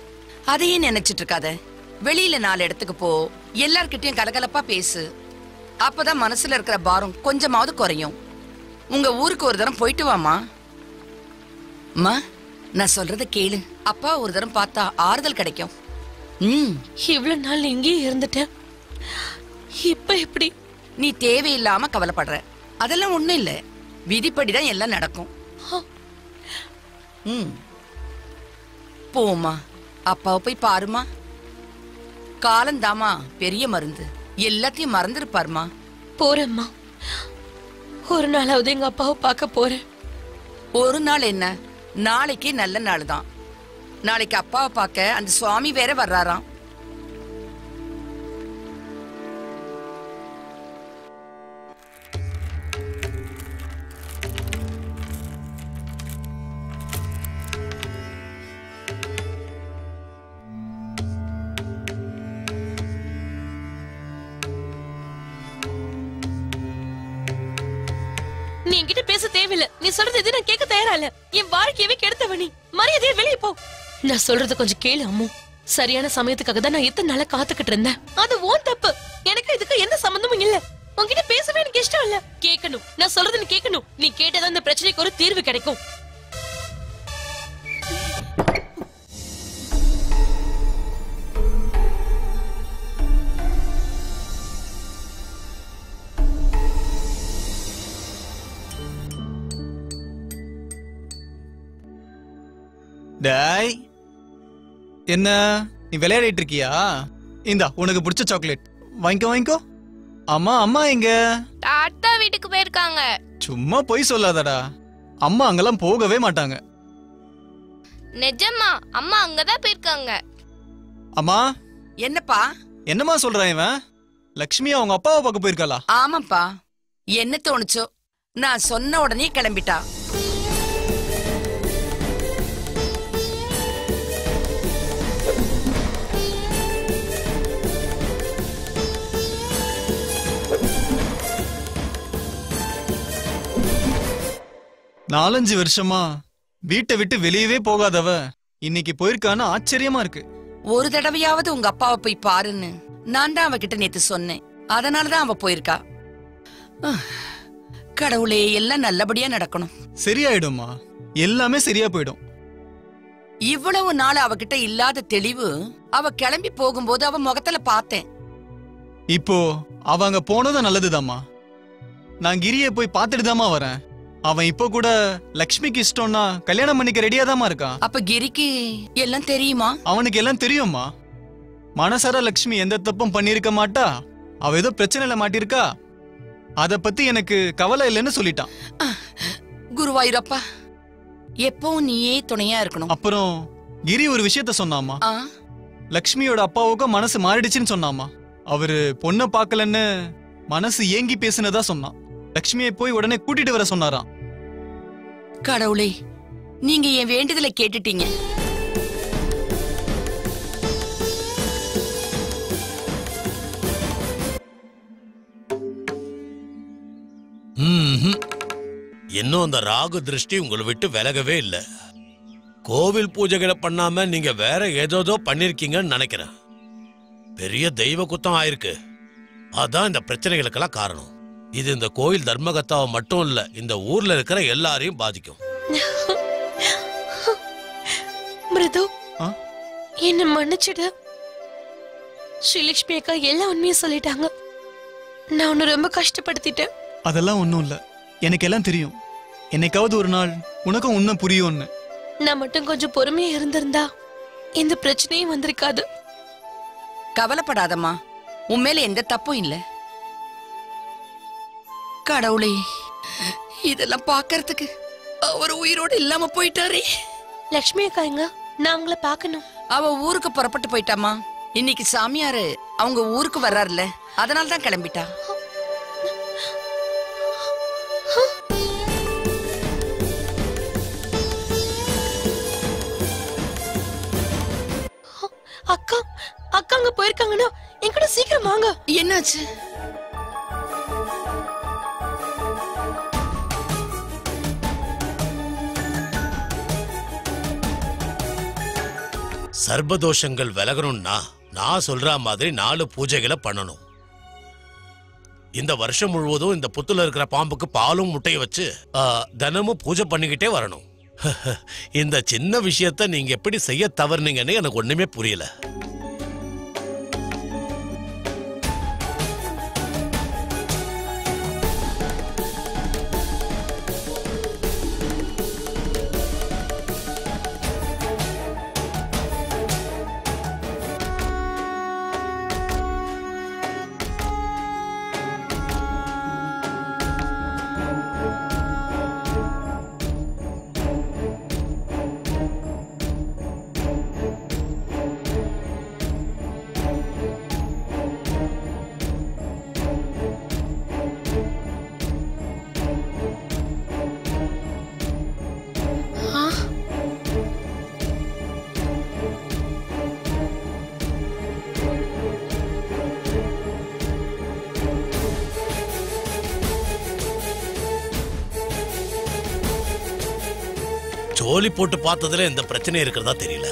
அதையே நினைச்சிட்டு இருக்காத வெளியில நாலு இடத்துக்கு போ எல்லார்கிட்டயும் கலகலப்பா பேசு. அப்பதான் மனசுல இருக்கிற பாரம் கொஞ்சமாவது குறையும். உங்க ஊருக்கு ஒரு தரம் போயிட்டு வாமா அம்மா நான் சொல்றத கேளு. அப்பா ஒரு தரம் பார்த்தா ஆறுதல் கிடைக்கும். ம். இவ்வளவு நாள் இங்கேயே இருந்துட்டேன் இப்ப எப்படி? நீ தேவையில்லாம கவலைப்படுற. அதெல்லாம் ஒண்ணும் இல்ல. விதிப்படிதான் எல்லாம் நடக்கும். ம். போமா அப்பாவை போய் பாருமா. காலந்தாமா பெரிய மருந்து. எல்லாத்தையும் மறந்துருப்பாருமா. போறேம்மா. ஒரு நாளாவது எங்க அப்பாவை பார்க்க போறேன். ஒரு நாள் என்ன? நாளைக்கே நல்ல நாள் தான் நாளைக்கு அப்பாவை பார்க்க அந்த சுவாமி வேற வர்றாராம். நீ என்கிட்ட பேச தேவையில்ல. நீ சொல்றது எது? நான் கேட்க தயாரா இல்ல. என் வாழ்க்கையவே கெடுத்தவ நீ. மரியாதையா வெளியே போ. நான் சொல்றத கொஞ்சம் கேளு அம்மு. சரியான சமயத்துக்காக தான் நான் இத்தனை நாளா காத்துக்கிட்டு இருந்தேன். அது ஓன் தப்பு. எனக்கு இதுக்கு எந்த சம்பந்தமும் இல்ல. உன்கிட்ட பேசவே எனக்கு இஷ்டம் இல்ல. கேட்கணும். நான் சொல்றது நீ கேட்கணும். நீ கேட்டதான் இந்த பிரச்சனைக்கு ஒரு தீர்வு கிடைக்கும். டேய். என்ன நீ விளையாடிட்டு இருக்கியா? இந்தா உனக்கு பிடிச்ச சாக்லேட் வாங்கிக்கோ வாங்கிக்கோ. அம்மா அம்மா எங்க? தாத்தா வீட்டுக்கு போயிருக்காங்க. சும்மா பொய் சொல்லாதடா. அம்மா அங்கெல்லாம் போகவே மாட்டாங்க. நிஜமா அம்மா அங்கதான் போயிருக்காங்க. அம்மா. என்னப்பா? என்னம்மா சொல்றான் இவன்? லக்ஷ்மி அவங்க அப்பாவை பார்க்க போயிருக்காளா? ஆமாப்பா. என்ன தோணுச்சோ? நான் சொன்ன உடனே கிளம்பிட்டா. நாலஞ்சு வருஷமா வீட்டை விட்டு வெளியவே போகாதவ. இன்னைக்கு போயிருக்கான்னு ஆச்சரியமா இருக்கு. ஒரு தடவையாவது உங்க அப்பாவை போய் பாருன்னு நான் தான் அவகிட்ட நேத்து சொன்னேன். அதனாலதான் அவ போயிருக்கா. கடவுளே எல்லாம் நல்லபடியா நடக்கணும். சரியாயிடும்மா. எல்லாமே சரியா போயிடும். இவ்வளவு நாள் அவகிட்ட இல்லாத தெளிவு அவ கிளம்பி போகும்போது அவ முகத்துல பார்த்தேன். இப்போ அவ அங்க போனதும் நல்லதுதாம்மா. நான் கிரிய போய் பார்த்துட்டு வரேன். அவன் இப்போ கூட லக்ஷ்மிக்கு இஷ்டம்னா கல்யாணம் பண்ணிக்க ரெடியா இருக்கான். அப்ப கிரிக்கு எல்லாம் தெரியுமா? அவனுக்கு எல்லாம் தெரியும்மா. மனசார லக்ஷ்மி எந்த தப்பும் பண்ணிருக்க மாட்டா? அவ ஏதோ பிரச்சனையில மாட்டிருக்கா? அத பத்தி எனக்கு கவலை இல்லைன்னு சொல்லிட்டான். குருவாயூரப்பா எப்பவும் நீயே துணையா இருக்கணும். அப்புறம் கிரி ஒரு விஷயத்த சொன்னாமா லக்ஷ்மியோட அப்பாவுக்கும் மனசு மாறிடுச்சுன்னு சொன்னாமா அவரு பொண்ணை பார்க்கலன்னு மனசு ஏங்கி பேசுனதா சொன்னான். லக்ஷ்மியை போய் உடனே கூட்டிட்டு வர சொன்னாராம். கடவுளே நீங்க என் வேண்டுதலை கேட்டுட்டீங்க. இன்னும் அந்த ராகு திருஷ்டி உங்களை விட்டு விலகவே இல்லை. கோவில் பூஜைகளை பண்ணாம நீங்க வேற ஏதோதோ பண்ணிருக்கீங்கன்னு நினைக்கிறேன். பெரிய தெய்வ குத்தம் ஆயிருக்கு. அதான் இந்த பிரச்சனைகளுக்கெல்லாம் காரணம். இது இந்த கோயில் தர்மகத்தாவை மட்டும் இல்ல இந்த ஊர்ல இருக்கிற எல்லாரையும் பாதிக்கும். மிருது ஆ? என்ன மன்னிச்சிடு. ஸ்ரீலக்ஷ்மி அக்கா எல்லா உண்மையும் சொல்லிட்டாங்க. நான் உன்னை ரொம்ப கஷ்டப்படுத்திட்டேன். அதெல்லாம் ஒண்ணும் இல்ல. எனக்கு எல்லாம் தெரியும். என்னைக்காவது ஒரு நாள் உனக்கும் உண்மை புரியும்னு. நான் மட்டும் கொஞ்சம் பொறுமையா இருந்திருந்தா இந்த பிரச்சனையும் வந்திருக்காது. கவலைப்படாதம்மா. உன் மேல எந்த தப்பும் இல்ல. கடவுளே இதெல்லாம் பார்க்கறதுக்கு அவர் உயிரோடு இல்லாம போயிட்டாரே. லக்ஷ்மி அக்கா எங்க? நான் உங்களை பார்க்கணும். அவ ஊருக்கு புறப்பட்டு போயிட்டாமா இன்னைக்கு சாமியாரு அவங்க ஊருக்கு வர்றாருல அதனால தான் கிளம்பிட்டா. அக்கா அக்கா அங்க போயிருக்காங்கன்னா என் கூட சீக்கிரம் வாங்க. என்னாச்சு? சர்பதோஷங்கள் விலகணும்னா நான் சொல்ற மாதிரி நாலு பூஜைகளை பண்ணணும். இந்த வருஷம் முழுவதும் இந்த புத்துல இருக்கிற பாம்புக்கு பாலும் முட்டையை வச்சு தினமும் பூஜை பண்ணிக்கிட்டே வரணும். இந்த சின்ன விஷயத்த நீங்க எப்படி செய்ய தவறுனீங்கன்னு எனக்கு ஒண்ணுமே புரியல. ஜோலி போட்டு பார்த்ததுல எந்த பிரச்சனை இருக்கிறதா தெரியல.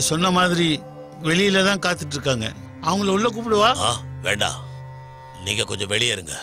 நீங்க சொன்ன மாதிரி வெளியில தான் காத்துட்டு இருக்காங்க. அவங்கள உள்ள கூப்பிடுவா? ஆ வேண்டாம். நீங்க கொஞ்சம் வெளியே இருங்க.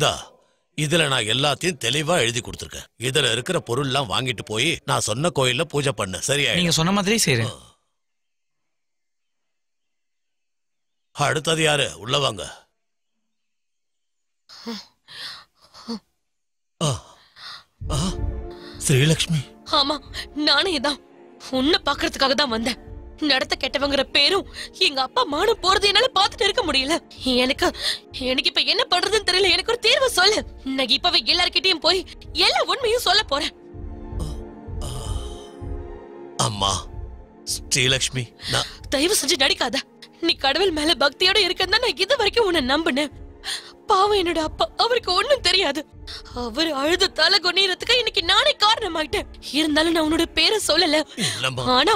இந்தா இதுல நான் எல்லாத்தையும் தெளிவா எழுதி கொடுத்துருக்கேன். இதுல இருக்கிற பொருள்லாம் வாங்கிட்டு போய் நான் சொன்ன கோயில்ல பூஜை பண்ண. சரியா நீங்க சொன்ன மாதிரி செய்றேன் அடுத்தது யாரு? உள்ள வாங்க. ஸ்ரீலக்ஷ்மி. ஆமா நானே தான் உன்னை பாக்குறதுக்காக தான் வந்தேன். நடத்த கெட்டவங்கிற பேரும் எங்க அப்பா மானம் போறது என்னால பாத்துட்டு இருக்க முடியல. எனக்கு எனக்கு இப்ப என்ன பண்றதுன்னு தெரியல. எனக்கு ஒரு தீர்வு சொல்லு. நான் இப்பவே எல்லார்கிட்டயும் போய் எல்லா உண்மையும் சொல்ல போறேன். அம்மா ஸ்ரீலக்ஷ்மி தயவு செஞ்சு நடிக்காத. நீ கடவுள் மேல பக்தியோட இருக்கன்னு தான் நான் இது வரைக்கும் உன்னை நம்பினேன். பாவம் என்னோட அப்பா. அவருக்கு ஒண்ணும் தெரியாது. அவர் அழுத தலை கொன்னீரத்துக்கு இன்னைக்கு நானே காரணமாயிட்டேன். இருந்தாலும் நான் உன்னோட பேரை சொல்லல. ஆனா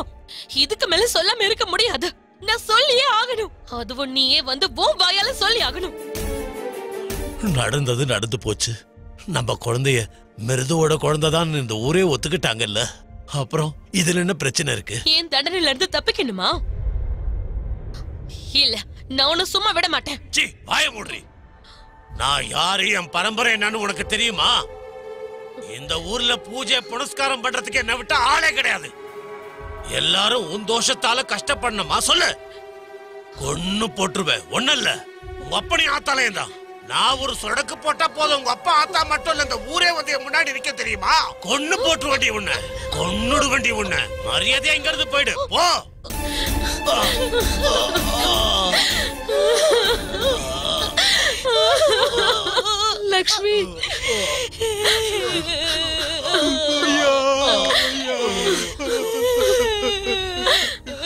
இதுக்கு மேல சொல்லாம இருக்க முடியாது. நான் சொல்லியே ஆகணும். அதுவும் நீயே வந்து உன் வாயால சொல்லி ஆகணும். நடந்தது நடந்து போச்சு. நம்ம குழந்தைய மிருதுவோட குழந்தைதான் இந்த ஊரே ஒத்துக்கிட்டாங்கல்ல. அப்புறம் இதுல என்ன பிரச்சனை இருக்கு? ஏன் தண்டனையில இருந்து தப்பிக்கணுமா? இல்ல நான் உன்னை சும்மா விட மாட்டேன். சீ வாய மூடுறி. நான் யாரு என் பரம்பரை என்னன்னு உனக்கு தெரியுமா? இந்த ஊர்ல பூஜை புனஸ்காரம் பண்றதுக்கு என்ன விட்டா ஆளே கிடையாது. எல்லாரும் உன் தோஷத்தால கஷ்டப்படணுமா சொல்லு. கொன்னு போட்டுருவேன். ஒண்ணு இல்ல. உங்க அப்பனி ஆத்தாலையும் தான். நான் ஒரு சொடக்கு போட்டா போதும். உங்க அப்பா ஆத்தா மட்டும் இல்ல இந்த ஊரே வந்து என் முன்னாடி நிக்க தெரியுமா? கொன்னு போட்டு வண்டி உன்ன. கொன்னுடு வண்டி உன்ன. மரியாதையா இங்க இருந்து போயிடு. போ. லக்ஷ்மி.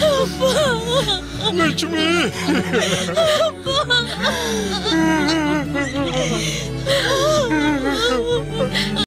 아빠. 매춤이. 아빠.